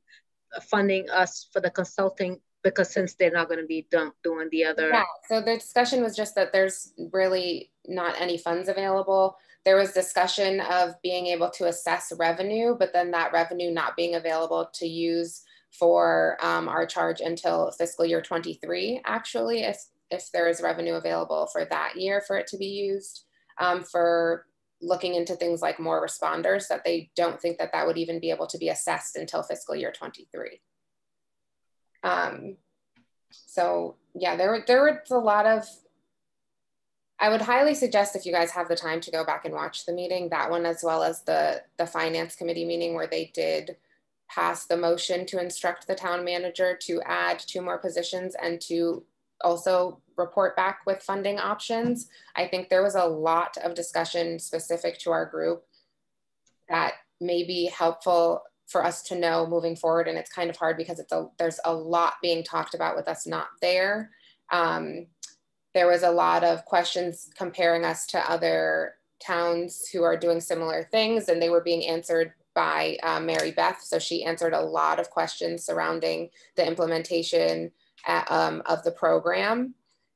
funding us for the consulting because since they're not going to be done, doing the other. Yeah, so the discussion was just that there's really not any funds available. There was discussion of being able to assess revenue, but then that revenue not being available to use for um, our charge until fiscal year 23, actually, if, if there is revenue available for that year for it to be used um, for looking into things like more responders that they don't think that that would even be able to be assessed until fiscal year 23. Um, so yeah, there, there was a lot of, I would highly suggest if you guys have the time to go back and watch the meeting, that one as well as the, the finance committee meeting where they did pass the motion to instruct the town manager to add two more positions and to also report back with funding options. I think there was a lot of discussion specific to our group that may be helpful for us to know moving forward. And it's kind of hard because it's a, there's a lot being talked about with us not there. Um, there was a lot of questions comparing us to other towns who are doing similar things and they were being answered by uh, Mary Beth. So she answered a lot of questions surrounding the implementation at, um, of the program.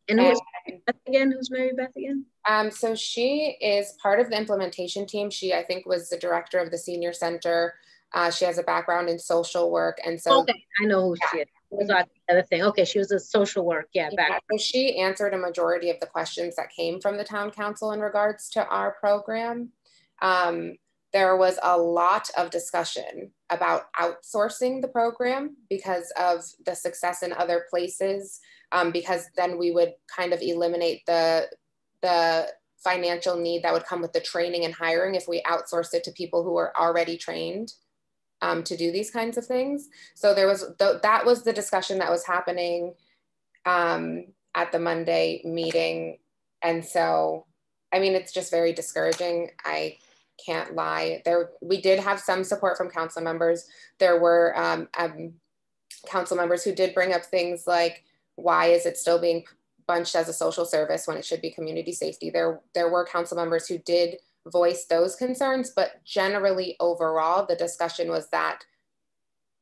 And who's Beth again? Who's Mary Beth again? Um, so she is part of the implementation team. She, I think, was the director of the senior center. Uh, she has a background in social work, and so okay, I know who yeah. she is. Was the other thing? Okay, she was a social work. Yeah, yeah so she answered a majority of the questions that came from the town council in regards to our program. Um, there was a lot of discussion about outsourcing the program because of the success in other places um, because then we would kind of eliminate the the financial need that would come with the training and hiring if we outsourced it to people who are already trained um, to do these kinds of things. So there was th that was the discussion that was happening um, at the Monday meeting, and so I mean it's just very discouraging. I can't lie. There we did have some support from council members. There were um, um council members who did bring up things like why is it still being bunched as a social service when it should be community safety? There, there were council members who did voice those concerns, but generally overall, the discussion was that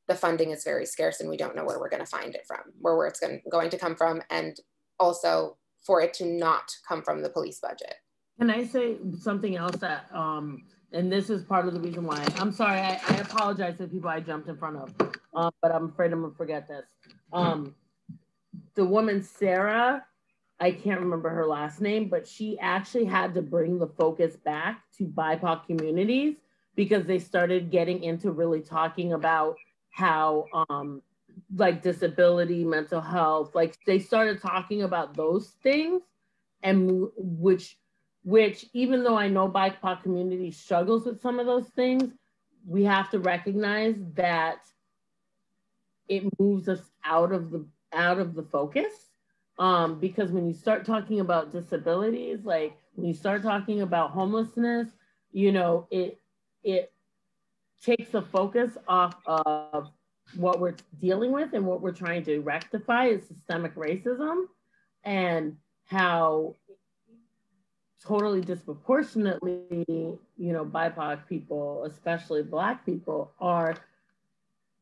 the funding is very scarce and we don't know where we're going to find it from, where, where it's going to come from, and also for it to not come from the police budget. Can I say something else that, um, and this is part of the reason why, I'm sorry, I, I apologize to people I jumped in front of, um, but I'm afraid I'm gonna forget this. Um, the woman Sarah, I can't remember her last name, but she actually had to bring the focus back to BIPOC communities because they started getting into really talking about how um, like disability, mental health, like they started talking about those things and which which even though I know BIPOC community struggles with some of those things, we have to recognize that it moves us out of the out of the focus. Um, because when you start talking about disabilities, like when you start talking about homelessness, you know, it it takes the focus off of what we're dealing with and what we're trying to rectify is systemic racism and how totally disproportionately, you know, BIPOC people, especially Black people, are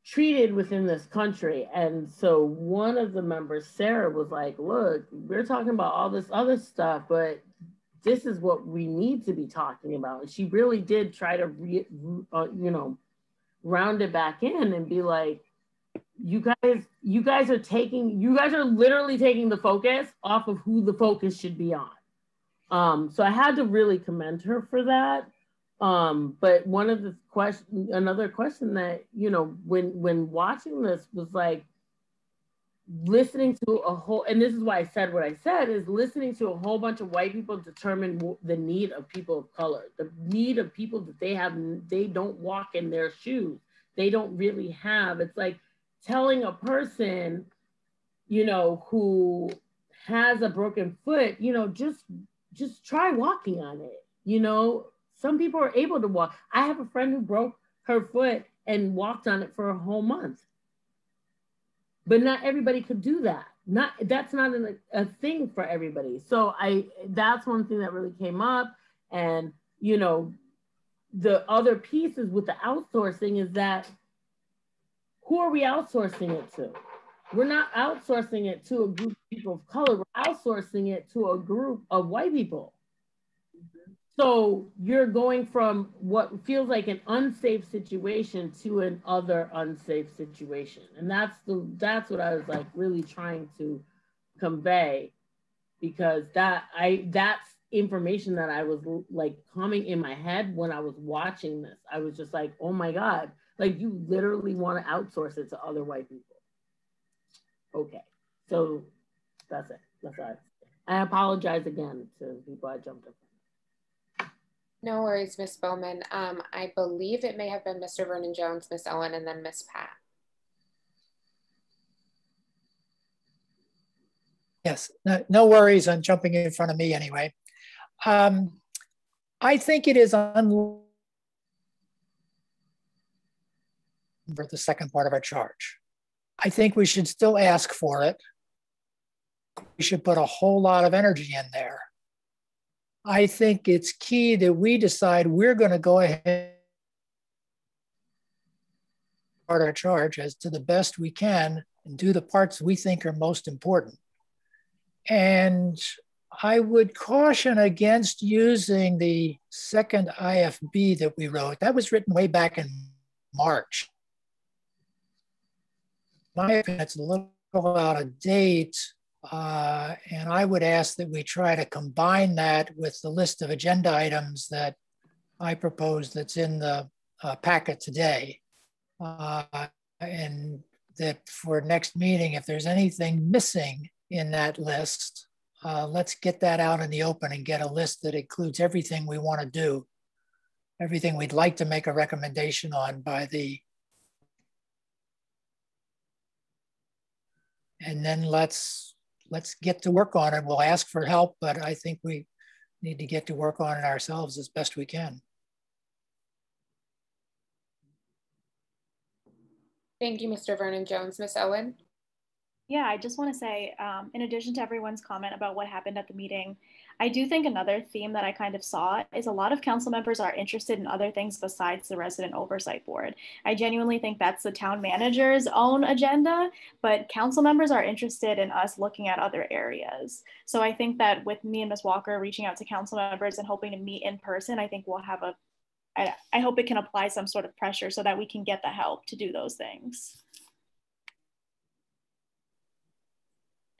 treated within this country. And so one of the members, Sarah, was like, look, we're talking about all this other stuff, but this is what we need to be talking about. And she really did try to, re, uh, you know, round it back in and be like, you guys, you guys are taking, you guys are literally taking the focus off of who the focus should be on. Um, so I had to really commend her for that. Um, but one of the question, another question that, you know, when, when watching this was like listening to a whole, and this is why I said what I said is listening to a whole bunch of white people determine the need of people of color, the need of people that they have, they don't walk in their shoes. They don't really have, it's like telling a person, you know, who has a broken foot, you know, just, just try walking on it, you know, some people are able to walk. I have a friend who broke her foot and walked on it for a whole month. But not everybody could do that. Not that's not an, a thing for everybody. So I that's one thing that really came up. And you know, the other pieces with the outsourcing is that who are we outsourcing it to? We're not outsourcing it to a group people of color. We're outsourcing it to a group of white people. Mm-hmm. So you're going from what feels like an unsafe situation to an other unsafe situation. And that's the that's what I was like really trying to convey because that I that's information that I was like coming in my head when I was watching this. I was just like, "Oh my god, like you literally want to outsource it to other white people." Okay. So that's it. That's all. I apologize again to people I jumped up. No worries, Miss Bowman. Um, I believe it may have been Mr. Vernon Jones, Miss Ellen, and then Miss Pat. Yes, no, no, worries on jumping in front of me anyway. Um, I think it is un for the second part of our charge. I think we should still ask for it. We should put a whole lot of energy in there. I think it's key that we decide we're going to go ahead part our charge as to the best we can and do the parts we think are most important. And I would caution against using the second IFB that we wrote. That was written way back in March. My opinion, it's a little out of date uh, and I would ask that we try to combine that with the list of agenda items that I propose that's in the uh, packet today. Uh, and that for next meeting, if there's anything missing in that list, uh, let's get that out in the open and get a list that includes everything we want to do, everything we'd like to make a recommendation on by the and then let's let's get to work on it. We'll ask for help, but I think we need to get to work on it ourselves as best we can. Thank you, Mr. Vernon Jones. Miss Owen? Yeah, I just want to say, um, in addition to everyone's comment about what happened at the meeting, I do think another theme that I kind of saw is a lot of council members are interested in other things besides the resident oversight board. I genuinely think that's the town manager's own agenda, but council members are interested in us looking at other areas. So I think that with me and Ms. Walker reaching out to council members and hoping to meet in person, I think we'll have a I, I hope it can apply some sort of pressure so that we can get the help to do those things.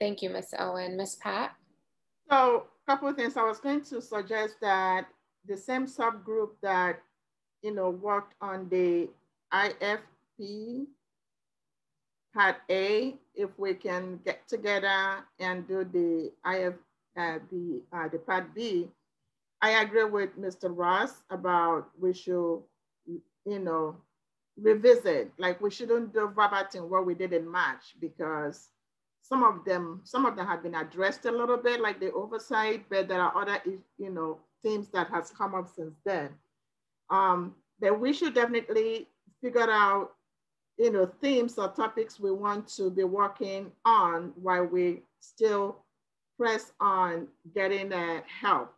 Thank you, Miss Owen. Miss Pat? So a couple of things. I was going to suggest that the same subgroup that, you know, worked on the IFB part A, if we can get together and do the IF, uh, the, uh, the part B, I agree with Mr. Ross about we should, you know, revisit, like we shouldn't do verbatim what we did in March because some of them, some of them have been addressed a little bit, like the oversight, but there are other, you know, themes that has come up since then. Um, but we should definitely figure out, you know, themes or topics we want to be working on while we still press on getting uh, help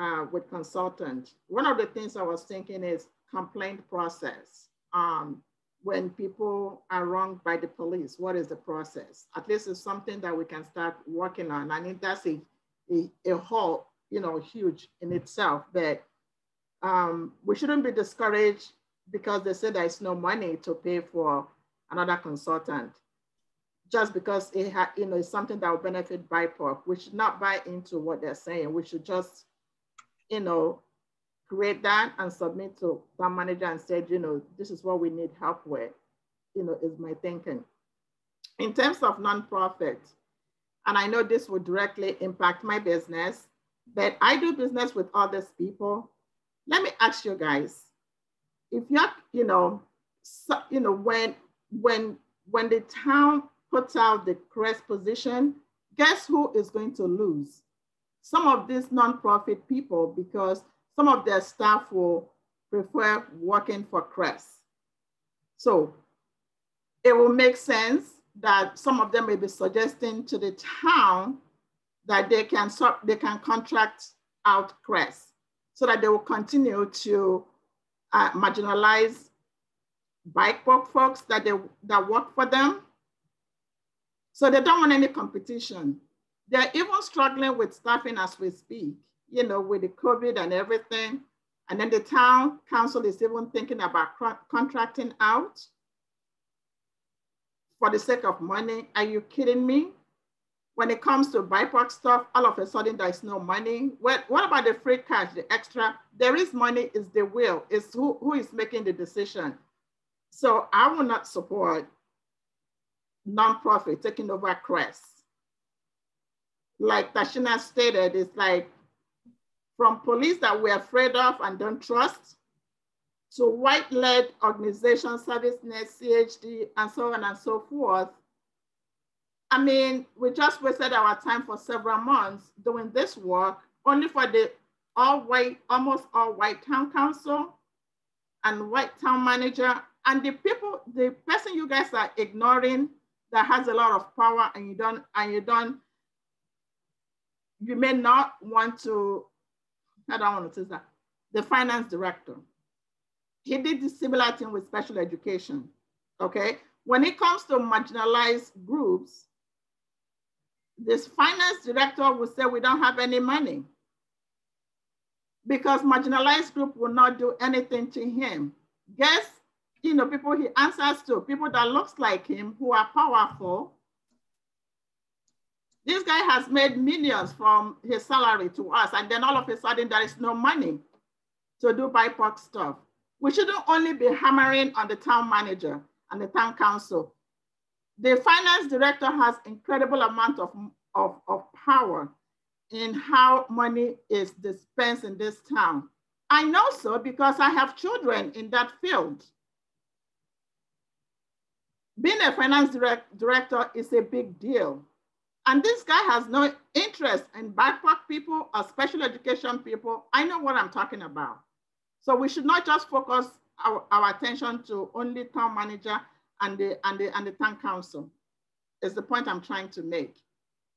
uh, with consultant. One of the things I was thinking is complaint process. Um, when people are wronged by the police, what is the process? At least it's something that we can start working on. I mean, that's a, a, a whole, you know, huge in itself, but um, we shouldn't be discouraged because they say there's no money to pay for another consultant just because it ha, you know, it's something that will benefit BIPOC. We should not buy into what they're saying. We should just, you know, create that and submit to the manager and said, you know, this is what we need help with, you know, is my thinking. In terms of nonprofit, and I know this would directly impact my business, but I do business with these people. Let me ask you guys, if you're, you know, so, you know, when when when the town puts out the CRESS position, guess who is going to lose? Some of these nonprofit people because some of their staff will prefer working for CRESS. So it will make sense that some of them may be suggesting to the town that they can, they can contract out CRESS so that they will continue to uh, marginalize BIPOC folks that, they, that work for them. So they don't want any competition. They're even struggling with staffing as we speak you know, with the COVID and everything. And then the town council is even thinking about contracting out for the sake of money. Are you kidding me? When it comes to BIPOC stuff, all of a sudden there is no money. What, what about the free cash, the extra? There is money, is the will, is who, who is making the decision. So I will not support nonprofit taking over CRESS. Like Tashina stated, it's like from police that we're afraid of and don't trust to white-led organizations, ServiceNet, CHD, and so on and so forth. I mean, we just wasted our time for several months doing this work, only for the all-white, almost all-white town council and white town manager. And the people, the person you guys are ignoring that has a lot of power and you don't, and you don't, you may not want to, I don't want to say that, the finance director. He did the similar thing with special education, okay? When it comes to marginalized groups, this finance director will say we don't have any money because marginalized group will not do anything to him. Guess, you know, people he answers to, people that looks like him who are powerful. This guy has made millions from his salary to us, and then all of a sudden there is no money to do BIPOC stuff. We shouldn't only be hammering on the town manager and the town council. The finance director has incredible amount of, of, of power in how money is dispensed in this town. I know so because I have children in that field. Being a finance direct, director is a big deal. And this guy has no interest in BIPOC people or special education people. I know what I'm talking about. So we should not just focus our, our attention to only town manager and the, and, the, and the town council is the point I'm trying to make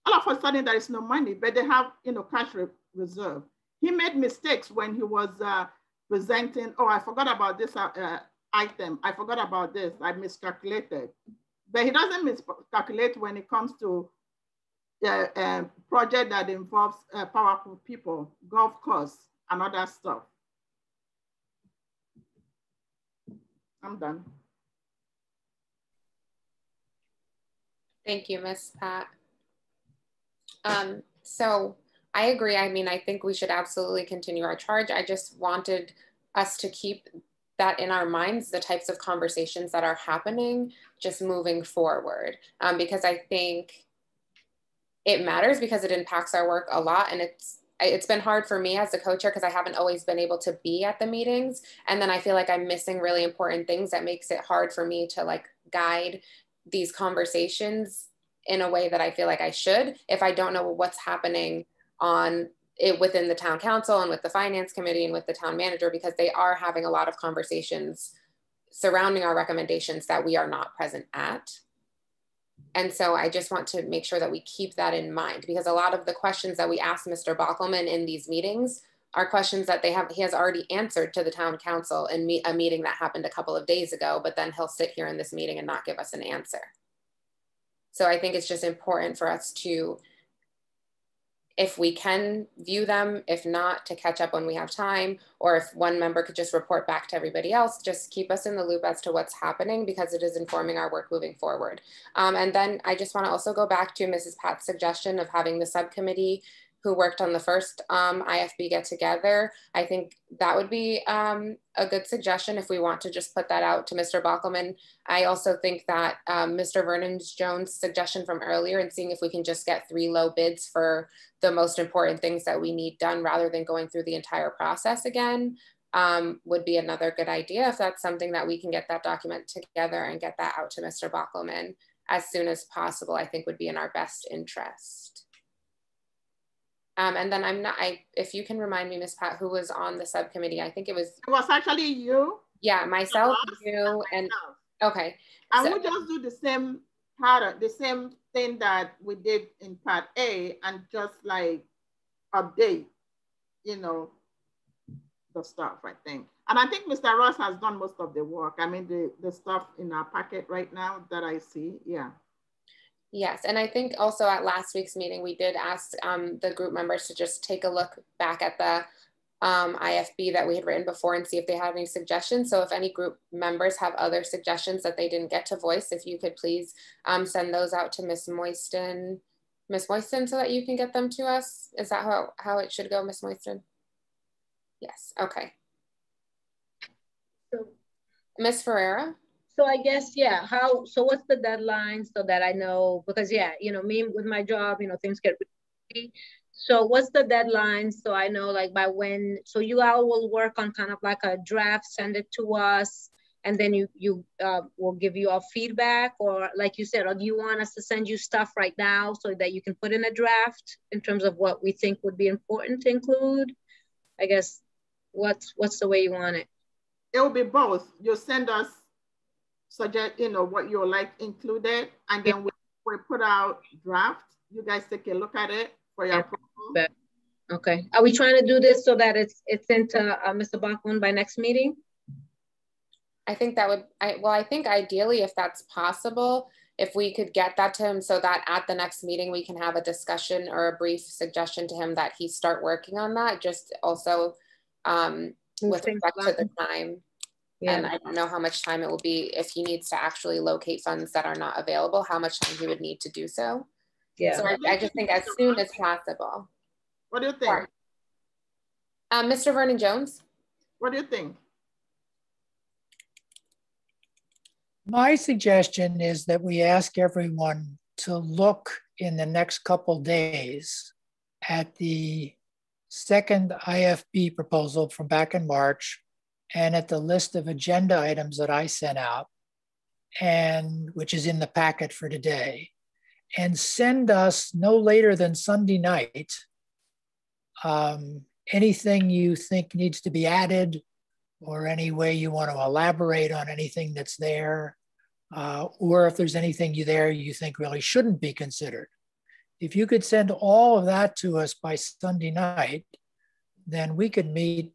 all of a sudden there is no money, but they have, you know, cash re reserve. He made mistakes when he was uh, presenting, oh, I forgot about this uh, uh, item. I forgot about this, I miscalculated. But he doesn't miscalculate when it comes to uh, uh, project that involves uh, powerful people, golf course, and other stuff. I'm done. Thank you, Ms. Pat. Um, so I agree. I mean, I think we should absolutely continue our charge. I just wanted us to keep that in our minds, the types of conversations that are happening just moving forward. Um, because I think it matters because it impacts our work a lot. And it's it's been hard for me as a co-chair because I haven't always been able to be at the meetings. And then I feel like I'm missing really important things that makes it hard for me to like guide these conversations in a way that I feel like I should if I don't know what's happening on it within the town council and with the finance committee and with the town manager because they are having a lot of conversations surrounding our recommendations that we are not present at. And so I just want to make sure that we keep that in mind because a lot of the questions that we ask Mr. Bockelman in these meetings are questions that they have he has already answered to the town council in me, a meeting that happened a couple of days ago, but then he'll sit here in this meeting and not give us an answer. So I think it's just important for us to, if we can view them, if not, to catch up when we have time, or if one member could just report back to everybody else, just keep us in the loop as to what's happening because it is informing our work moving forward. Um, and then I just wanna also go back to Mrs. Pat's suggestion of having the subcommittee who worked on the first um, IFB get together. I think that would be um, a good suggestion if we want to just put that out to Mr. Bockelman. I also think that um, Mr. Vernon Jones' suggestion from earlier and seeing if we can just get three low bids for the most important things that we need done rather than going through the entire process again um, would be another good idea if that's something that we can get that document together and get that out to Mr. Bockelman as soon as possible, I think would be in our best interest. Um, and then I'm not, I, if you can remind me, Miss Pat, who was on the subcommittee, I think it was. It was actually you. Yeah, myself, you, and, okay. And so, we just do the same pattern, the same thing that we did in part A and just like update, you know, the stuff, I think. And I think Mr. Ross has done most of the work. I mean, the, the stuff in our packet right now that I see, yeah. Yes, and I think also at last week's meeting, we did ask um, the group members to just take a look back at the um, IFB that we had written before and see if they had any suggestions. So if any group members have other suggestions that they didn't get to voice, if you could please um, send those out to Miss Moisten, Miss Moisten, so that you can get them to us. Is that how, how it should go, Miss Moisten? Yes, okay. So, Miss Ferreira? So I guess, yeah, how, so what's the deadline so that I know, because yeah, you know, me with my job, you know, things get busy. So what's the deadline? So I know like by when, so you all will work on kind of like a draft, send it to us, and then you you uh, will give you all feedback or like you said, or do you want us to send you stuff right now so that you can put in a draft in terms of what we think would be important to include? I guess what's what's the way you want it? It will be both. You'll send us suggest, you know, what you like included, and then we, we put out draft. You guys take a look at it for your approval. Okay. Are we trying to do this so that it's it's into uh, Mr. Bockelman by next meeting? I think that would, I, well, I think ideally if that's possible, if we could get that to him so that at the next meeting we can have a discussion or a brief suggestion to him that he start working on that, just also um, with respect to the time. Yeah. And I don't know how much time it will be if he needs to actually locate funds that are not available, how much time he would need to do so. Yeah. So I, I just think as soon as possible. What do you think? Um, Mr. Vernon Jones? What do you think? My suggestion is that we ask everyone to look in the next couple days at the second IFB proposal from back in March and at the list of agenda items that I sent out and which is in the packet for today and send us no later than Sunday night um, anything you think needs to be added or any way you want to elaborate on anything that's there uh, or if there's anything you there you think really shouldn't be considered. If you could send all of that to us by Sunday night, then we could meet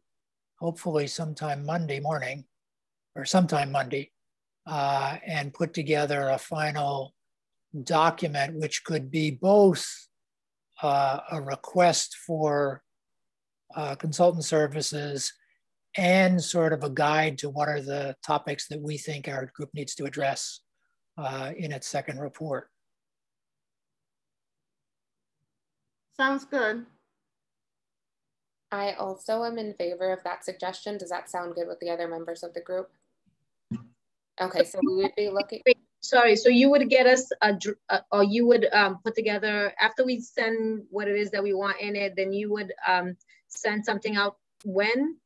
hopefully sometime Monday morning or sometime Monday uh, and put together a final document, which could be both uh, a request for uh, consultant services and sort of a guide to what are the topics that we think our group needs to address uh, in its second report. Sounds good. I also am in favor of that suggestion. Does that sound good with the other members of the group? Okay, so we would be looking. Sorry, so you would get us a, a or you would um, put together after we send what it is that we want in it, then you would um, send something out when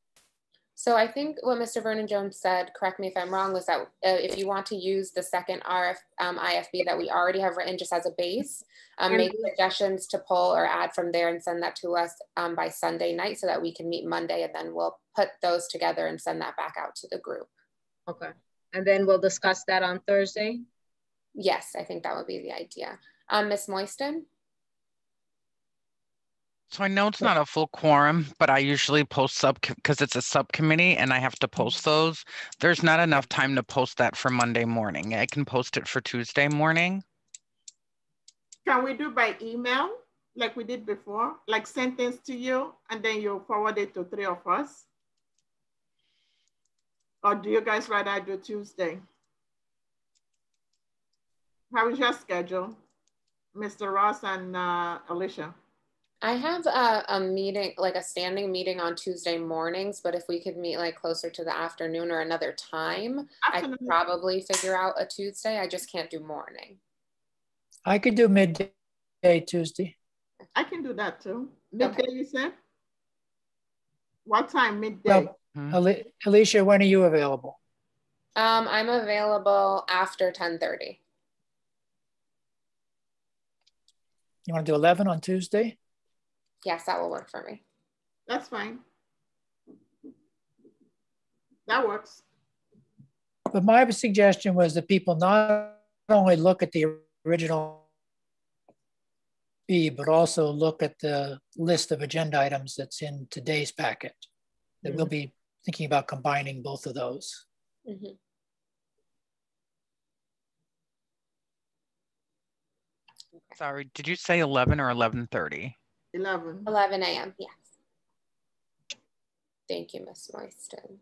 so I think what Mr. Vernon Jones said, correct me if I'm wrong, was that uh, if you want to use the second RF um, IFB that we already have written just as a base, um, make suggestions to pull or add from there and send that to us um, by Sunday night so that we can meet Monday and then we'll put those together and send that back out to the group. Okay. And then we'll discuss that on Thursday? Yes, I think that would be the idea. Um, Ms. Moisten? So I know it's not a full quorum, but I usually post sub because it's a subcommittee and I have to post mm-hmm. those. There's not enough time to post that for Monday morning. I can post it for Tuesday morning. Can we do by email like we did before? Like send things to you and then you forward it to three of us? Or do you guys rather do Tuesday? How is your schedule, Mr. Ross and uh, Alicia? I have a, a, meeting, like a standing meeting on Tuesday mornings, but if we could meet like closer to the afternoon or another time, Afternoon. I could probably figure out a Tuesday. I just can't do morning. I could do midday Tuesday. I can do that too. Midday, okay. you said? What time midday? Well, Alicia, when are you available? Um, I'm available after 1030. You want to do 11 on Tuesday? Yes, that will work for me. That's fine. That works. But my suggestion was that people not only look at the original B, but also look at the list of agenda items that's in today's packet. That mm -hmm. we'll be thinking about combining both of those. Mm -hmm. Sorry, did you say 11 or 11.30? 11. 11 a.m., yes. Thank you, Ms. Moisten.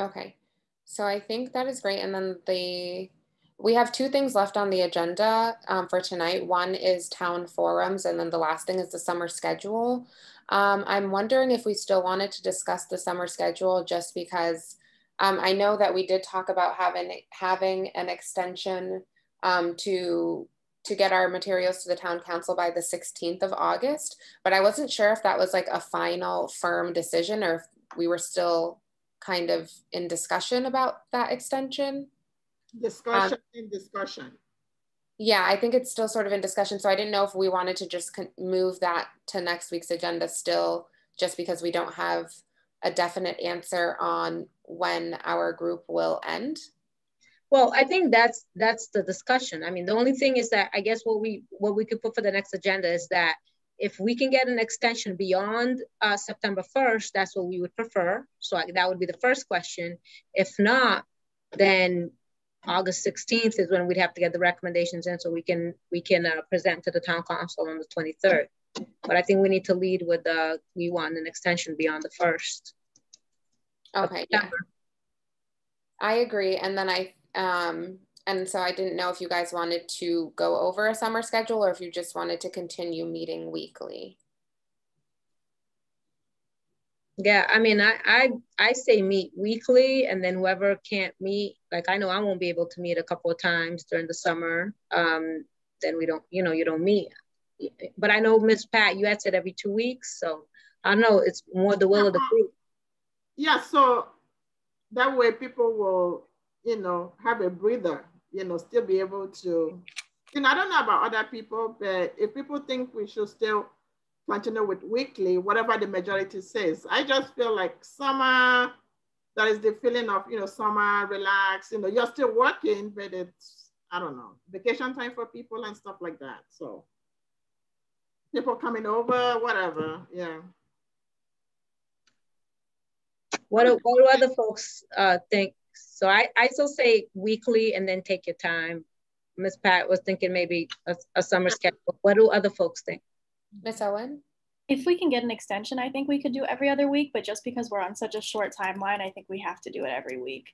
Okay, so I think that is great. And then the we have two things left on the agenda um, for tonight. One is town forums, and then the last thing is the summer schedule. Um, I'm wondering if we still wanted to discuss the summer schedule just because um, I know that we did talk about having having an extension um, to to get our materials to the town council by the 16th of August, but I wasn't sure if that was like a final firm decision or if we were still kind of in discussion about that extension. Discussion um, in discussion. Yeah, I think it's still sort of in discussion. So I didn't know if we wanted to just move that to next week's agenda still, just because we don't have a definite answer on when our group will end. Well, I think that's that's the discussion. I mean, the only thing is that I guess what we what we could put for the next agenda is that if we can get an extension beyond uh, September 1st, that's what we would prefer. So that would be the first question. If not, then August 16th is when we'd have to get the recommendations in so we can we can uh, present to the town council on the 23rd. But I think we need to lead with the uh, we want an extension beyond the first. Okay. Yeah. I agree. And then I um, and so I didn't know if you guys wanted to go over a summer schedule or if you just wanted to continue meeting weekly. Yeah, I mean, I, I I say meet weekly, and then whoever can't meet, like I know I won't be able to meet a couple of times during the summer. Um, then we don't, you know, you don't meet. But I know Miss Pat, you had said every two weeks, so I know it's more the will of the group. Yeah, so that way people will you know, have a breather, you know, still be able to, you know, I don't know about other people, but if people think we should still continue with weekly, whatever the majority says, I just feel like summer, that is the feeling of, you know, summer, relax, you know, you're still working, but it's, I don't know, vacation time for people and stuff like that. So people coming over, whatever, yeah. What do, what do other folks uh, think so I, I still say weekly and then take your time. Miss Pat was thinking maybe a, a summer schedule. What do other folks think? Miss Owen? If we can get an extension, I think we could do every other week, but just because we're on such a short timeline, I think we have to do it every week.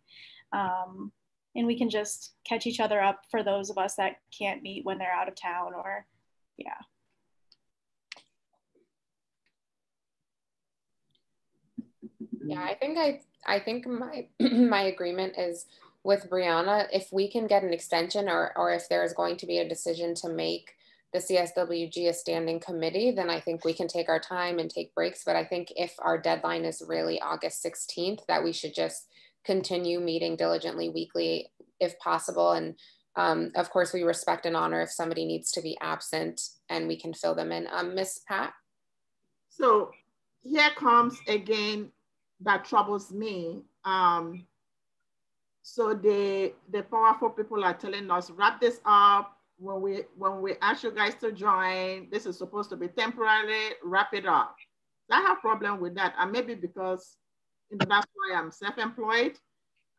Um, and we can just catch each other up for those of us that can't meet when they're out of town or, yeah. Yeah, I think I I think my <clears throat> my agreement is with Brianna. If we can get an extension, or or if there is going to be a decision to make the CSWG a standing committee, then I think we can take our time and take breaks. But I think if our deadline is really August 16th, that we should just continue meeting diligently weekly if possible. And um, of course, we respect and honor if somebody needs to be absent and we can fill them in. Um, Miss Pat? So here comes again that troubles me. Um, so the the powerful people are telling us wrap this up. When we when we ask you guys to join, this is supposed to be temporary. Wrap it up. I have problem with that, and maybe because you know, that's why I'm self-employed.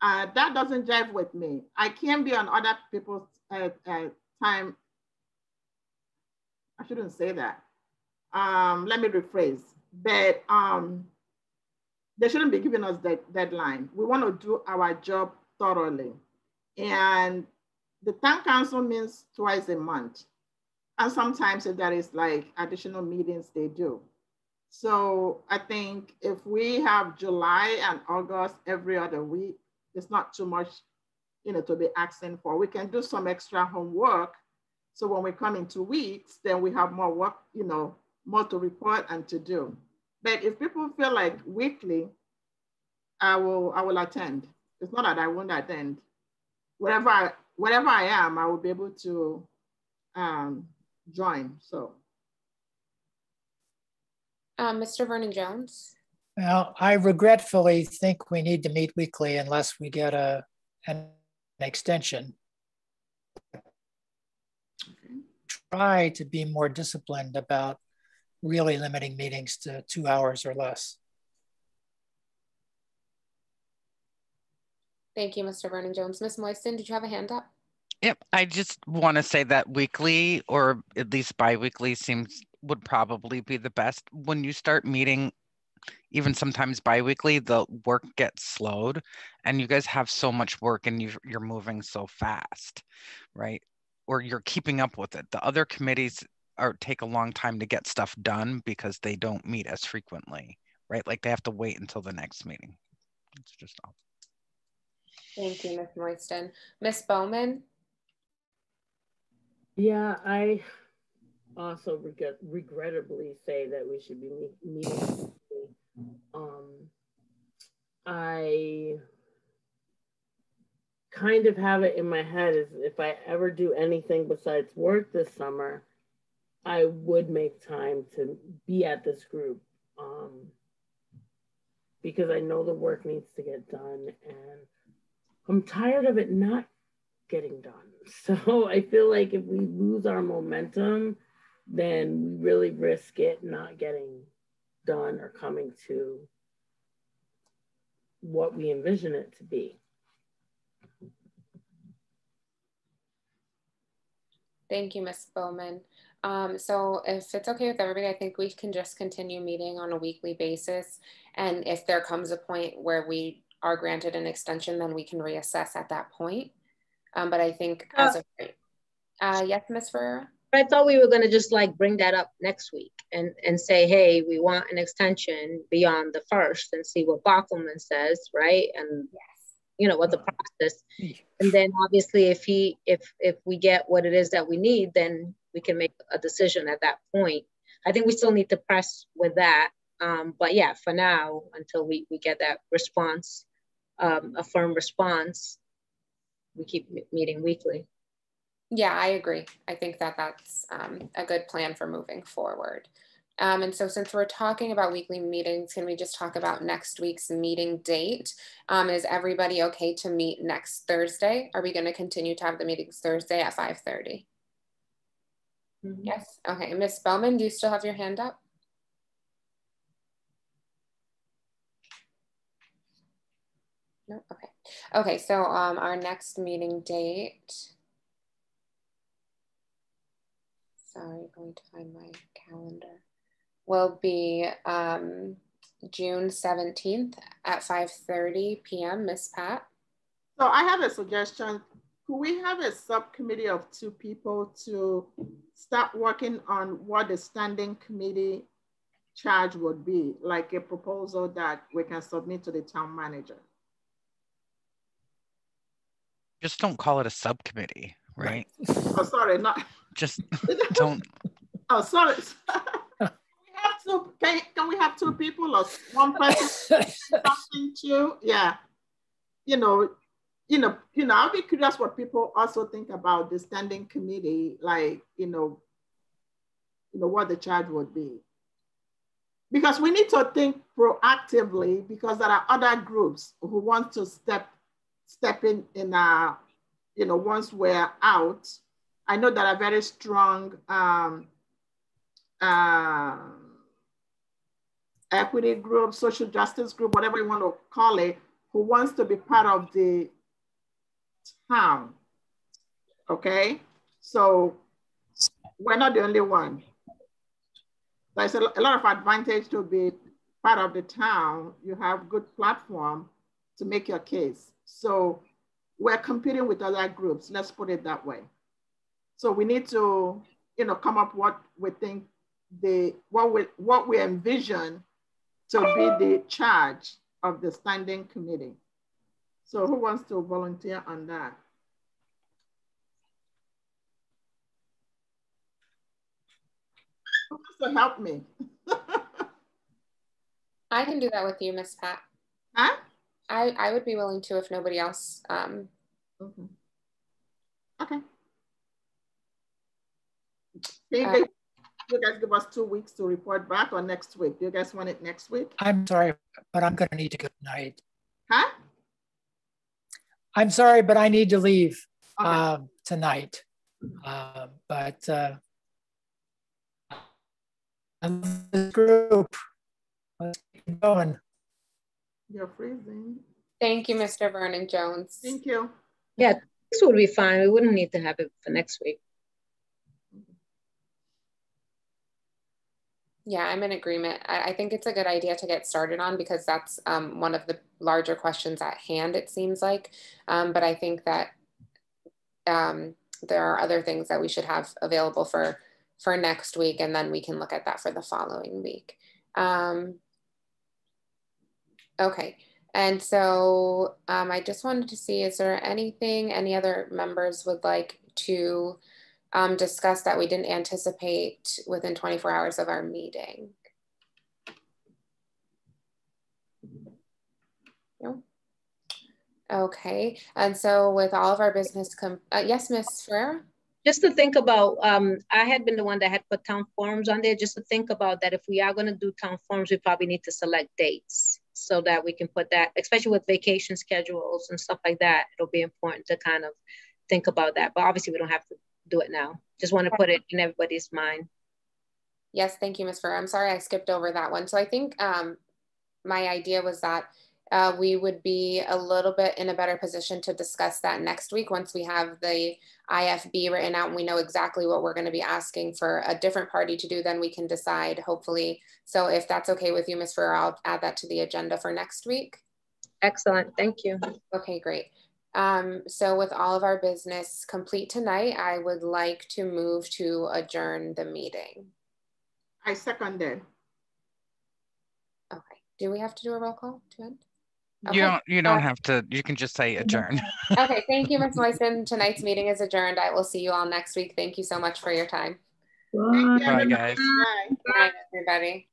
Uh, that doesn't jive with me. I can't be on other people's uh, uh, time. I shouldn't say that. Um, let me rephrase. But um, they shouldn't be giving us that deadline. We want to do our job thoroughly. And the town council means twice a month. And sometimes if there is like additional meetings, they do. So I think if we have July and August every other week, it's not too much, you know, to be asking for. We can do some extra homework. So when we come in two weeks, then we have more work, you know, more to report and to do. But if people feel like weekly, I will I will attend. It's not that I won't attend. Whatever I, wherever I am, I will be able to um, join. So, um, Mr. Vernon Jones. Well, I regretfully think we need to meet weekly unless we get a an extension. Okay. Try to be more disciplined about really limiting meetings to two hours or less. Thank you, Mr. Vernon Jones. Ms. Moisten, did you have a hand up? Yep, I just want to say that weekly or at least biweekly seems would probably be the best. When you start meeting, even sometimes biweekly, the work gets slowed, and you guys have so much work and you, you're moving so fast, right? Or you're keeping up with it. The other committees are take a long time to get stuff done because they don't meet as frequently, right? Like they have to wait until the next meeting. It's just all. Thank you, Ms. Moisten. Ms. Bowman? Yeah, I also regret, regrettably say that we should be meeting. Um, I kind of have it in my head is if I ever do anything besides work this summer, I would make time to be at this group um, because I know the work needs to get done and I'm tired of it not getting done. <laughs> So I feel like if we lose our momentum, then we really risk it not getting done or coming to what we envision it to be. Thank you, Ms. Bowman. Um, so if it's okay with everybody, I think we can just continue meeting on a weekly basis. And if there comes a point where we are granted an extension, then we can reassess at that point. Um, but I think uh, as of right, uh, yes, Ms. Ferreira? I thought we were going to just like bring that up next week and, and say, hey, we want an extension beyond the first and see what Bockelman says, right? And yes. you know what the process. And then obviously, if he if if we get what it is that we need, then we can make a decision at that point. I think we still need to press with that. Um, but yeah, for now, until we we get that response, um, a firm response, we keep meeting weekly. Yeah, I agree. I think that that's um, a good plan for moving forward. Um, and so since we're talking about weekly meetings, can we just talk about next week's meeting date? Um, is everybody okay to meet next Thursday? Are we going to continue to have the meetings Thursday at 5.30? Mm -hmm. Yes. Okay. Ms. Bellman, do you still have your hand up? No. Okay. Okay. So um, our next meeting date. Sorry, I'm going to find my calendar. Will be um, June 17th at 5.30 p.m. Miss Pat. So I have a suggestion. Could we have a subcommittee of two people to start working on what the standing committee charge would be, like a proposal that we can submit to the town manager? Just don't call it a subcommittee, right? oh, sorry, not. Just <laughs> don't. oh, sorry. <laughs> we have two. Can, can we have two people or one person? <laughs> something too? Yeah. You know, you know, you know. I'll be curious what people also think about the standing committee. Like, you know, you know what the charge would be because we need to think proactively because there are other groups who want to step step in in uh you know once we're out I know that a very strong um, uh, equity group, social justice group, whatever you want to call it, who wants to be part of the town. Okay, so we're not the only one. There's a, a lot of advantage to be part of the town. You have good platform to make your case. So we're competing with other groups. Let's put it that way. So we need to, you know, come up what we think the what we what we envision to be the charge of the standing committee. So who wants to volunteer on that? Who wants to help me? <laughs> I can do that with you, Miss Pat. Huh? I, I would be willing to if nobody else. Um... Okay. Okay. Can you, uh, you guys give us two weeks to report back or next week? Do you guys want it next week? I'm sorry, but I'm going to need to go tonight. Huh? I'm sorry, but I need to leave okay. uh, tonight. Uh, but uh, this group, let's keep going. You're freezing. Thank you, Mr. Vernon Jones. Thank you. Yeah, This would be fine. We wouldn't need to have it for next week. Yeah, I'm in agreement. I, I think it's a good idea to get started on because that's um, one of the larger questions at hand, it seems like. Um, but I think that um, there are other things that we should have available for for next week, and then we can look at that for the following week. Um, okay, and so um, I just wanted to see, is there anything any other members would like to um, discussed that we didn't anticipate within 24 hours of our meeting. No. Okay, and so with all of our business, uh, yes, Miss Ferreira? Just to think about, um, I had been the one that had put town forums on there, just to think about that if we are gonna do town forums, we probably need to select dates so that we can put that, especially with vacation schedules and stuff like that, it'll be important to kind of think about that. But obviously we don't have to do it now. Just want to put it in everybody's mind. Yes, thank you, Ms. Fur. I'm sorry I skipped over that one. So I think um, my idea was that uh, we would be a little bit in a better position to discuss that next week once we have the IFB written out and we know exactly what we're going to be asking for a different party to do, then we can decide, hopefully. So if that's okay with you, Ms. Fur, I'll add that to the agenda for next week. Excellent. Thank you. Okay, great. Um, so with all of our business complete tonight, I would like to move to adjourn the meeting. I seconded. Okay. Do we have to do a roll call to end? Okay. You don't you don't uh, have to, you can just say adjourn. <laughs> okay, thank you, Ms. Moisten. Tonight's meeting is adjourned. I will see you all next week. Thank you so much for your time. Bye, Bye guys. Bye. Bye, everybody.